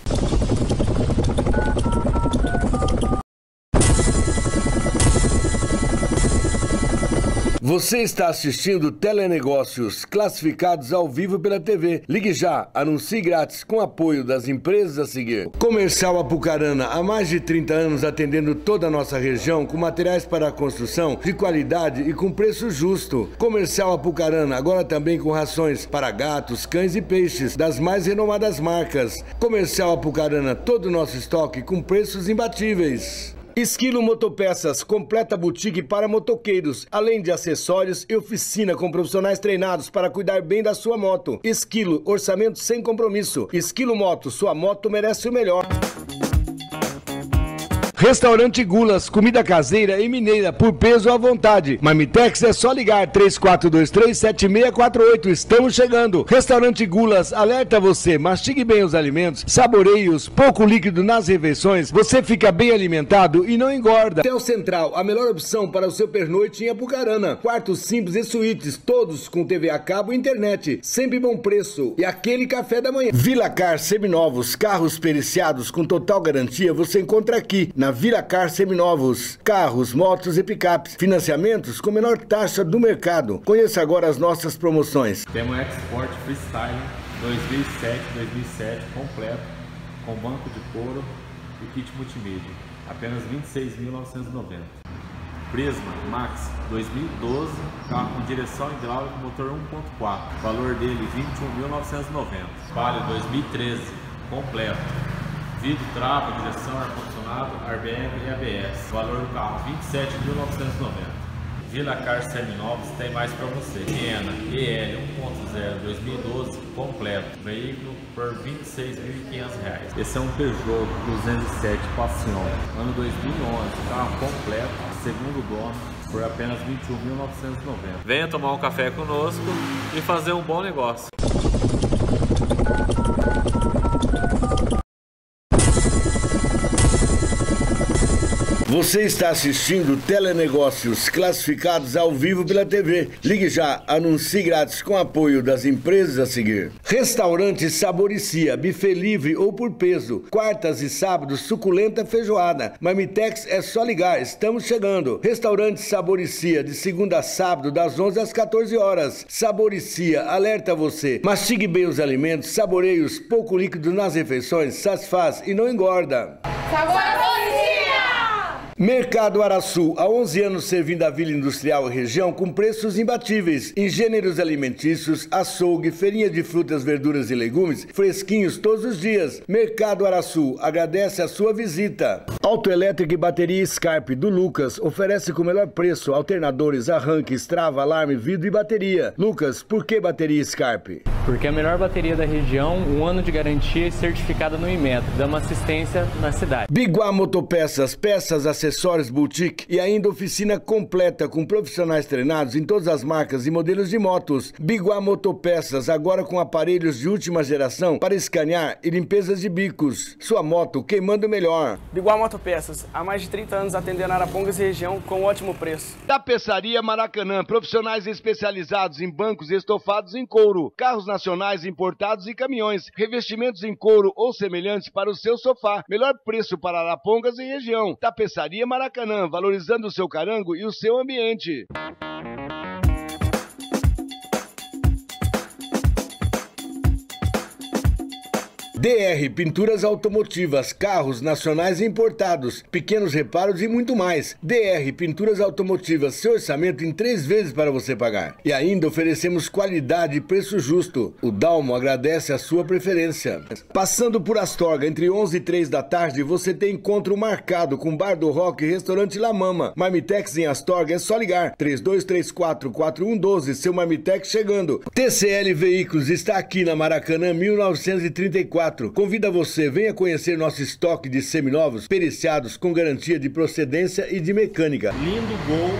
Você está assistindo Telenegócios classificados ao vivo pela TV. Ligue já, anuncie grátis com apoio das empresas a seguir. Comercial Apucarana, há mais de 30 anos atendendo toda a nossa região com materiais para construção de qualidade e com preço justo. Comercial Apucarana, agora também com rações para gatos, cães e peixes das mais renomadas marcas. Comercial Apucarana, todo o nosso estoque com preços imbatíveis. Esquilo Motopeças, completa boutique para motoqueiros, além de acessórios e oficina com profissionais treinados para cuidar bem da sua moto. Esquilo, orçamento sem compromisso. Esquilo Moto, sua moto merece o melhor. Restaurante Gulas, comida caseira e mineira por peso à vontade. Marmitex é só ligar 34237648. Estamos chegando. Restaurante Gulas alerta você, mastigue bem os alimentos, saboreie-os, pouco líquido nas refeições, você fica bem alimentado e não engorda. Hotel Central, a melhor opção para o seu pernoite em Apucarana. Quartos simples e suítes, todos com TV a cabo e internet, sempre bom preço. E aquele café da manhã. Vila Car Seminovos, carros periciados com total garantia, você encontra aqui na Vila Car Seminovos. Carros, motos e picapes. Financiamentos com menor taxa do mercado. Conheça agora as nossas promoções. Temos Export Freestyle 2007-2007 completo, com banco de couro e kit multimídia, apenas R$ 26.990. Prisma Max 2012, carro com direção hidráulica motor 1.4, valor dele R$ 21.990. Palio 2013, completo. Vidro, trava, direção, ar-condicionado, airbag e ABS. Valor do carro R$ 27.990. Vila Car Seminovos tem mais para você. Siena EL 1.0 2012 completo. Veículo por R$ 26.500. Esse é um Peugeot 207 Passion, ano 2011. Carro completo, segundo dono, por apenas R$ 21.990. Venha tomar um café conosco e fazer um bom negócio. Você está assistindo Telenegócios classificados ao vivo pela TV. Ligue já, anuncie grátis com apoio das empresas a seguir. Restaurante Saboricia, buffet livre ou por peso. Quartas e sábados, suculenta feijoada. Marmitex é só ligar, estamos chegando. Restaurante Saboricia, de segunda a sábado, das 11 às 14 horas. Saboricia, alerta você. Mastigue bem os alimentos, saboreie-os, pouco líquido nas refeições, satisfaz e não engorda. Mercado Araçu, há 11 anos servindo a Vila Industrial e região com preços imbatíveis em gêneros alimentícios, açougue, feirinha de frutas, verduras e legumes, fresquinhos todos os dias. Mercado Araçu, agradece a sua visita. Autoelétrica e bateria Scarpe do Lucas oferece com o melhor preço alternadores, arranques, trava, alarme, vidro e bateria. Lucas, por que bateria Scarpe? Porque é a melhor bateria da região, um ano de garantia e certificada no Inmetro. Dá uma assistência na cidade. Biguá Motopeças, peças, acessórios acessórios boutique e ainda oficina completa com profissionais treinados em todas as marcas e modelos de motos. Biguá Motopeças, agora com aparelhos de última geração para escanear e limpezas de bicos. Sua moto queimando melhor. Biguá Motopeças, há mais de 30 anos atendendo Arapongas e região com ótimo preço. Tapeçaria Maracanã, profissionais especializados em bancos estofados em couro, carros nacionais importados e caminhões, revestimentos em couro ou semelhantes para o seu sofá. Melhor preço para Arapongas e região. Tapeçaria Maracanã, valorizando o seu carango e o seu ambiente. DR Pinturas Automotivas, carros nacionais e importados, pequenos reparos e muito mais. DR Pinturas Automotivas, seu orçamento em três vezes para você pagar. E ainda oferecemos qualidade e preço justo. O Dalmo agradece a sua preferência. Passando por Astorga, entre 11 e 3 da tarde, você tem encontro marcado com Bar do Rock e Restaurante La Mama. Marmitex em Astorga é só ligar. 3234 4112, seu Marmitex chegando. TCL Veículos está aqui na Maracanã 1934 convida você, venha conhecer nosso estoque de seminovos periciados com garantia de procedência e de mecânica. Lindo Gol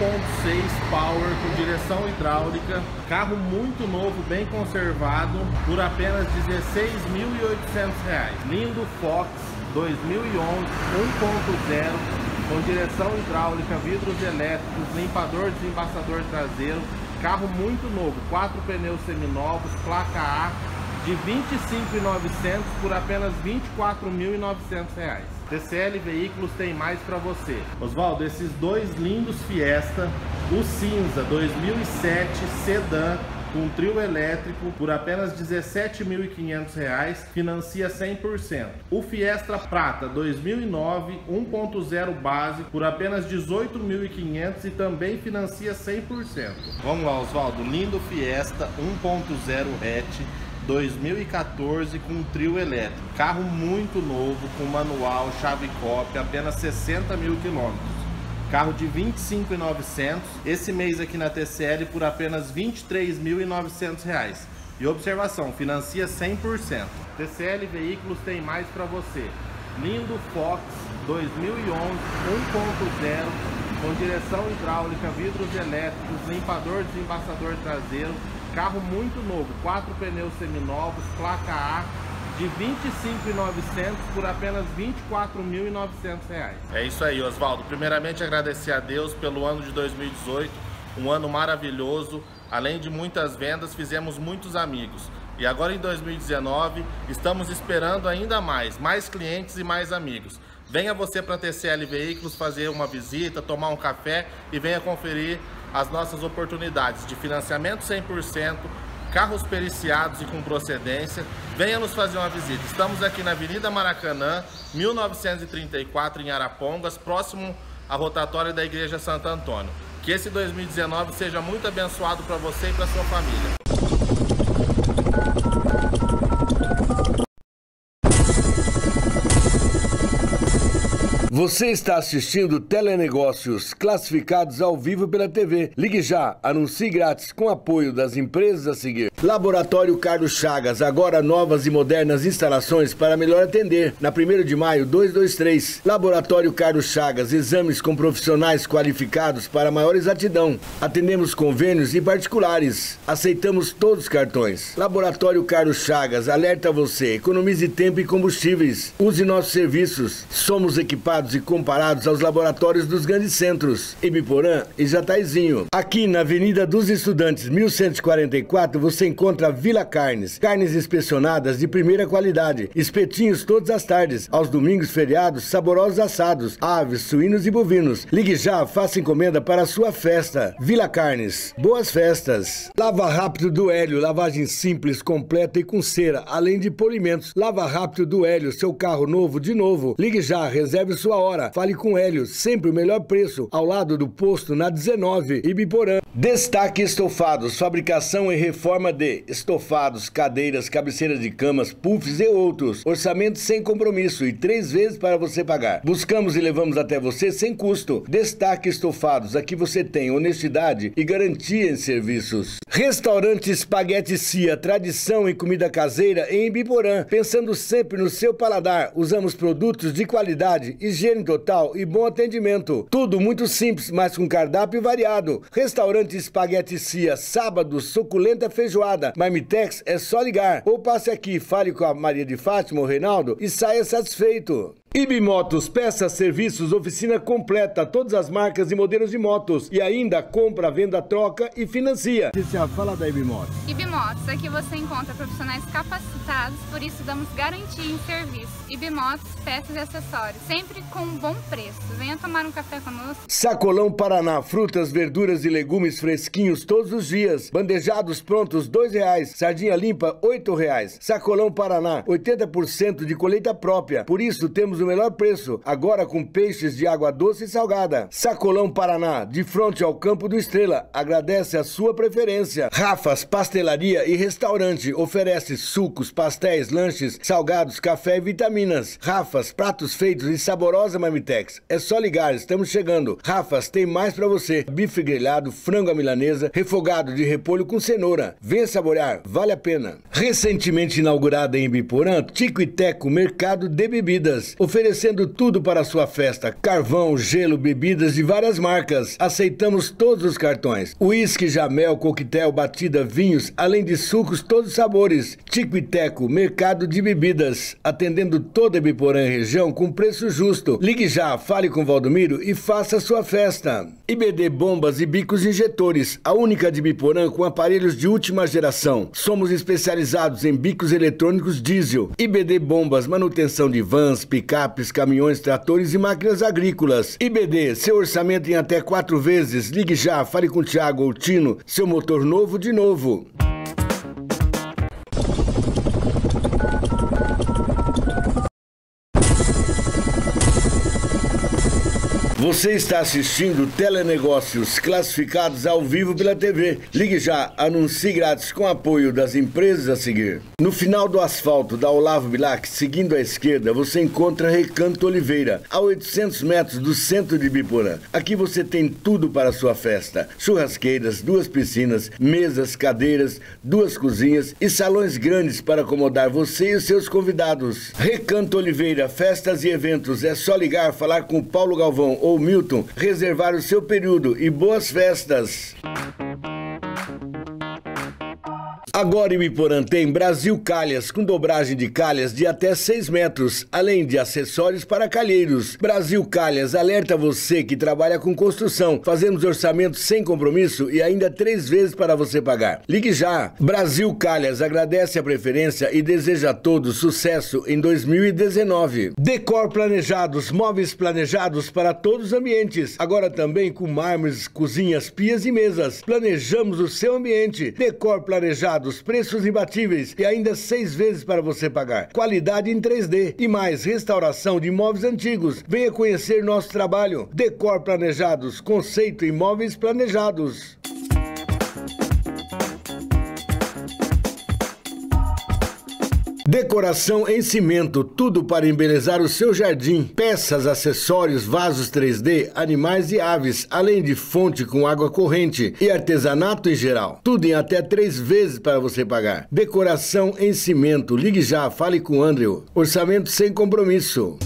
1.6 Power com direção hidráulica, carro muito novo, bem conservado, por apenas R$ 16.800. Lindo Fox 2011 1.0 com direção hidráulica, vidros elétricos, limpador desembaçador traseiro, carro muito novo, quatro pneus seminovos, placa A, de 25.900 por apenas 24.900 reais. TCL Veículos tem mais para você. Oswaldo, esses dois lindos Fiesta, o cinza 2007 sedã com trio elétrico por apenas R$ 17.500, financia 100%. O Fiesta Prata 2009 1.0 base por apenas R$ 18.500 e também financia 100%. Vamos lá, Oswaldo, lindo Fiesta 1.0 hatch 2014 com trio elétrico. Carro muito novo, com manual, chave cópia, apenas 60 mil quilômetros. Carro de 25.900, esse mês aqui na TCL por apenas 23.900 reais. E observação, financia 100%. TCL Veículos tem mais para você. Lindo Fox 2011 1.0 com direção hidráulica, vidros elétricos, limpador desembaçador traseiro, Carro muito novo, quatro pneus seminovos, placa A, de 25.900 por apenas 24.900 reais. É isso aí, Oswaldo. Primeiramente agradecer a Deus pelo ano de 2018, um ano maravilhoso. Além de muitas vendas, fizemos muitos amigos. E agora em 2019, estamos esperando ainda mais, mais clientes e mais amigos. Venha você para a TCL Veículos fazer uma visita, tomar um café e venha conferir as nossas oportunidades de financiamento 100%, carros periciados e com procedência. Venha nos fazer uma visita. Estamos aqui na Avenida Maracanã, 1934, em Arapongas, próximo à rotatória da Igreja Santo Antônio. Que esse 2019 seja muito abençoado para você e para sua família. Você está assistindo Telenegócios classificados ao vivo pela TV. Ligue já, anuncie grátis com apoio das empresas a seguir. Laboratório Carlos Chagas, agora novas e modernas instalações para melhor atender. Na 1 de maio, 223. Laboratório Carlos Chagas, exames com profissionais qualificados para maior exatidão. Atendemos convênios e particulares. Aceitamos todos os cartões. Laboratório Carlos Chagas, alerta você, economize tempo e combustíveis. Use nossos serviços. Somos equipados e comparados aos laboratórios dos grandes centros, Ibiporã e Jataizinho. Aqui na Avenida dos Estudantes, 1144, você encontra Vila Carnes, carnes inspecionadas de primeira qualidade, espetinhos todas as tardes, aos domingos feriados, saborosos assados, aves, suínos e bovinos. Ligue já, faça encomenda para a sua festa. Vila Carnes, boas festas. Lava Rápido do Hélio, lavagem simples, completa e com cera, além de polimentos. Lava Rápido do Hélio, seu carro novo de novo. Ligue já, reserve sua hora. Fale com Hélio, sempre o melhor preço, ao lado do posto na 19, Ibiporã. Destaque Estofados, fabricação e reforma de estofados, cadeiras, cabeceiras de camas, puffs e outros. Orçamento sem compromisso e três vezes para você pagar. Buscamos e levamos até você sem custo. Destaque Estofados, aqui você tem honestidade e garantia em serviços. Restaurante Espaguete Cia, tradição em comida caseira em Biporã. Pensando sempre no seu paladar, usamos produtos de qualidade, higiene total e bom atendimento. Tudo muito simples, mas com cardápio variado. Restaurante Restaurante Espaguete Cia, sábado, suculenta feijoada. Marmitex é só ligar. Ou passe aqui, fale com a Maria de Fátima ou Reinaldo e saia satisfeito. Ibimotos, peças, serviços, oficina completa, todas as marcas e modelos de motos. E ainda compra, venda, troca e financia. Cícia, fala da Ibimotos. Ibimotos, aqui você encontra profissionais capacitados, por isso damos garantia em serviço. Ibimotos, peças e acessórios, sempre com um bom preço. Venha tomar um café conosco. Sacolão Paraná, frutas, verduras e legumes fresquinhos todos os dias. Bandejados prontos, dois reais. Sardinha limpa, oito reais. Sacolão Paraná, 80% de colheita própria. Por isso temos o melhor preço, agora com peixes de água doce e salgada. Sacolão Paraná, de frente ao Campo do Estrela, agradece a sua preferência. Rafas, pastelaria e restaurante, oferece sucos, pastéis, lanches, salgados, café e vitaminas. Rafas, pratos feitos em saborosa Marmitex. É só ligar, estamos chegando. Rafas, tem mais para você. Bife grelhado, frango à milanesa, refogado de repolho com cenoura. Venha saborear, vale a pena. Recentemente inaugurada em Biporã, Tico e Teco Mercado de Bebidas oferecendo tudo para a sua festa: carvão, gelo, bebidas de várias marcas. Aceitamos todos os cartões: uísque, jamel, coquetel, batida, vinhos, além de sucos todos os sabores. Tico e Teco, mercado de bebidas, atendendo toda a Biporã região com preço justo. Ligue já, fale com Valdomiro e faça sua festa. IBD Bombas e Bicos Injetores, a única de Biporã com aparelhos de última geração. Somos especializados em bicos eletrônicos diesel. IBD Bombas, manutenção de vans, picape picapes, caminhões, tratores e máquinas agrícolas. IBD, seu orçamento em até quatro vezes. Ligue já, fale com o Thiago ou Tino, seu motor novo de novo. Você está assistindo Telenegócios classificados ao vivo pela TV. Ligue já, anuncie grátis com apoio das empresas a seguir. No final do asfalto da Olavo Bilac, seguindo à esquerda, você encontra Recanto Oliveira, a 800 metros do centro de Biporã. Aqui você tem tudo para a sua festa: churrasqueiras, duas piscinas, mesas, cadeiras, duas cozinhas e salões grandes para acomodar você e os seus convidados. Recanto Oliveira, festas e eventos. É só ligar, falar com o Paulo Galvão ou Milton reservar o seu período e boas festas. Agora em Iporã tem Brasil Calhas, com dobragem de calhas de até 6 metros, além de acessórios para calheiros. Brasil Calhas alerta você que trabalha com construção. Fazemos orçamento sem compromisso e ainda três vezes para você pagar. Ligue já. Brasil Calhas agradece a preferência e deseja a todos sucesso em 2019. Decor planejados, móveis planejados para todos os ambientes. Agora também com mármores, cozinhas, pias e mesas. Planejamos o seu ambiente. Decor planejado preços imbatíveis e ainda seis vezes para você pagar. Qualidade em 3D e mais restauração de imóveis antigos. Venha conhecer nosso trabalho. Decor Planejados, conceito imóveis planejados. Decoração em cimento, tudo para embelezar o seu jardim. Peças, acessórios, vasos 3D, animais e aves, além de fonte com água corrente e artesanato em geral. Tudo em até três vezes para você pagar. Decoração em cimento. Ligue já, fale com o Andrew. Orçamento sem compromisso.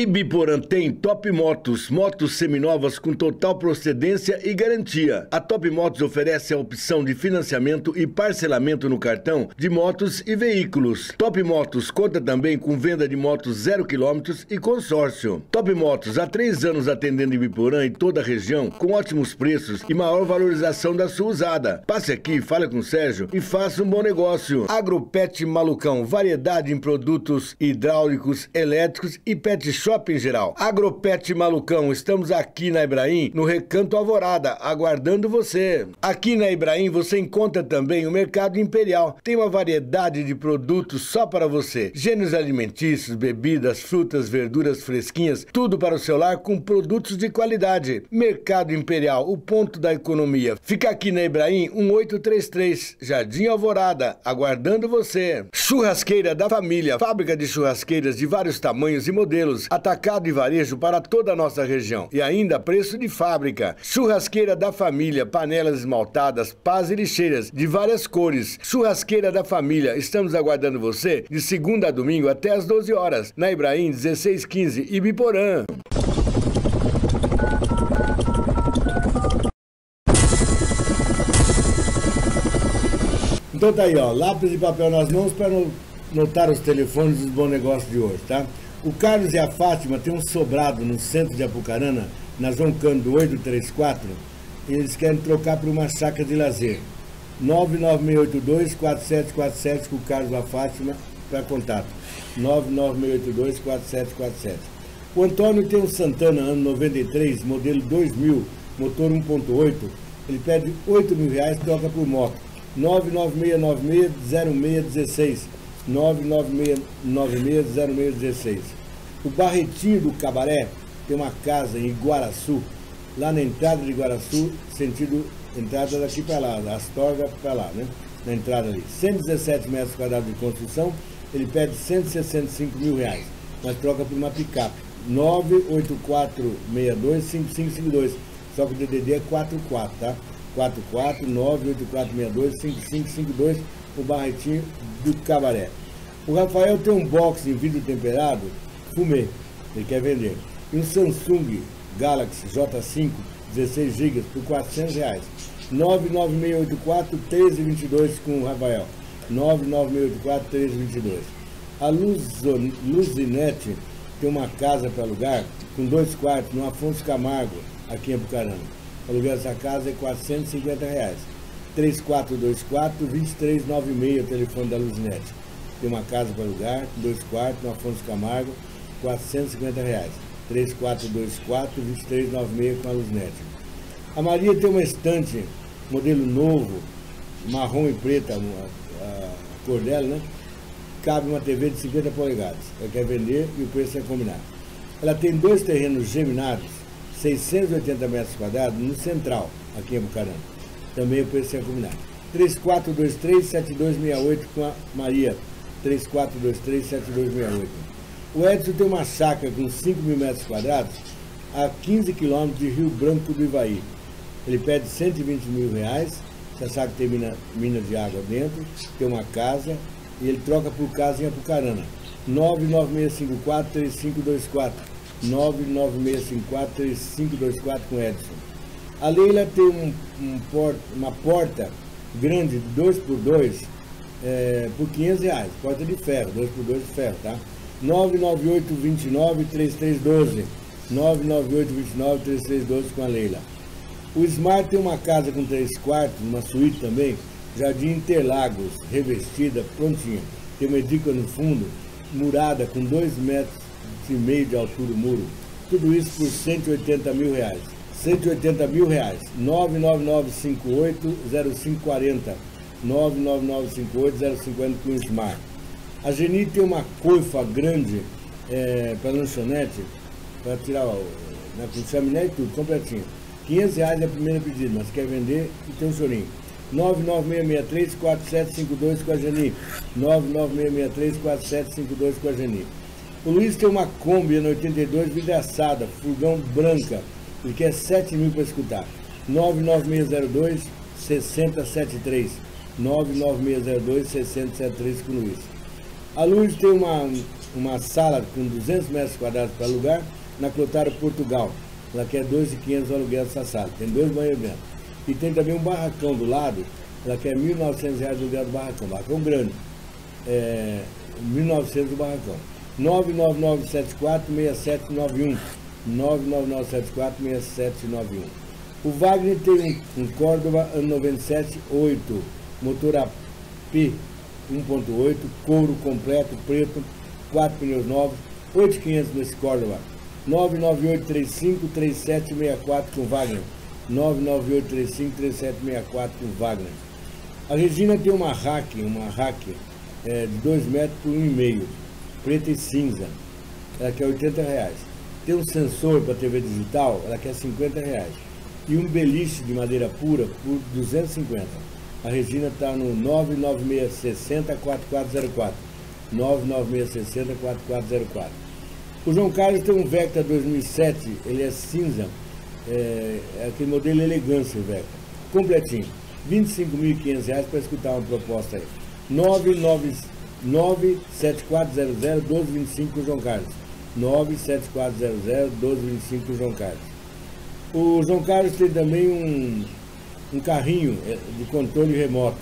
Ibiporã tem Top Motos, motos seminovas com total procedência e garantia. A Top Motos oferece a opção de financiamento e parcelamento no cartão de motos e veículos. Top Motos conta também com venda de motos zero quilômetros e consórcio. Top Motos há três anos atendendo Ibiporã e toda a região com ótimos preços e maior valorização da sua usada. Passe aqui, fale com o Sérgio e faça um bom negócio. Agropet Malucão, variedade em produtos hidráulicos, elétricos e pet shop Shopping Geral. Agropet Malucão, estamos aqui na Ibrahim, no Recanto Alvorada, aguardando você. Aqui na Ibrahim você encontra também o Mercado Imperial. Tem uma variedade de produtos só para você. Gêneros alimentícios, bebidas, frutas, verduras fresquinhas, tudo para o seu lar com produtos de qualidade. Mercado Imperial, o ponto da economia. Fica aqui na Ibrahim 1833, Jardim Alvorada, aguardando você. Churrasqueira da Família, fábrica de churrasqueiras de vários tamanhos e modelos, atacado e varejo para toda a nossa região. E ainda preço de fábrica. Churrasqueira da Família, panelas esmaltadas, pás e lixeiras de várias cores. Churrasqueira da Família, estamos aguardando você de segunda a domingo até às 12 horas, na Ibrahim 1615 Ibiporã. Então tá aí, ó, lápis e papel nas mãos para notar os telefones dos bons negócios de hoje, tá? O Carlos e a Fátima têm um sobrado no centro de Apucarana, na Cândido 834, e eles querem trocar por uma chácara de lazer. 99682-4747 com o Carlos a Fátima para contato. 99682-4747. O Antônio tem um Santana ano 93, modelo 2000, motor 1.8. Ele pede 8 mil reais, troca por moto. 996960616. 996960616. O Barretinho do Cabaré tem uma casa em Iguaraçu, lá na entrada de Iguaraçu, sentido entrada daqui para lá, Astorga para lá, né? Na entrada ali. 117 metros quadrados de construção, ele pede 165 mil reais, mas troca por uma picape. 984625552. Só que o DDD é 44, tá? 44 98462 5552, o Barretinho do Cabaré. O Rafael tem um box em vidro temperado, fumê, ele quer vender. E um Samsung Galaxy J5, 16 GB, por 400 reais. 99684 1322 com o Rafael. 99684 1322. A Luzinete tem uma casa para alugar com dois quartos no Afonso Camargo, aqui em Apucarana. O aluguel dessa casa é 450 reais. 3424-2396, o telefone da Luzinete. Tem uma casa para alugar, dois quartos, no Afonso Camargo, 450 reais. 3424-2396 com a Luzinete. A Maria tem uma estante, modelo novo, marrom e preta, a, a cor dela, né? Cabe uma TV de 50 polegadas. Ela quer vender e o preço é combinado. Ela tem dois terrenos geminados, 680 metros quadrados, no central, aqui em Bucarana. Também o preço é combinado. 3423-7268 com a Maria. 3423-7268. O Edson tem uma chácara com 5 mil metros quadrados a 15 quilômetros de Rio Branco do Ivaí. Ele pede 120 mil reais, sabe que tem mina, mina de água dentro, tem uma casa e ele troca por casa em Apucarana. 99654-3524. 99654-3524 com Edson. A Leila tem um, um port, uma porta grande de 2x2 é, por 500 reais. Porta de ferro, 2x2 de ferro, tá? 998-29-3312. 998-29-3312 com a Leila. O Smart tem uma casa com três quartos, uma suíte também, Jardim Interlagos, revestida, prontinha. Tem uma edícula no fundo, murada com dois metros e meio de altura o muro. Tudo isso por 180 mil reais. 180 mil reais. 99958-0540. 99958-0540 com o Smart. A Geni tem uma coifa grande é, para lanchonete, para tirar o, né, chaminé e tudo, completinho. 500 reais é a primeira pedida, mas quer vender e tem um chorinho. 99663-4752 com a Geni. 99663-4752 com a Geni. O Luiz tem uma Kombi no 82 vidraçada, furgão branca. Ele quer 7 mil para escutar. 99602 6073. 99602 6073 com Luiz. A Luiz tem uma, uma sala com 200 metros quadrados para alugar na Clotário Portugal. Ela quer 2.500 aluguel dessa sala. Tem dois banheiros dentro. E tem também um barracão do lado. Ela quer 1.900 reais do aluguel do barracão. Barracão grande. É, 1.900 do barracão. 99974-6791. 99974-6791. O Wagner tem um, um Córdoba ano 97 8, motor AP 1.8, couro completo, preto, quatro pneus novos, 8500 nesse Córdoba. 998353764 com Wagner. 998353764 com Wagner. A Regina tem uma hack, uma hack é, de 2 metros por 1,5, preta e cinza. Ela quer 80 reais. Tem um sensor para TV digital, ela quer 50 reais. E um beliche de madeira pura por 250. A Regina está no 99660-4404. 99660-4404. O João Carlos tem um Vectra 2007, ele é cinza, é, é aquele modelo elegância, o completinho. R$ 25.500 para escutar uma proposta aí. 97400-1225 com o João Carlos. 97400-1225 com o João Carlos. O João Carlos tem também um, um carrinho é, de controle remoto,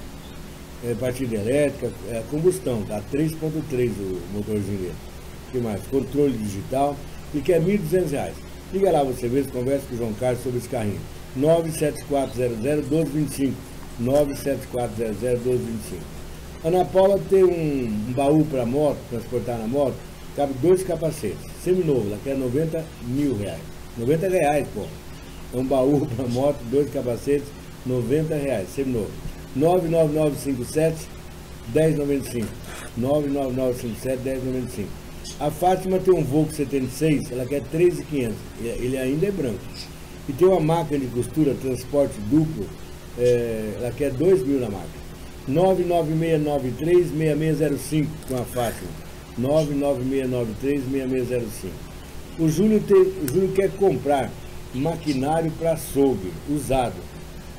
é, partida elétrica, é, combustão, dá 3.3 o motorzinho dele. Que mais? Controle digital e que é R$ 1.200. Liga lá você vê, conversa com o João Carlos sobre esse carrinho. 97400-1225. 97400-1225. Ana Paula tem um, um baú para moto, transportar na moto, cabe dois capacetes, seminovo, ela quer 90 mil reais. 90 reais, pô. É um baú para moto, dois capacetes, 90 reais, seminovo. 99957 1095. 99957 1095. A Fátima tem um Volvo 76, ela quer 3.500. Ele ainda é branco. E tem uma máquina de costura, transporte duplo, é, ela quer 2 mil na máquina. 99693-6605 com a Fátima. 99693-6605. O o Júlio quer comprar maquinário para açougue, usado.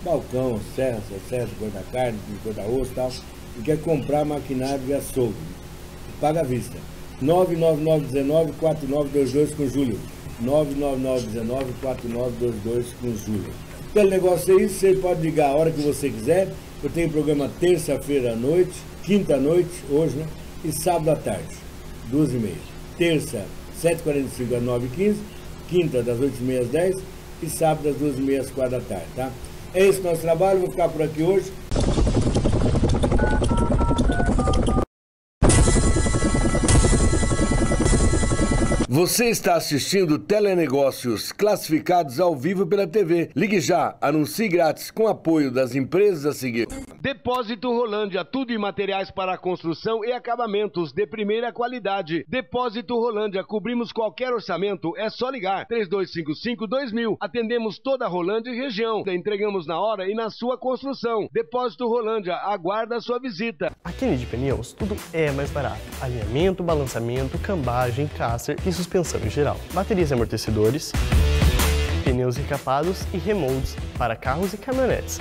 Balcão, serra, serra, corta carne, corta osso e tal. E quer comprar maquinário de açougue. Paga à vista. 99919-4922 com o Júlio. 99919-4922 com o Júlio. Pelo negócio é isso, você pode ligar a hora que você quiser. Eu tenho programa terça-feira à noite, quinta à noite, hoje, né? E sábado à tarde, duas e meia. Terça, 7h45 às 9h15, quinta das 8h30 às 10 e sábado das 2h30 às 4 da tarde, tá? É esse nosso trabalho, vou ficar por aqui hoje. Você está assistindo Telenegócios classificados ao vivo pela TV. Ligue já, anuncie grátis com apoio das empresas a seguir. Depósito Rolândia, tudo em materiais para construção e acabamentos de primeira qualidade. Depósito Rolândia, cobrimos qualquer orçamento, é só ligar. 3255-2000. Atendemos toda a Rolândia e região. Entregamos na hora e na sua construção. Depósito Rolândia, aguarda a sua visita. Aqui de Pneus, tudo é mais barato. Alinhamento, balançamento, cambagem, caster e suspensão em geral, baterias e amortecedores, pneus recapados e remoldes para carros e caminhonetes.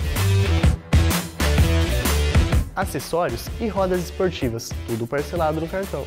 Acessórios e rodas esportivas, tudo parcelado no cartão.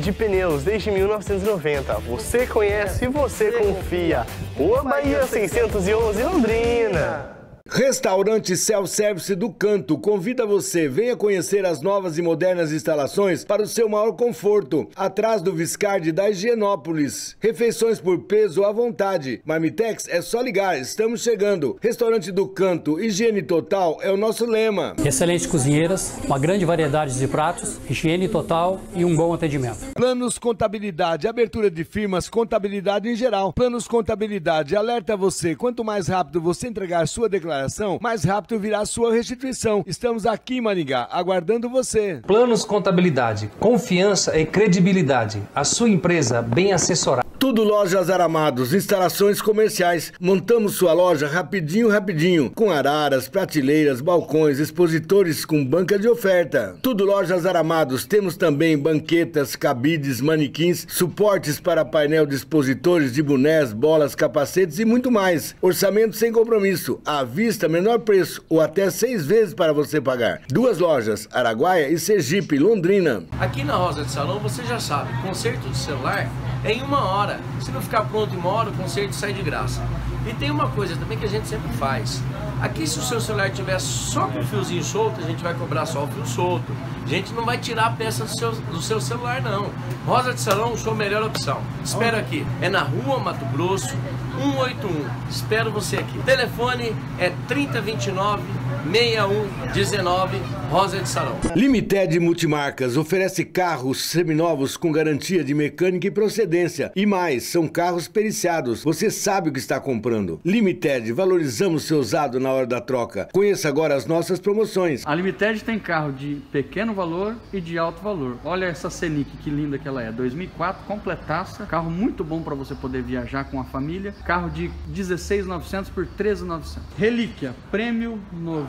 de Pneus desde 1990. Você conhece e você confia. Rua Bahia 611 Londrina. Restaurante Self-Service do Canto convida você, venha conhecer as novas e modernas instalações para o seu maior conforto, atrás do Viscardi da Higienópolis. Refeições por peso à vontade. Marmitex é só ligar, estamos chegando. Restaurante do Canto, higiene total é o nosso lema. Excelentes cozinheiras, uma grande variedade de pratos, higiene total e um bom atendimento. Planos Contabilidade, abertura de firmas, contabilidade em geral. Planos Contabilidade, alerta você, quanto mais rápido você entregar sua declaração declaração, mais rápido virá sua restituição. Estamos aqui em Maringá, aguardando você. Planos Contabilidade, confiança e credibilidade. A sua empresa bem assessorada. Tudo Lojas Aramados, instalações comerciais. Montamos sua loja rapidinho, rapidinho. Com araras, prateleiras, balcões, expositores com banca de oferta. Tudo Lojas Aramados. Temos também banquetas, cabides, manequins, suportes para painel de expositores de bonés, bolas, capacetes e muito mais. Orçamento sem compromisso. À vista, menor preço ou até seis vezes para você pagar. Duas lojas, Araguaia e Sergipe, Londrina. Aqui na Rosa de Salão você já sabe, conserto de celular é em uma hora. Se não ficar pronto em uma hora, o conserto sai de graça. E tem uma coisa também que a gente sempre faz. Aqui se o seu celular tiver só com o fiozinho solto, a gente vai cobrar só o fio solto. A gente não vai tirar a peça do seu, do seu celular não. Rosa de Salão, sua melhor opção. Espero aqui. É na rua Mato Grosso, 181. Espero você aqui. O telefone é 3029 6119 Rosa de Sarão. Limited Multimarcas oferece carros seminovos com garantia de mecânica e procedência. E mais, são carros periciados. Você sabe o que está comprando. Limited, valorizamos seu usado na hora da troca. Conheça agora as nossas promoções. A Limited tem carro de pequeno valor e de alto valor. Olha essa Senic, que linda que ela é. 2004, completaça. Carro muito bom para você poder viajar com a família. Carro de 16.900 por 13.900. Relíquia, prêmio 90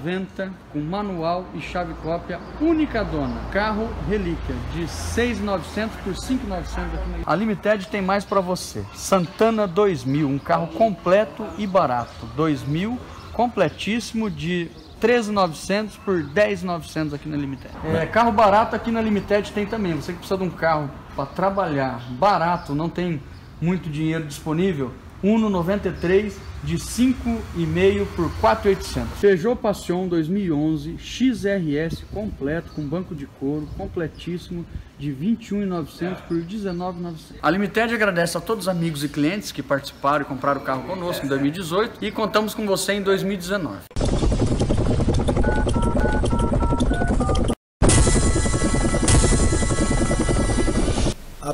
com manual e chave cópia única dona. Carro relíquia de 6.900 por 5.900 A Limited tem mais para você. Santana 2000, um carro completo e barato. 2000 completíssimo de 13.900 por 10.900 aqui na Limited. É, carro barato aqui na Limited tem também. Você que precisa de um carro para trabalhar barato, não tem muito dinheiro disponível, Uno 93 de 5,5 por 4,800. Peugeot Passion 2011 XRS completo com banco de couro completíssimo de 21.900 por 19.900. A Limited agradece a todos os amigos e clientes que participaram e compraram o carro conosco em 2018 e contamos com você em 2019.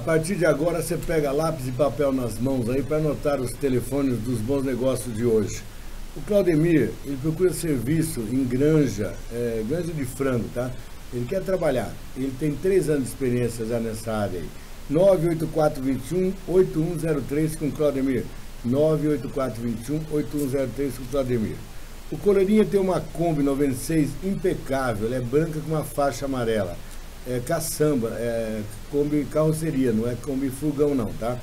Partir de agora você pega lápis e papel nas mãos aí para anotar os telefones dos bons negócios de hoje. O Claudemir, ele procura serviço em granja, é, granja de frango, tá? Ele quer trabalhar. Ele tem três anos de experiência já nessa área aí. 98421 8103 com o Claudemir. 98421 8103 com o Claudemir. O Colorinha tem uma Kombi 96 impecável, ela é branca com uma faixa amarela é, caçamba, é, Kombi carroceria, não é Kombi furgão não, tá?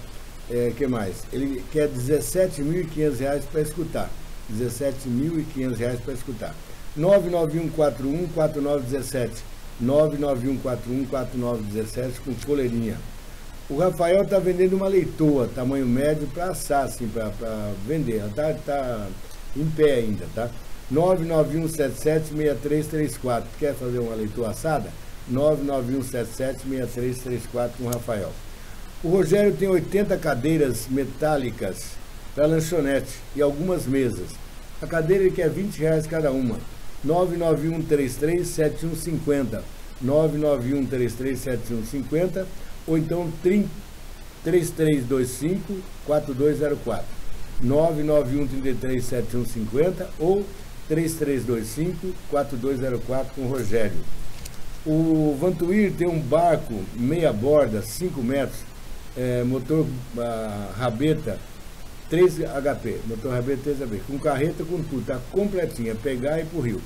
É, que mais? Ele quer R$ reais para escutar. R$ 17.500 para escutar. 99141 4917. 99141 4917 com coleirinha. O Rafael está vendendo uma leitoa, tamanho médio, para assar, assim, para vender. Está tá em pé ainda, tá? 991776334. Quer fazer uma leitoa assada? 991776334 com o Rafael. O Rogério tem 80 cadeiras metálicas para lanchonete e algumas mesas. A cadeira ele quer 20 reais cada uma. 991337150. 991337150 ou então 3325 4204. 991337150 ou 3325 4204 com o Rogério. O Vantuir tem um barco meia borda, 5 metros, é, motor a, rabeta 3 HP, motor rabeta 3 HP, com carreta, com tudo, tá completinha, pegar e ir pro rio.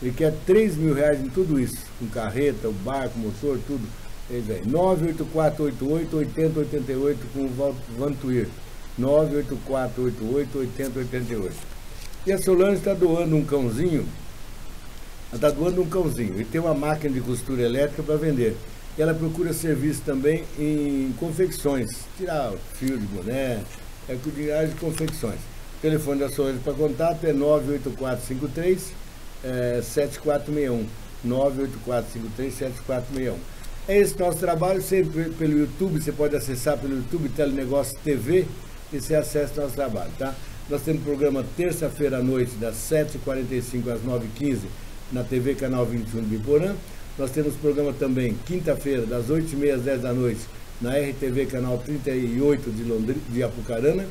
Ele quer 3 mil reais em tudo isso, com carreta, o barco, motor, tudo. É 98488 8088 com o Vantuir. 98488 8088. E a Solange está doando um cãozinho está doando um cãozinho e tem uma máquina de costura elétrica para vender. Ela procura serviço também em confecções, tirar fio de boné, é cuidar de confecções. O telefone da Solange para contato é 98453 é, 7461. 98453 7461. É esse nosso trabalho, sempre pelo YouTube, você pode acessar pelo YouTube Telenegócio TV e você acessa nosso trabalho, tá? Nós temos programa terça-feira à noite, das 7h45 às 9h15 na TV Canal 21 de Biporã. Nós temos programa também quinta-feira, das 8h30 às 10 da noite, na RTV Canal 38 de, Londrina, de Apucarana.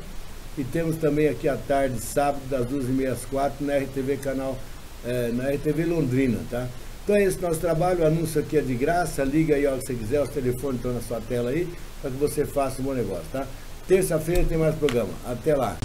E temos também aqui à tarde, sábado, das 2h30 às 4 na RTV Canal, eh, na RTV Londrina, tá? Então é esse nosso trabalho, o anúncio aqui é de graça, liga aí a que você quiser, os telefones estão na sua tela aí, para que você faça um bom negócio, tá? Terça-feira tem mais programa. Até lá!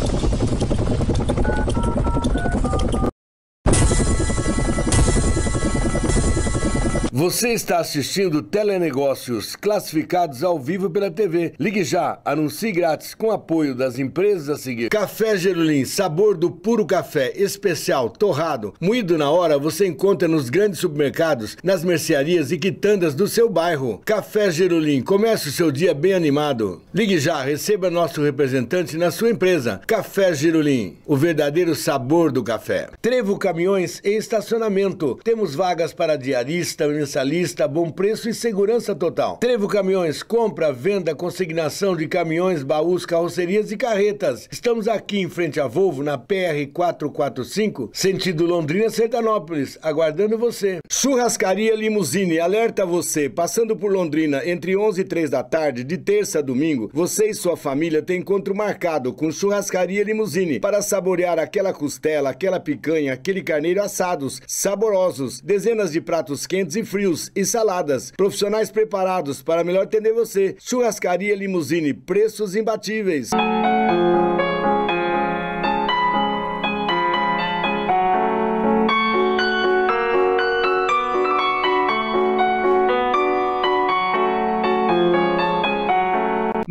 Você está assistindo Telenegócios classificados ao vivo pela TV. Ligue já, anuncie grátis com apoio das empresas a seguir. Café Gerulim, sabor do puro café, especial, torrado, moído na hora, você encontra nos grandes supermercados, nas mercearias e quitandas do seu bairro. Café Gerulim, comece o seu dia bem animado. Ligue já, receba nosso representante na sua empresa. Café Gerulim, o verdadeiro sabor do café. Trevo Caminhões e Estacionamento. Temos vagas para diarista, especialista, bom preço e segurança total. Trevo Caminhões, compra, venda, consignação de caminhões, baús, carrocerias e carretas. Estamos aqui em frente à Volvo, na PR 445, sentido Londrina Sertanópolis, aguardando você. Churrascaria Limusine, alerta você, passando por Londrina entre 11 e 3 da tarde, de terça a domingo, você e sua família têm encontro marcado com Churrascaria Limusine para saborear aquela costela, aquela picanha, aquele carneiro assados, saborosos, dezenas de pratos quentes e frios e saladas. Profissionais preparados para melhor atender você. Churrascaria Limusine, preços imbatíveis.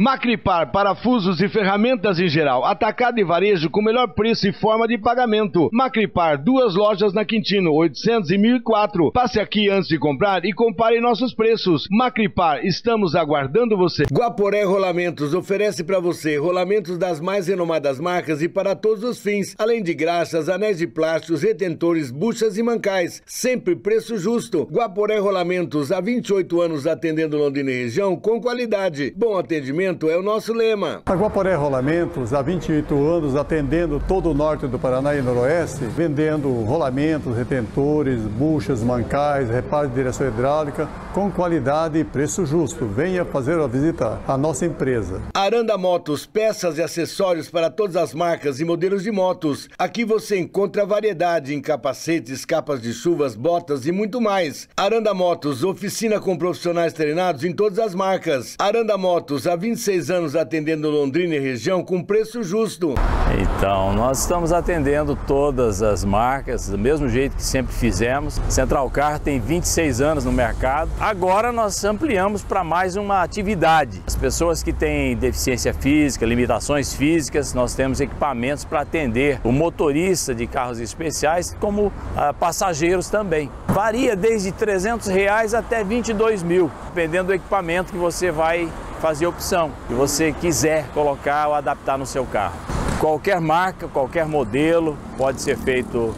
Macripar, parafusos e ferramentas em geral. Atacado e varejo com melhor preço e forma de pagamento. Macripar, duas lojas na Quintino, 800 e 1004. Passe aqui antes de comprar e compare nossos preços. Macripar, estamos aguardando você. Guaporé Rolamentos oferece para você rolamentos das mais renomadas marcas e para todos os fins, além de graxas, anéis de plásticos, retentores, buchas e mancais. Sempre preço justo. Guaporé Rolamentos, há 28 anos atendendo Londrina e região com qualidade. Bom atendimento é o nosso lema. A Guaporé Rolamentos, há 28 anos atendendo todo o norte do Paraná e noroeste, vendendo rolamentos, retentores, buchas, mancais, reparo de direção hidráulica, com qualidade e preço justo. Venha fazer a visita à nossa empresa. Aranda Motos, peças e acessórios para todas as marcas e modelos de motos. Aqui você encontra variedade em capacetes, capas de chuvas, botas e muito mais. Aranda Motos, oficina com profissionais treinados em todas as marcas. Aranda Motos, há 26 anos atendendo Londrina e região com preço justo. Então, nós estamos atendendo todas as marcas do mesmo jeito que sempre fizemos. Central Car tem 26 anos no mercado. Agora nós ampliamos para mais uma atividade. As pessoas que têm deficiência física, limitações físicas, nós temos equipamentos para atender o motorista de carros especiais, como ah, passageiros também. Varia desde 300 reais até 22 mil, dependendo do equipamento que você vai fazer opção que você quiser colocar ou adaptar no seu carro. Qualquer marca, qualquer modelo, pode ser feito o,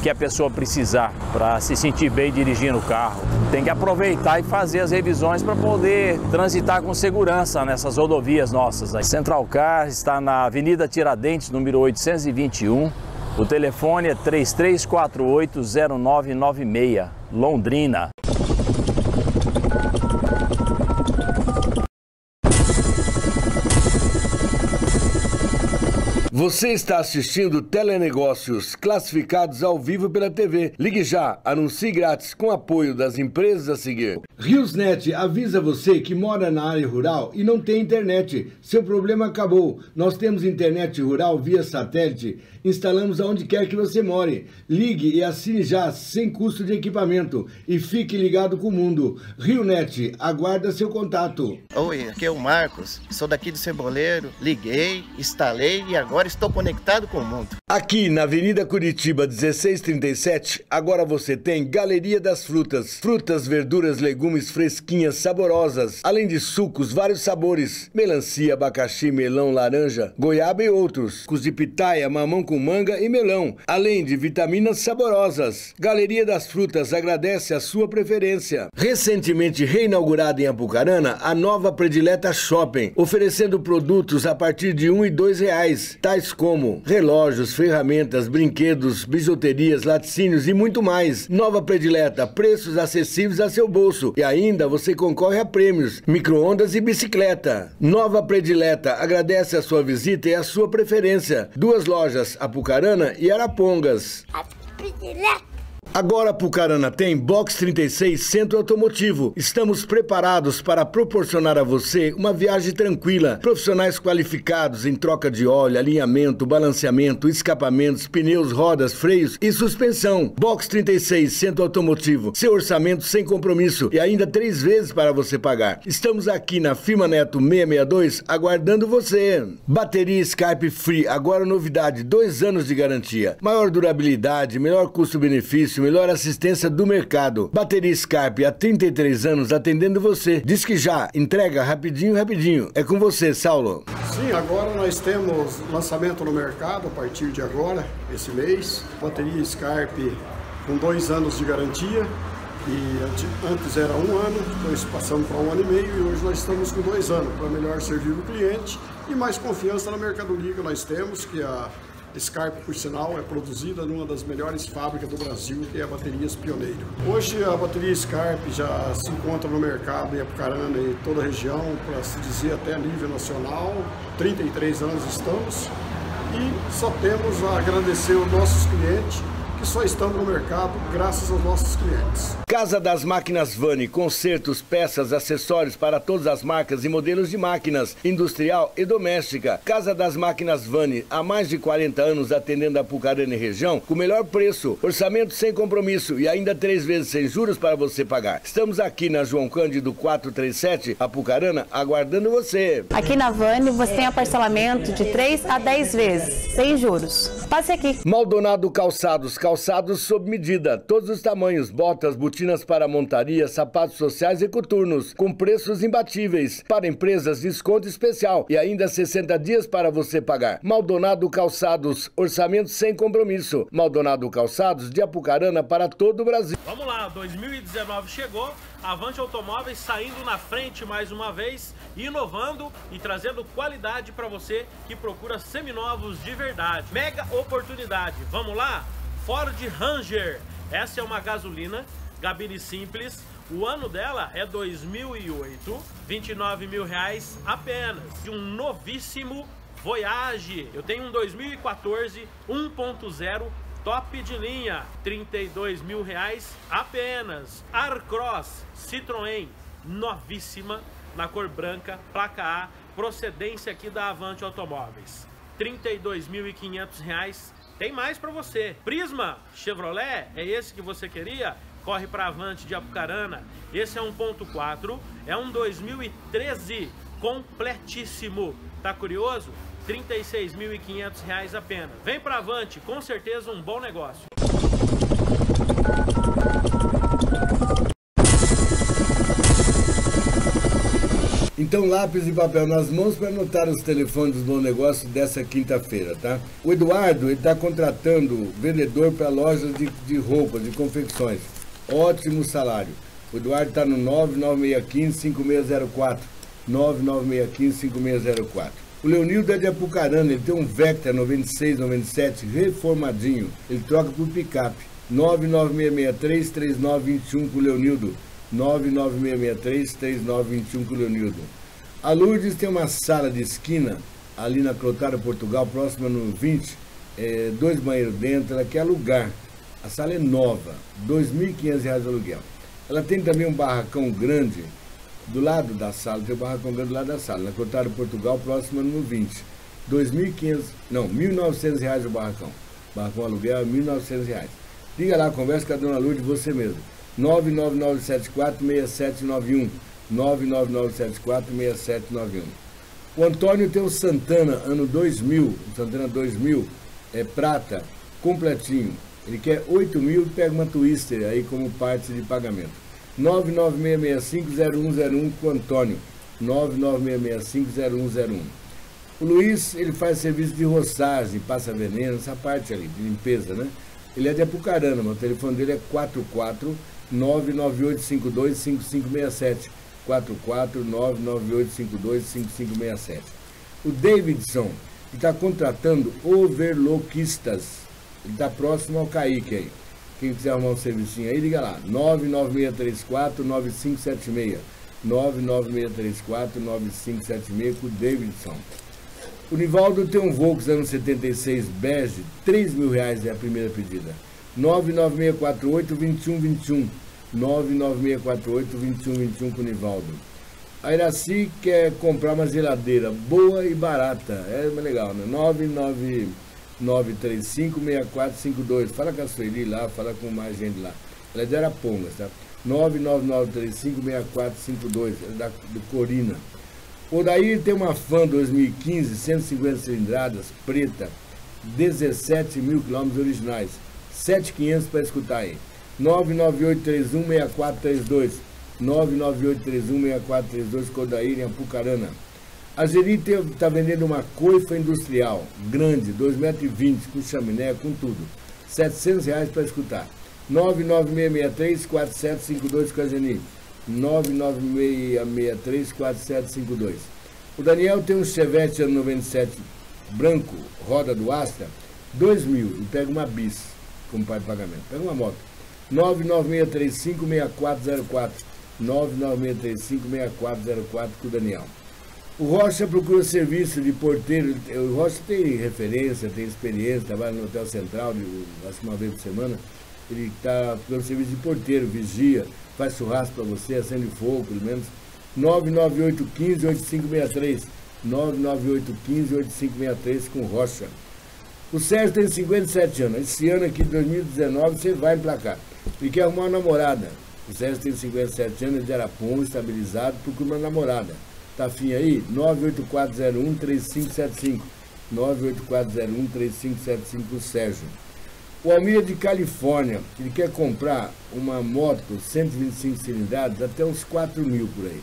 que a pessoa precisar para se sentir bem dirigindo o carro. Tem que aproveitar e fazer as revisões para poder transitar com segurança nessas rodovias nossas. A Central Car está na Avenida Tiradentes, número 821. O telefone é 33480996, Londrina. Você está assistindo Telenegócios classificados ao vivo pela TV. Ligue já, anuncie grátis com apoio das empresas a seguir. Riosnet avisa você que mora na área rural e não tem internet. Seu problema acabou. Nós temos internet rural via satélite. Instalamos aonde quer que você more. Ligue e assine já sem custo de equipamento e fique ligado com o mundo. Rionet, aguarda seu contato. Oi, aqui é o Marcos. Sou daqui do Ceboleiro. Liguei, instalei e agora estou conectado com o mundo. Aqui na Avenida Curitiba 1637, agora você tem Galeria das Frutas. Frutas, verduras, legumes fresquinhas, saborosas. Além de sucos, vários sabores. Melancia, abacaxi, melão, laranja, goiaba e outros. Sucos de pitaia, mamão com manga e melão. Além de vitaminas saborosas. Galeria das Frutas agradece a sua preferência. Recentemente reinaugurada em Apucarana, a nova Predileta Shopping, oferecendo produtos a partir de um e dois reais, tais como relógios, ferramentas, brinquedos, bijuterias, laticínios e muito mais. Nova Predileta, preços acessíveis a seu bolso e ainda você concorre a prêmios, micro-ondas e bicicleta. Nova Predileta agradece a sua visita e a sua preferência. Duas lojas, Apucarana e Arapongas. Predileta. Agora Pucarana tem Box 36 Centro Automotivo. Estamos preparados para proporcionar a você uma viagem tranquila. Profissionais qualificados em troca de óleo, alinhamento, balanceamento, escapamentos, pneus, rodas, freios e suspensão. Box 36 Centro Automotivo. Seu orçamento sem compromisso e ainda três vezes para você pagar. Estamos aqui na Firma Neto 662 aguardando você. Bateria Skype Free. Agora novidade, dois anos de garantia. Maior durabilidade, melhor custo-benefício melhor assistência do mercado. Bateria Skype há 33 anos atendendo você. Diz que já, entrega rapidinho, rapidinho. É com você, Saulo. Sim, agora nós temos lançamento no mercado a partir de agora, esse mês. Bateria Skype com dois anos de garantia E antes era um ano, depois passamos para um ano e meio e hoje nós estamos com dois anos para melhor servir o cliente e mais confiança na mercadoria que nós temos, que a Scarp, por sinal, é produzida numa das melhores fábricas do Brasil, que é a Baterias Pioneiro. Hoje a bateria Scarp já se encontra no mercado em Apucarana e toda a região, para se dizer até a nível nacional. 33 anos estamos e só temos a agradecer aos nossos clientes que só estamos no mercado graças aos nossos clientes. Casa das Máquinas Vani, consertos, peças, acessórios para todas as marcas e modelos de máquinas, industrial e doméstica. Casa das Máquinas Vani, há mais de 40 anos atendendo a Pucarana e região, com o melhor preço, orçamento sem compromisso e ainda três vezes sem juros para você pagar. Estamos aqui na João Cândido 437, Apucarana, aguardando você. Aqui na Vani você tem a parcelamento de 3 a 10 vezes, sem juros. Passe aqui. Maldonado Calçados, calçados sob medida, todos os tamanhos, botas, botinas para montaria, sapatos sociais e coturnos, com preços imbatíveis. Para empresas, desconto especial e ainda 60 dias para você pagar. Maldonado Calçados, orçamento sem compromisso. Maldonado Calçados, de Apucarana para todo o Brasil. Vamos lá, 2019 chegou, Avante Automóveis saindo na frente mais uma vez, inovando e trazendo qualidade para você que procura seminovos de verdade. Mega oportunidade, vamos lá? Ford Ranger. Essa é uma gasolina, gabine simples. O ano dela é 2008, 29 mil reais apenas. De um novíssimo Voyage. Eu tenho um 2014 1.0 top de linha, 32 mil reais apenas. Arcross Citroën, novíssima, na cor branca, placa A, procedência aqui da Avante Automóveis. 32.500 reais tem mais para você. Prisma Chevrolet, é esse que você queria? Corre para Avante de Apucarana. Esse é 1.4, é um 2013 completíssimo. Tá curioso? R$ 36.500 apenas. Vem para Avante, com certeza um bom negócio. Então, lápis e papel nas mãos para anotar os telefones do bom negócio dessa quinta-feira, tá? O Eduardo está contratando vendedor para lojas de, de roupas, de confecções. Ótimo salário. O Eduardo está no 99615-5604. 99615-5604. O Leonildo é de Apucarana, ele tem um Vectra 96, 97, reformadinho. Ele troca por picape. 99663-3921 com o Leonildo. 99663-3921 com o Leonildo. A Lourdes tem uma sala de esquina ali na Clotário, Portugal, próxima no 20, é, dois banheiros dentro, ela quer alugar. A sala é nova, R$ 2.500 de aluguel. Ela tem também um barracão grande do lado da sala, tem um barracão grande do lado da sala, na Clotário, Portugal, próxima no 20. R$ 2.500, não, R$ 1.900 o barracão. Barracão aluguel é R$ 1.900. Liga lá, conversa com a dona Lourdes, você mesmo. 999746791. 999746791. O Antônio tem o Santana, ano 2000, o Santana 2000, é prata, completinho. Ele quer 8 mil e pega uma Twister aí como parte de pagamento. 996650101 com o Antônio. 996650101. O Luiz, ele faz serviço de roçagem, passa veneno, essa parte ali, de limpeza, né? Ele é de Apucarana, mas o telefone dele é 44 998525567. 44998525567. O Davidson está contratando overloquistas. Ele está próximo ao Kaique aí. Quem quiser arrumar um servicinho aí, liga lá. 99634-9576. 99634-9576 com o Davidson. O Nivaldo tem um Volks ano 76 bege, 3 mil reais é a primeira pedida. 99648-2121. 99648-2121 com Nivaldo. A Iraci quer comprar uma geladeira boa e barata. É legal, né? 99935-6452. Fala com a Sueli lá, fala com mais gente lá. Ela é de Arapongas, tá? 99935-6452. É da, do Corina. O daí tem uma Fan 2015, 150 cilindradas, preta, 17 mil quilômetros originais. 7,500 para escutar aí. 998316432. 998316432, Codaíra, em Apucarana. A Zeri está vendendo uma coifa industrial, grande, 2,20m, com chaminé, com tudo. 700 reais para escutar. 99663-4752 com a Geni. 99663-4752. O Daniel tem um Chevette ano 97 branco, roda do Astra, 2 mil, e pega uma bis como pai de pagamento. Pega uma moto. 99635-6404. 99635-6404 com o Daniel. O Rocha procura serviço de porteiro. O Rocha tem referência, tem experiência, trabalha no Hotel Central, acho que uma vez por semana. Ele está procurando serviço de porteiro, vigia, faz churrasco para você, acende fogo, pelo menos. 99815-8563. 99815-8563 com Rocha. O Sérgio tem 57 anos. Esse ano aqui, 2019, você vai emplacar. Ele quer arrumar uma namorada. O Sérgio tem 57 anos, de Arapom, estabilizado, procura uma namorada. Tá afim aí? 98401-3575. 98401-3575 pro Sérgio. O Almir de Califórnia, ele quer comprar uma moto 125 cilindradas até uns 4 mil por aí.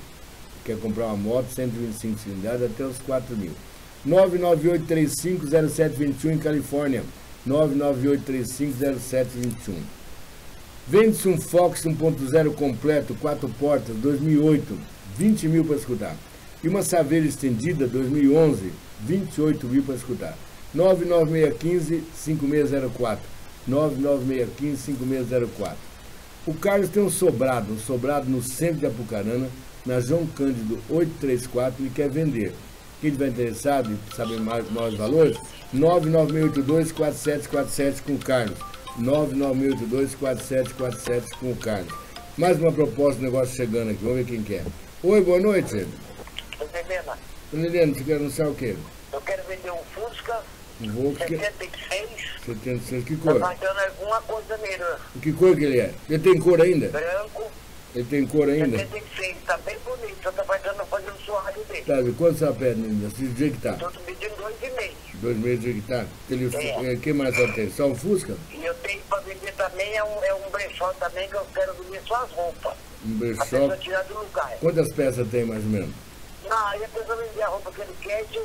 Quer comprar uma moto 125 cilindradas até uns 4 mil. 998350721 em Califórnia. 998350721. Vende-se um Fox 1.0 completo, 4 portas, 2008, 20 mil para escutar. E uma Saveira estendida, 2011, 28 mil para escutar. 99615-5604. 99615-5604. O Carlos tem um sobrado, um sobrado no centro de Apucarana, na João Cândido 834, e quer vender. Quem estiver interessado em saber mais, maiores valores, 99682-4747 com o Carlos. 99682-4747 com o Carlos. Mais uma proposta de negócio chegando aqui, vamos ver quem quer. Oi, boa noite. Helena, Dona Helena, você quer anunciar o quê? eu quero vender um Fusca que... 76. 76, que Tá cor? faltando alguma coisa nele. Que cor que ele é? Ele tem cor ainda? Branco, Ele tem cor ainda? 76. Tá bem bonito. Só tá faltando suave dele. Tá, e quanto você pede ainda? Se que tá? Tô pedindo dois e meio. Dois meses de que tá? Ele, É. Que mais só tem? Só um Fusca? E eu tenho pra vender também, é um, é um brechó também que eu quero vender só as roupas. Um A brechó? pessoa tirar do lugar. Quantas peças tem mais ou menos? Não, aí a pessoa vender a roupa que ele quer, se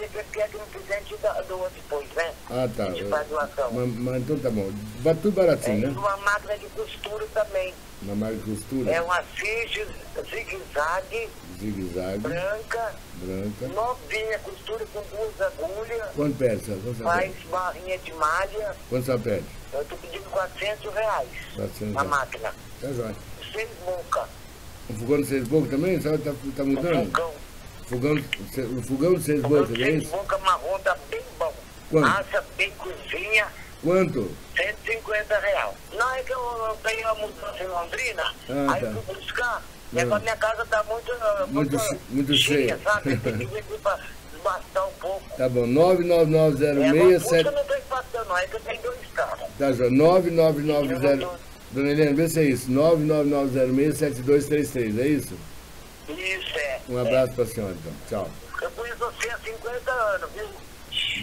ele quer que não quiser, a dá- doa depois, né? Ah, tá. A gente faz doação. Mas, mas então tá bom. Vai tudo baratinho, É, né? uma máquina de costura também. Uma marca de costura, É uma Sige zigue-zague, zigue-zague, branca, branca. novinha, costura com duas agulhas, Quanto pede, senhor? Quanto faz pede? barrinha de malha. Quanto você pede? Eu tô pedindo 400 reais 400 a reais. máquina. Tá jóia. Seis bocas. O fogão de seis bocas também? Sabe, tá, tá mudando? fogão. Fogão, o fogão de seis bocas, é seis isso? bocas marrom tá bem bom. Quanto? Assa bem cozinha, Quanto? 150 reais. Não é que eu, eu tenho uma mudança em Londrina, Ah, aí tá. eu fui buscar, e Ah. agora minha casa tá muito, Muito muito cheia, cheia. sabe? Vir aqui pra desbastar um pouco. Tá bom, É, mas Fusca 99906 eu não tô empatando, não, é que eu tenho dois carros. Tá jóia, 9990. Dona Helena, vê se é isso. 999067233, é isso? Isso é. Um abraço pra senhora, então. Tchau. Eu conheço você há 50 anos, viu?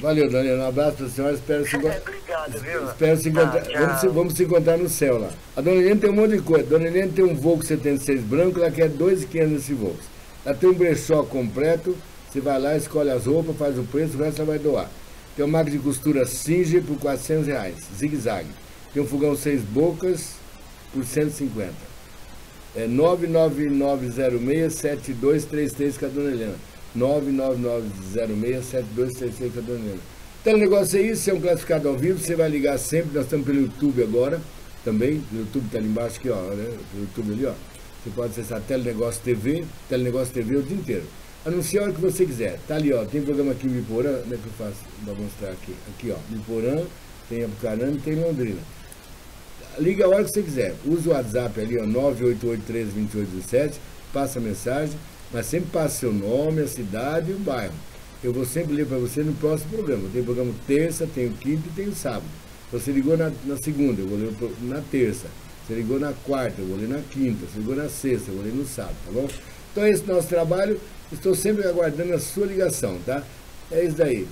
Valeu, Dona Helena. Um abraço pra senhora. Espero se, enco- Obrigado, viu? espero se encontrar. Tá, vamos, se, vamos se encontrar no céu lá. A Dona Helena tem um monte de coisa. Dona Helena tem um Volvo 76 branco, ela quer 2,500 nesse Volvo. Ela tem um brechó completo. Você vai lá, escolhe as roupas, faz o preço, o resto ela vai doar. Tem uma máquina de costura Singer por 400 reais, zigue-zague. Tem um fogão seis bocas por 150. É 99906-7233 com a Dona Helena. 99906-7233 com a Dona Helena. Então o negócio é isso, é um classificado ao vivo, você vai ligar sempre, nós estamos pelo YouTube agora, também, o YouTube está ali embaixo aqui, ó, né? O YouTube ali, ó. Você pode acessar Telenegócio TV, Telenegócio TV o dia inteiro. Anuncia a hora que você quiser. Tá ali, ó. Tem programa aqui em Biporã, como é que eu faço? Vou mostrar aqui. Aqui, ó. Biporã, tem Apucarana e tem Londrina. Liga a hora que você quiser. Usa o WhatsApp ali, ó, 988132817, passa a mensagem, mas sempre passa seu nome, a cidade e o bairro. Eu vou sempre ler para você no próximo programa. Tem programa terça, tem o quinto e tem o sábado. Você ligou na, na segunda, eu vou ler na terça. Você ligou na quarta, eu vou ler na quinta. Você ligou na sexta, eu vou ler no sábado, tá bom? Então esse é o nosso trabalho. Estou sempre aguardando a sua ligação, tá? É isso daí.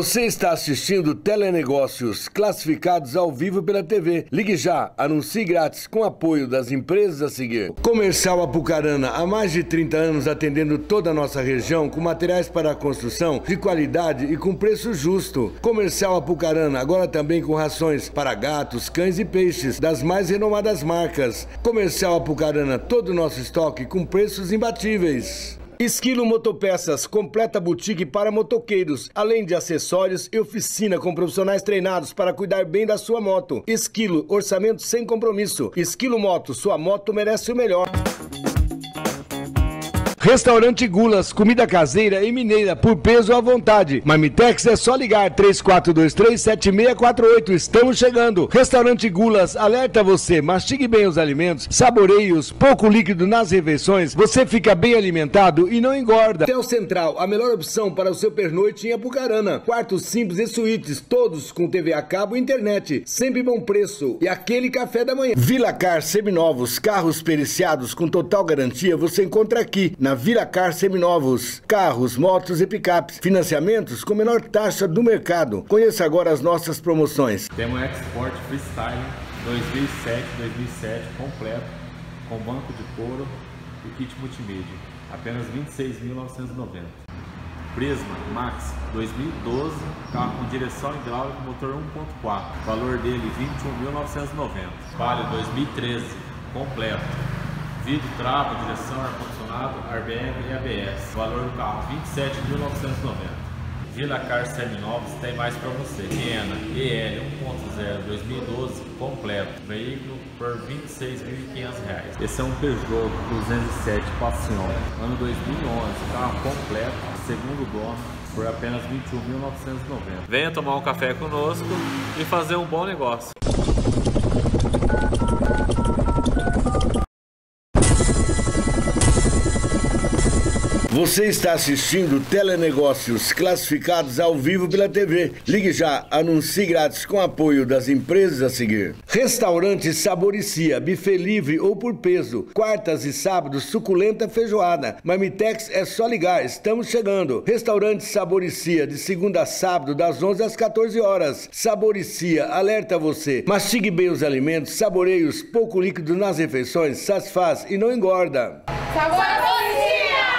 Você está assistindo telenegócios classificados ao vivo pela TV. Ligue já, anuncie grátis com apoio das empresas a seguir. Comercial Apucarana, há mais de 30 anos atendendo toda a nossa região com materiais para construção de qualidade e com preço justo. Comercial Apucarana, agora também com rações para gatos, cães e peixes das mais renomadas marcas. Comercial Apucarana, todo o nosso estoque com preços imbatíveis. Esquilo Motopeças, completa boutique para motoqueiros, além de acessórios e oficina com profissionais treinados para cuidar bem da sua moto. Esquilo, orçamento sem compromisso. Esquilo Moto, sua moto merece o melhor. Restaurante Gulas, comida caseira e mineira por peso à vontade. Marmitex é só ligar 34237648. Estamos chegando. Restaurante Gulas alerta você, mastigue bem os alimentos, saboreie-os, pouco líquido nas refeições, você fica bem alimentado e não engorda. Hotel Central, a melhor opção para o seu pernoite em Apucarana. Quartos simples e suítes, todos com TV a cabo e internet, sempre bom preço. E aquele café da manhã. Vila Car seminovos, carros periciados com total garantia, você encontra aqui na Vila Car Seminovos. Carros, motos e picapes. Financiamentos com menor taxa do mercado. Conheça agora as nossas promoções. Temos Export Freestyle 2007-2007 completo, com banco de couro e kit multimídia. Apenas R$ 26.990. Prisma Max 2012, carro com direção hidráulica, motor 1.4, valor dele R$ 21.990. Palio 2013, completo, vidro, trava, direção, ar-condicionado, airbag e ABS. Valor do carro R$ 27.990. Vila Car Seminovos tem mais para você. Siena EL 1.0 2012 completo. Veículo por R$ 26.500. Esse é um Peugeot 207 Passion, ano 2011. Carro completo, segundo dono, por apenas R$ 21.990. Venha tomar um café conosco e fazer um bom negócio. Você está assistindo telenegócios classificados ao vivo pela TV. Ligue já, anuncie grátis com apoio das empresas a seguir. Restaurante Saboricia, buffet livre ou por peso. Quartas e sábados, suculenta feijoada. Marmitex é só ligar, estamos chegando. Restaurante Saboricia, de segunda a sábado, das 11 às 14 horas. Saboricia, alerta você. Mastigue bem os alimentos, saboreie-os, pouco líquido nas refeições, satisfaz e não engorda. Saboricia!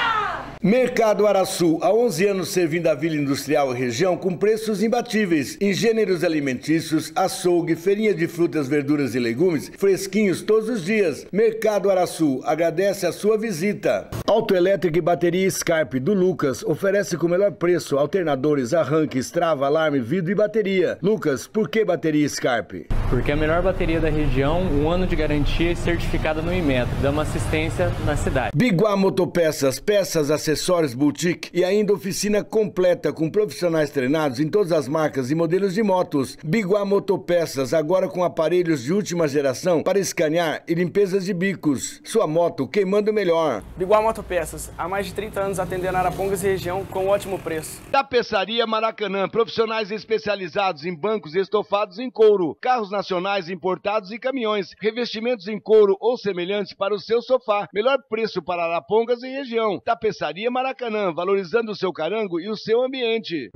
Mercado Araçu, há 11 anos servindo a Vila Industrial e região com preços imbatíveis em gêneros alimentícios, açougue, feirinha de frutas, verduras e legumes, fresquinhos todos os dias. Mercado Araçu, agradece a sua visita. Autoelétrica e bateria Scarpe do Lucas oferece com o melhor preço alternadores, arranques, trava, alarme, vidro e bateria. Lucas, por que bateria Scarpe? Porque é a melhor bateria da região, um ano de garantia e certificada no Imetro, dando assistência na cidade. Biguá Motopeças, peças, acessórios, boutique e ainda oficina completa com profissionais treinados em todas as marcas e modelos de motos. Biguá Motopeças, agora com aparelhos de última geração para escanear e limpezas de bicos. Sua moto queimando melhor. Biguá Motopeças, há mais de 30 anos atendendo Arapongas e região com ótimo preço. Tapeçaria Maracanã, profissionais especializados em bancos estofados em couro, carros nacionais importados e caminhões, revestimentos em couro ou semelhantes para o seu sofá. Melhor preço para Arapongas e região. Tapeçaria Maracanã, valorizando o seu carango e o seu ambiente.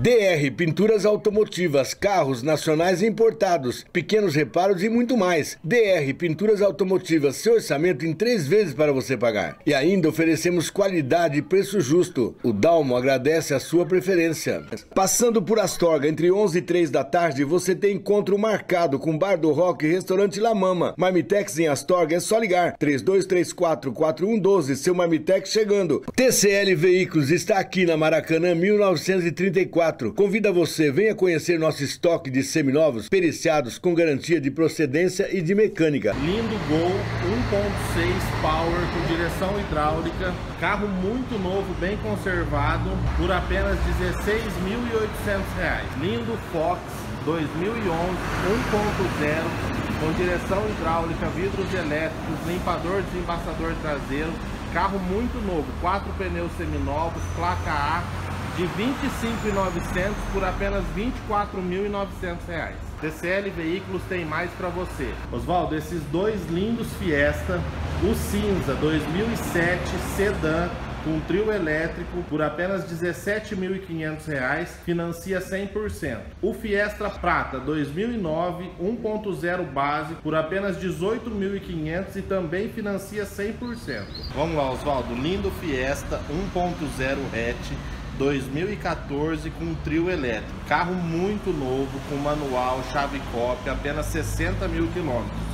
DR Pinturas Automotivas, carros nacionais e importados, pequenos reparos e muito mais. DR Pinturas Automotivas, seu orçamento em três vezes para você pagar. E ainda oferecemos qualidade e preço justo. O Dalmo agradece a sua preferência. Passando por Astorga, entre 11 e 3 da tarde, você tem encontro marcado com Bar do Rock e Restaurante La Mama. Marmitex em Astorga é só ligar. 3234 4112, seu Marmitex chegando. TCL Veículos está aqui na Maracanã 1934. Convida você, venha conhecer nosso estoque de seminovos periciados com garantia de procedência e de mecânica. Lindo Gol 1.6 Power com direção hidráulica, carro muito novo, bem conservado, por apenas R$ 16.800. Lindo Fox 2011 1.0 com direção hidráulica, vidros elétricos, limpador desembaçador traseiro, carro muito novo, quatro pneus seminovos, placa A, de R$ 25.900 por apenas R$ 24.900. TCL Veículos tem mais para você. Oswaldo, esses dois lindos Fiesta, o cinza 2007 sedã com trio elétrico por apenas R$ 17.500, financia 100%. O Fiesta Prata 2009 1.0 base por apenas R$ 18.500 e também financia 100%. Vamos lá, Oswaldo, lindo Fiesta 1.0 hatch 2014 com trio elétrico. Carro muito novo, com manual, chave cópia, apenas 60 mil quilômetros.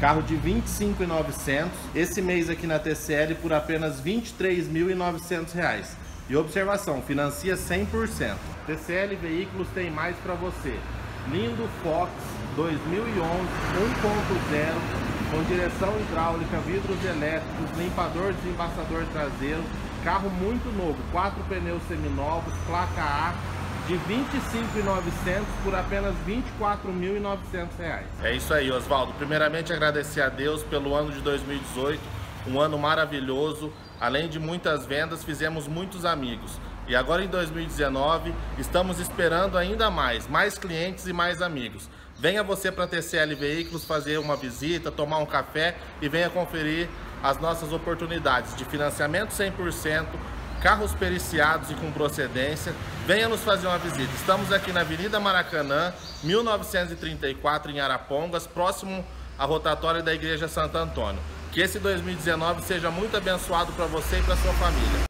Carro de 25.900, esse mês aqui na TCL por apenas 23.900 reais. E observação, financia 100%. TCL Veículos tem mais para você. Lindo Fox 2011 1.0 com direção hidráulica, vidros elétricos, limpador desembaçador traseiro, Carro muito novo, quatro pneus seminovos, placa A, de R$ 25.900 por apenas R$ 24.900. É isso aí, Oswaldo. Primeiramente, agradecer a Deus pelo ano de 2018, um ano maravilhoso. Além de muitas vendas, fizemos muitos amigos. E agora em 2019, estamos esperando ainda mais, mais clientes e mais amigos. Venha você para a TCL Veículos fazer uma visita, tomar um café e venha conferir as nossas oportunidades de financiamento 100%, carros periciados e com procedência, venha nos fazer uma visita. Estamos aqui na Avenida Maracanã, 1934, em Arapongas, próximo à rotatória da Igreja Santo Antônio. Que esse 2019 seja muito abençoado para você e para sua família.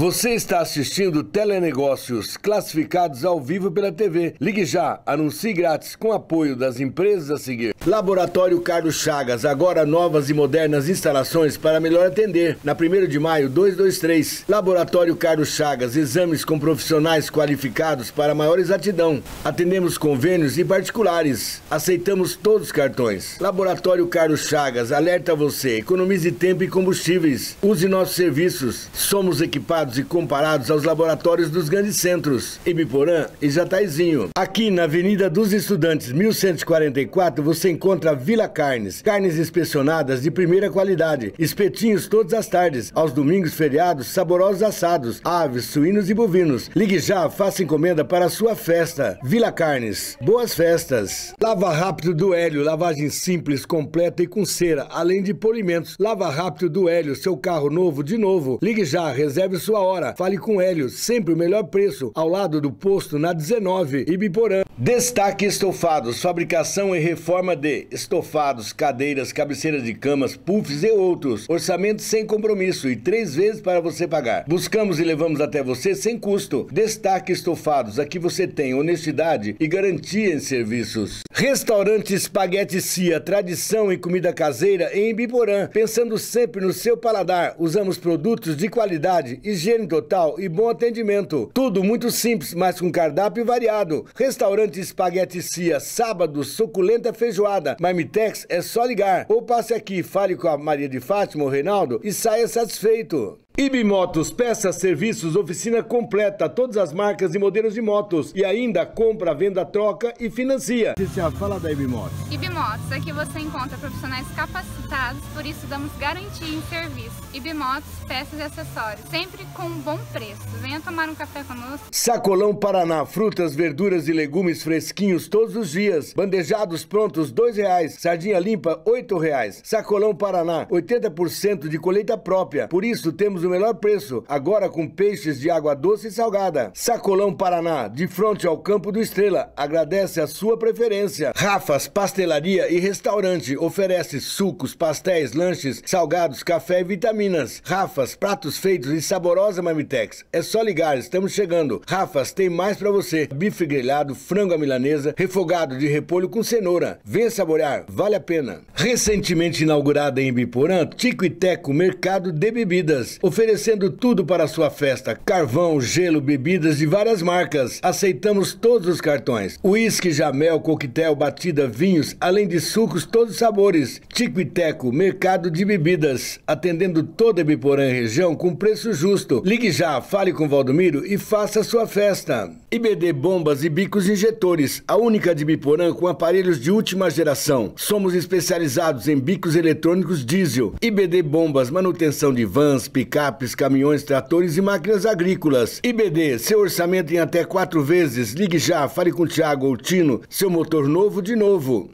Você está assistindo Telenegócios classificados ao vivo pela TV. Ligue já, anuncie grátis com apoio das empresas a seguir. Laboratório Carlos Chagas, agora novas e modernas instalações para melhor atender. Na 1 de maio, 223. Laboratório Carlos Chagas, exames com profissionais qualificados para maior exatidão. Atendemos convênios e particulares. Aceitamos todos os cartões. Laboratório Carlos Chagas, alerta você, economize tempo e combustíveis. Use nossos serviços. Somos equipados e comparados aos laboratórios dos grandes centros, Ibiporã e Jataizinho. Aqui na Avenida dos Estudantes, 1144, você encontra Vila Carnes. Carnes inspecionadas de primeira qualidade. Espetinhos todas as tardes. Aos domingos feriados, saborosos assados. Aves, suínos e bovinos. Ligue já, faça encomenda para a sua festa. Vila Carnes. Boas festas. Lava Rápido do Hélio. Lavagem simples, completa e com cera, além de polimentos. Lava Rápido do Hélio. Seu carro novo de novo. Ligue já, reserve sua hora. Fale com Hélio, sempre o melhor preço, ao lado do posto na 19, Ibiporã. Destaque Estofados, fabricação e reforma de estofados, cadeiras, cabeceiras de camas, puffs e outros. Orçamento sem compromisso e três vezes para você pagar. Buscamos e levamos até você sem custo. Destaque Estofados, aqui você tem honestidade e garantia em serviços. Restaurante Espaguete Cia, tradição em comida caseira em Ibiporã. Pensando sempre no seu paladar, usamos produtos de qualidade, higiene total e bom atendimento. Tudo muito simples, mas com cardápio variado. Restaurante Espaguete Cia, sábado, suculenta feijoada. Marmitex é só ligar. Ou passe aqui, fale com a Maria de Fátima ou Reinaldo e saia satisfeito. Ibimotos, peças, serviços, oficina completa, todas as marcas e modelos de motos. E ainda compra, venda, troca e financia. Cícia, fala da Ibimotos. Ibimotos, aqui você encontra profissionais capacitados, por isso damos garantia em serviço. Ibimotos, peças e acessórios, sempre com um bom preço. Venha tomar um café conosco. Sacolão Paraná, frutas, verduras e legumes fresquinhos todos os dias. Bandejados prontos, dois reais. Sardinha limpa, oito reais. Sacolão Paraná, 80% de colheita própria. Por isso temos melhor preço, agora com peixes de água doce e salgada. Sacolão Paraná, de frente ao Campo do Estrela, agradece a sua preferência. Rafas, pastelaria e restaurante, oferece sucos, pastéis, lanches, salgados, café e vitaminas. Rafas, pratos feitos e saborosa Marmitex. É só ligar, estamos chegando. Rafas tem mais para você: bife grelhado, frango à milanesa, refogado de repolho com cenoura. Venha saborear, vale a pena. Recentemente inaugurada em Biporã, Tico e Teco Mercado de Bebidas. Oferece oferecendo tudo para sua festa: carvão, gelo, bebidas de várias marcas. Aceitamos todos os cartões: uísque, jamel, coquetel, batida, vinhos, além de sucos todos os sabores. Tico e Teco, mercado de bebidas, atendendo toda a Biporã região com preço justo. Ligue já, fale com Valdomiro e faça sua festa. IBD Bombas e Bicos Injetores, a única de Biporã com aparelhos de última geração. Somos especializados em bicos eletrônicos diesel. IBD Bombas, manutenção de vans, picapes, caminhões, tratores e máquinas agrícolas. IBD, seu orçamento em até quatro vezes. Ligue já, fale com o Thiago ou Tino, seu motor novo de novo.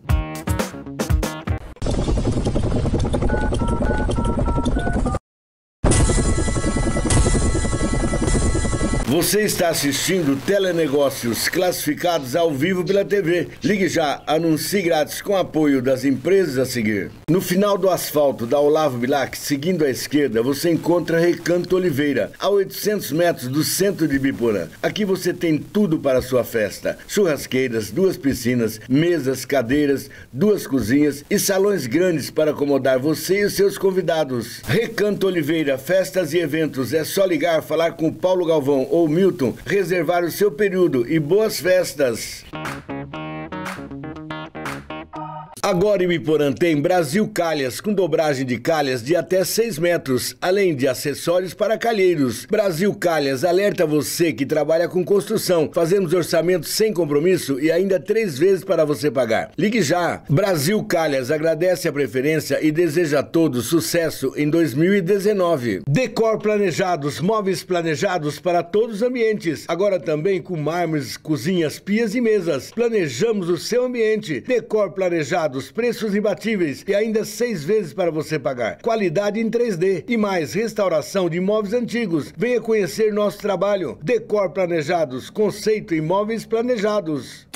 Você está assistindo Telenegócios classificados ao vivo pela TV. Ligue já, anuncie grátis com apoio das empresas a seguir. No final do asfalto da Olavo Bilac, seguindo à esquerda, você encontra Recanto Oliveira, a 800 metros do centro de Biporã. Aqui você tem tudo para a sua festa: churrasqueiras, duas piscinas, mesas, cadeiras, duas cozinhas e salões grandes para acomodar você e os seus convidados. Recanto Oliveira, festas e eventos. É só ligar, falar com Paulo Galvão ou Milton, reservar o seu período e boas festas. Agora em Iporã tem Brasil Calhas, com dobragem de calhas de até 6 metros, além de acessórios para calheiros. Brasil Calhas alerta você que trabalha com construção. Fazemos orçamento sem compromisso e ainda três vezes para você pagar. Ligue já. Brasil Calhas agradece a preferência e deseja a todos sucesso em 2019. Decor planejados, móveis planejados para todos os ambientes. Agora também com mármores, cozinhas, pias e mesas. Planejamos o seu ambiente. Decor planejado preços imbatíveis e ainda seis vezes para você pagar. Qualidade em 3D e mais restauração de imóveis antigos. Venha conhecer nosso trabalho. Decor Planejados, conceito imóveis planejados.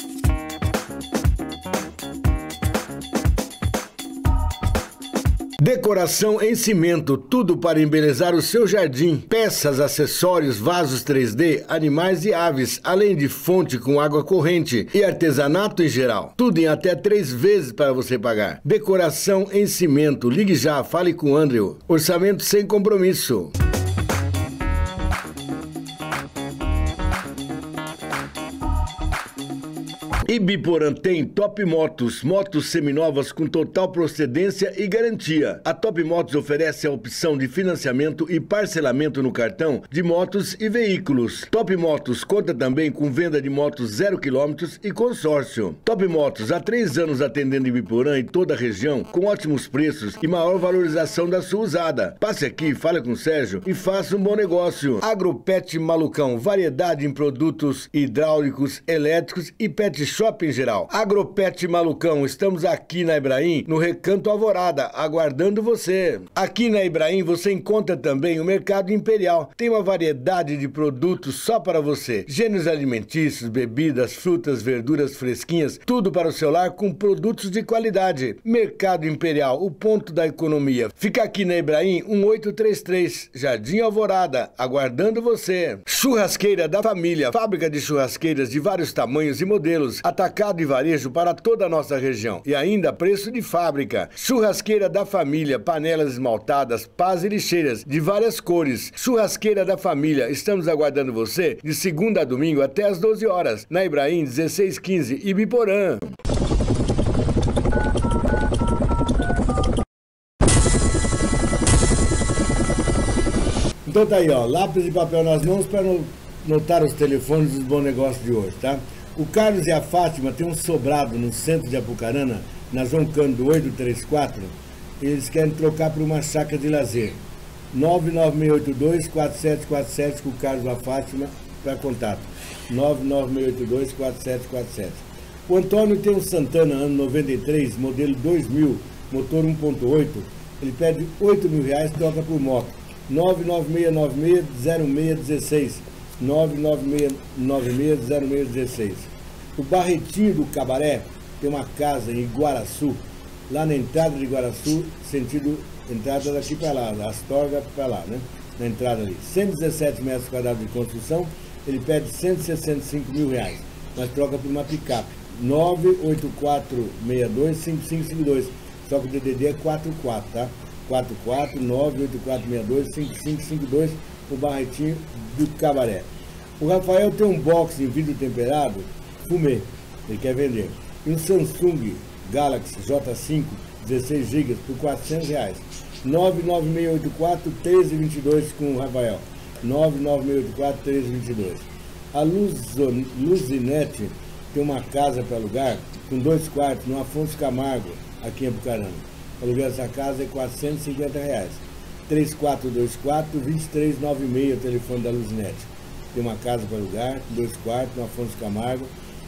Decoração em cimento, tudo para embelezar o seu jardim. Peças, acessórios, vasos 3D, animais e aves, além de fonte com água corrente e artesanato em geral. Tudo em até três vezes para você pagar. Decoração em cimento. Ligue já, fale com o Andrew. Orçamento sem compromisso. Ibiporã tem Top Motos, motos seminovas com total procedência e garantia. A Top Motos oferece a opção de financiamento e parcelamento no cartão de motos e veículos. Top Motos conta também com venda de motos zero quilômetros e consórcio. Top Motos há três anos atendendo Ibiporã e toda a região com ótimos preços e maior valorização da sua usada. Passe aqui, fale com o Sérgio e faça um bom negócio. Agropet Malucão, variedade em produtos hidráulicos, elétricos e pet shop shopping geral. Agropet Malucão, estamos aqui na Ibrahim, no Recanto Alvorada, aguardando você. Aqui na Ibrahim você encontra também o Mercado Imperial. Tem uma variedade de produtos só para você. Gêneros alimentícios, bebidas, frutas, verduras fresquinhas, tudo para o seu lar com produtos de qualidade. Mercado Imperial, o ponto da economia. Fica aqui na Ibrahim 1833, Jardim Alvorada, aguardando você. Churrasqueira da Família, fábrica de churrasqueiras de vários tamanhos e modelos atacado e varejo para toda a nossa região. E ainda preço de fábrica. Churrasqueira da família, panelas esmaltadas, pás e lixeiras de várias cores. Churrasqueira da família, estamos aguardando você de segunda a domingo até às 12 horas. Na Ibrahim 1615 Ibiporã. Então tá aí, ó, lápis e papel nas mãos para notar os telefones dos bons negócios de hoje, tá? O Carlos e a Fátima têm um sobrado no centro de Apucarana, na João Cândido 834. Eles querem trocar por uma chácara de lazer. 99682-4747 com o Carlos e a Fátima para contato. 99682-4747. O Antônio tem um Santana ano 93, modelo 2000, motor 1.8. Ele pede 8 mil reais, troca por moto. 996960616. 996960616. O Barretinho do Cabaré tem uma casa em Iguaraçu, lá na entrada de Iguaraçu, sentido entrada daqui para lá, da Astorga para lá, né? Na entrada ali. 117 metros quadrados de construção, ele pede 165 mil reais, mas troca por uma picape. 984625552. Só que o DDD é 44, tá? 44 98462 5552 o Barretinho do Cabaré. O Rafael tem um box em vidro temperado, fumê, ele quer vender. E um Samsung Galaxy J5 16 GB por 400 reais. 99684 1322 com o Rafael. 99684 1322. A Luzinete tem uma casa para alugar com dois quartos no Afonso Camargo, aqui em Apucarana. O aluguel dessa casa é 450 reais. 3424-2396, o telefone da Luzinete. Tem uma casa para alugar, dois quartos, no Afonso Camargo,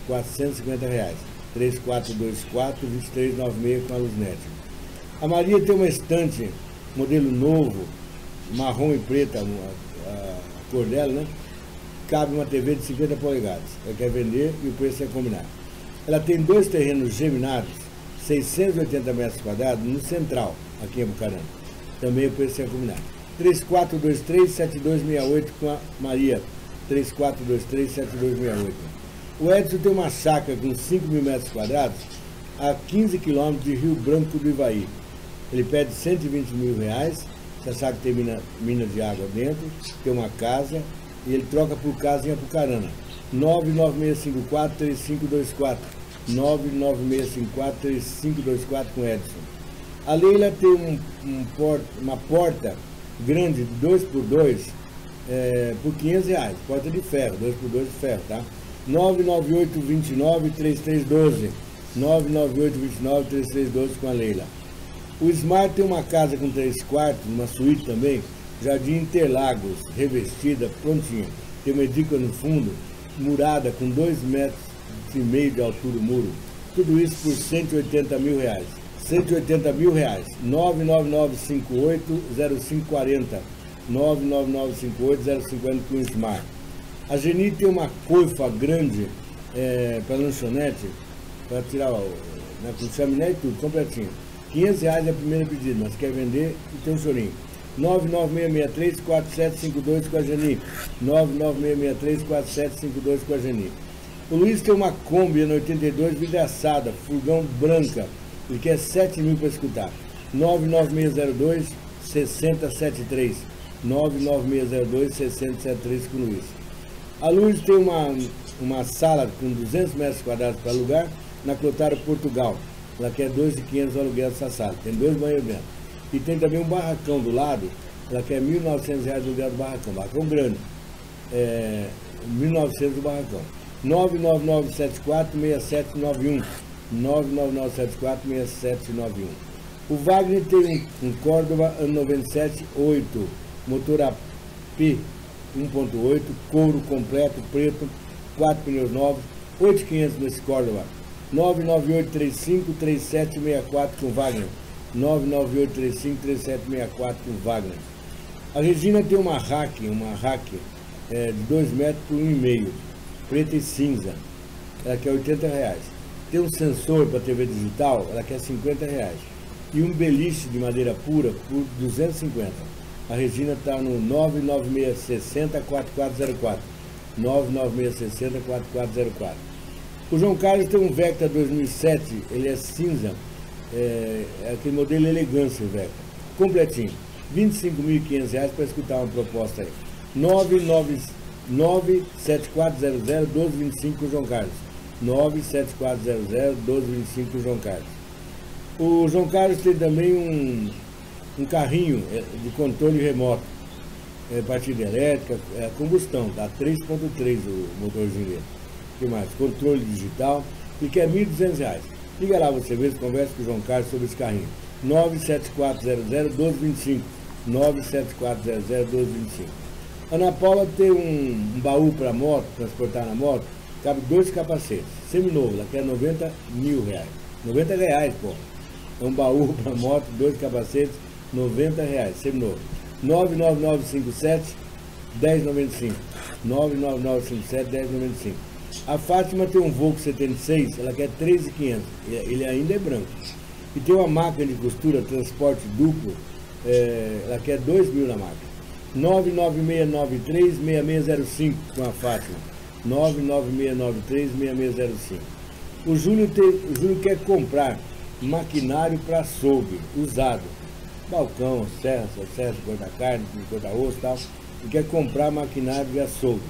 450 reais. 3424-2396 com a Luzinete. A Maria tem uma estante, modelo novo, marrom e preta, a, a cor dela, né? Cabe uma TV de 50 polegadas. Ela quer vender e o preço é combinado. Ela tem dois terrenos geminados, 680 metros quadrados, no central, aqui em Bucarana. Também o preço é combinado. 3423-7268 com a Maria. 3423-7268. O Edson tem uma chácara com 5 mil metros quadrados a 15 quilômetros de Rio Branco do Ivaí. Ele pede 120 mil reais, sabe que tem mina, mina de água dentro, tem uma casa, e ele troca por casa em Apucarana. 99654-3524. 99654-3524 com Edson. A Leila tem um, um porta, uma porta grande de 2 por 2 é, por 500 reais. Porta de ferro, 2 por 2 de ferro, tá? 998-29-3312. 998-29-3312 com a Leila. O Smart tem uma casa com três quartos, uma suíte também, Jardim Interlagos, revestida, prontinha. Tem uma edícula no fundo, murada com 2 metros e meio de altura o muro. Tudo isso por 180 mil reais. 180 mil reais. 999580540. 999580540 com Smart. A Geni tem uma coifa grande é, para lanchonete, para tirar o, né, com chaminé e tudo, completinho. 500 reais é a primeira pedida, mas quer vender e tem um chorinho. 99663-4752 com a Geni. 99663-4752 com a Geni. O Luiz tem uma Kombi no 82 vidraçada, furgão branca. Ele quer 7 mil para escutar. 99602 6073. 99602 6073 com Luiz. A Luiz tem uma, uma sala com 200 metros quadrados para alugar na Clotário, Portugal. Ela quer 2.500 aluguel dessa sala. Tem dois banheiros dentro. E tem também um barracão do lado, ela quer 1.900 reais aluguel do barracão. Barracão grande. É, 1.900 do barracão. 99974-6791. 99974-6791. O Wagner tem um, um Córdoba ano 97 8, motor AP 1.8, couro completo, preto, 4 pneus novos, 8.500 nesse Córdoba. 99835-3764 com Wagner. 99835-3764 com Wagner. A Regina tem uma hack, uma hack é, de 2 metros por 1,5, preta e cinza. Ela quer 80 reais. Tem um sensor para TV digital, ela quer 50 reais. E um beliche de madeira pura por 250. A Regina está no 99660-4404. 99660-4404. O João Carlos tem um Vectra 2007, ele é cinza, é, é aquele modelo elegância, o Vectra, completinho. R$ 25.500 para escutar uma proposta aí. 97400-1225 João Carlos. 97400-1225 João Carlos. O João Carlos tem também um, um carrinho é, de controle remoto. É, partida elétrica, é, combustão, dá 3.3 o motorzinho dele. Que mais? Controle digital e que é R$ 1.200. Liga lá você mesmo, conversa com o João Carlos sobre esse carrinho. 97400-1225. 97400-1225. Ana Paula tem um, um baú para moto, transportar na moto, cabe dois capacetes. Seminovo, ela quer 90 mil reais. 90 reais, pô. É um baú para moto, dois capacetes, 90 reais, seminovo. 99957 1095. 99957 1095. A Fátima tem um Volvo 76, ela quer 13,500. Ele ainda é branco. E tem uma máquina de costura, transporte duplo, é, ela quer 2 mil na máquina. 99693-6605 com a Fátima. 99693-6605. O Júlio, tem, o Júlio quer comprar maquinário para açougue, usado. balcão, serra, serra, corta carne, corta osso e tal, e quer comprar maquinário de açougue.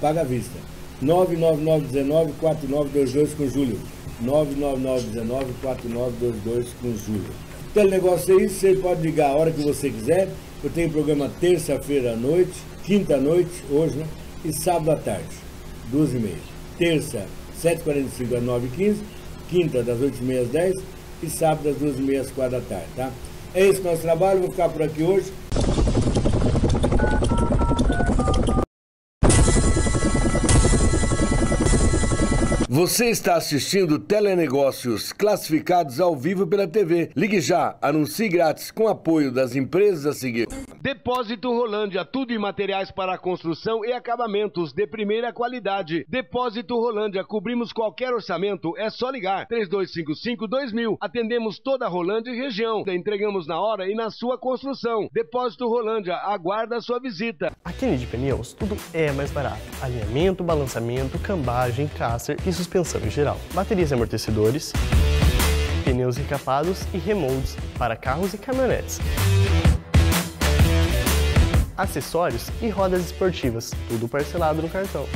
Paga à vista. 99919-4922 com Júlio. 99919-4922 com Júlio. Telenegócio é isso, você pode ligar a hora que você quiser. Eu tenho programa terça-feira à noite, quinta à noite, hoje, né? E sábado à tarde, duas e meia. Terça, 7h45 às 9h15, quinta das 8h30 às 10 e sábado das 2h30 às 4 da tarde, tá? É esse nosso trabalho, vou ficar por aqui hoje. Você está assistindo Telenegócios classificados ao vivo pela TV. Ligue já, anuncie grátis com apoio das empresas a seguir. Depósito Rolândia, tudo em materiais para construção e acabamentos de primeira qualidade. Depósito Rolândia, cobrimos qualquer orçamento, é só ligar. 3255-2000. Atendemos toda a Rolândia e região. Entregamos na hora e na sua construção. Depósito Rolândia, aguarda a sua visita. Aqui de Pneus, tudo é mais barato. Alinhamento, balançamento, cambagem, caster e suspensão em geral. Baterias e amortecedores, pneus encapados e remoldes para carros e caminhonetes. Acessórios e rodas esportivas, tudo parcelado no cartão.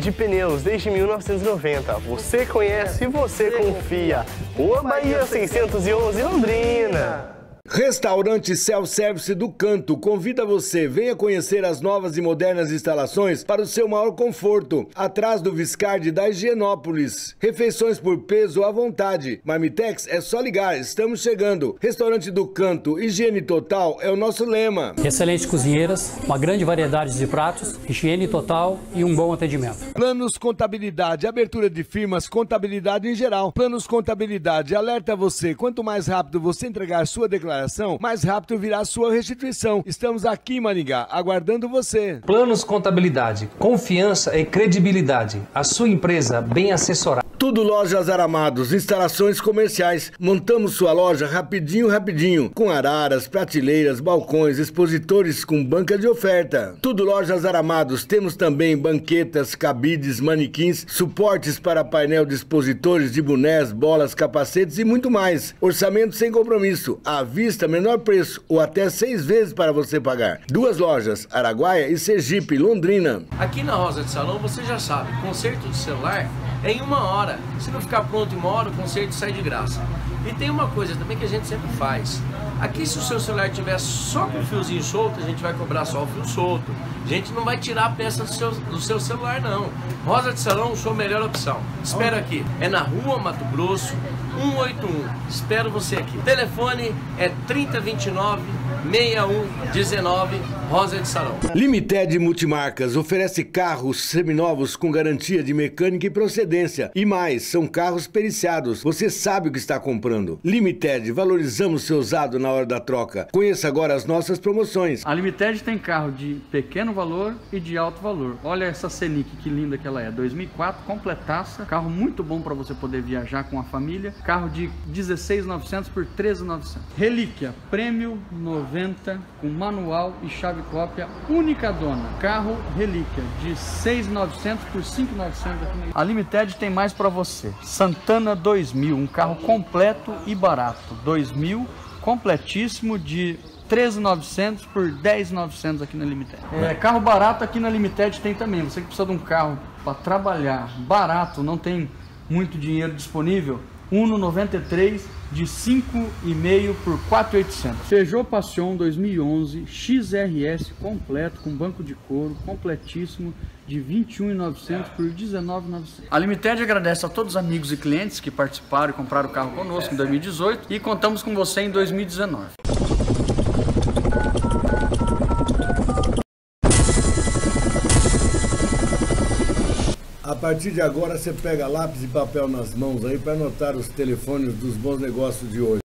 de Pneus desde 1990. Você conhece e você confia. Rua Bahia 611 Londrina. Restaurante Self-Service do Canto convida você, venha conhecer as novas e modernas instalações para o seu maior conforto, atrás do Viscardi da Higienópolis. Refeições por peso à vontade. Marmitex é só ligar, estamos chegando. Restaurante do Canto, higiene total é o nosso lema. Excelentes cozinheiras, uma grande variedade de pratos, higiene total e um bom atendimento. Planos Contabilidade, abertura de firmas, contabilidade em geral. Planos Contabilidade, alerta você, quanto mais rápido você entregar sua declaração, mais rápido virá a sua restituição. Estamos aqui em Maringá, aguardando você. Planos Contabilidade, confiança e credibilidade. A sua empresa bem assessorada. Tudo Lojas Aramados, instalações comerciais. Montamos sua loja rapidinho, rapidinho, com araras, prateleiras, balcões, expositores com banca de oferta. Tudo Lojas Aramados, temos também banquetas, cabides, manequins, suportes para painel de expositores de bonés, bolas, capacetes e muito mais. Orçamento sem compromisso, à vista, menor preço ou até seis vezes para você pagar. Duas lojas, Araguaia e Sergipe, Londrina. Aqui na Rosa de Salão, você já sabe, conserto de celular é em uma hora. Se não ficar pronto em uma hora, o conserto sai de graça. E tem uma coisa também que a gente sempre faz. Aqui se o seu celular tiver só com o fiozinho solto, a gente vai cobrar só o fio solto. A gente não vai tirar a peça do seu, do seu celular não. Rosa de Salão, sua melhor opção. Espero aqui. É na rua Mato Grosso, 181. Espero você aqui. Telefone é 3029 6119 Rosa de Salão. Limited Multimarcas oferece carros seminovos com garantia de mecânica e procedência. E mais, são carros periciados. Você sabe o que está comprando. Limited, valorizamos seu usado na hora da troca. Conheça agora as nossas promoções. A Limited tem carro de pequeno valor e de alto valor. Olha essa Senic, que linda que ela é. 2004, completaça. Carro muito bom para você poder viajar com a família. Carro de 16.900 por 13.900. Relíquia, prêmio 90 com manual e chave cópia única dona. Carro relíquia de 6.900 por 5.900 A Limited tem mais para você. Santana 2000, um carro completo e barato. 2000 completíssimo de 13.900 por 10.900 aqui na Limited. É, carro barato aqui na Limited tem também. Você que precisa de um carro para trabalhar barato, não tem muito dinheiro disponível, Uno 93 de 5,5 por 4,800. Peugeot Passion 2011 XRS completo com banco de couro completíssimo de 21.900 por 19.900. A Limited agradece a todos os amigos e clientes que participaram e compraram o carro conosco em 2018 e contamos com você em 2019. A partir de agora você pega lápis e papel nas mãos aí para anotar os telefones dos bons negócios de hoje.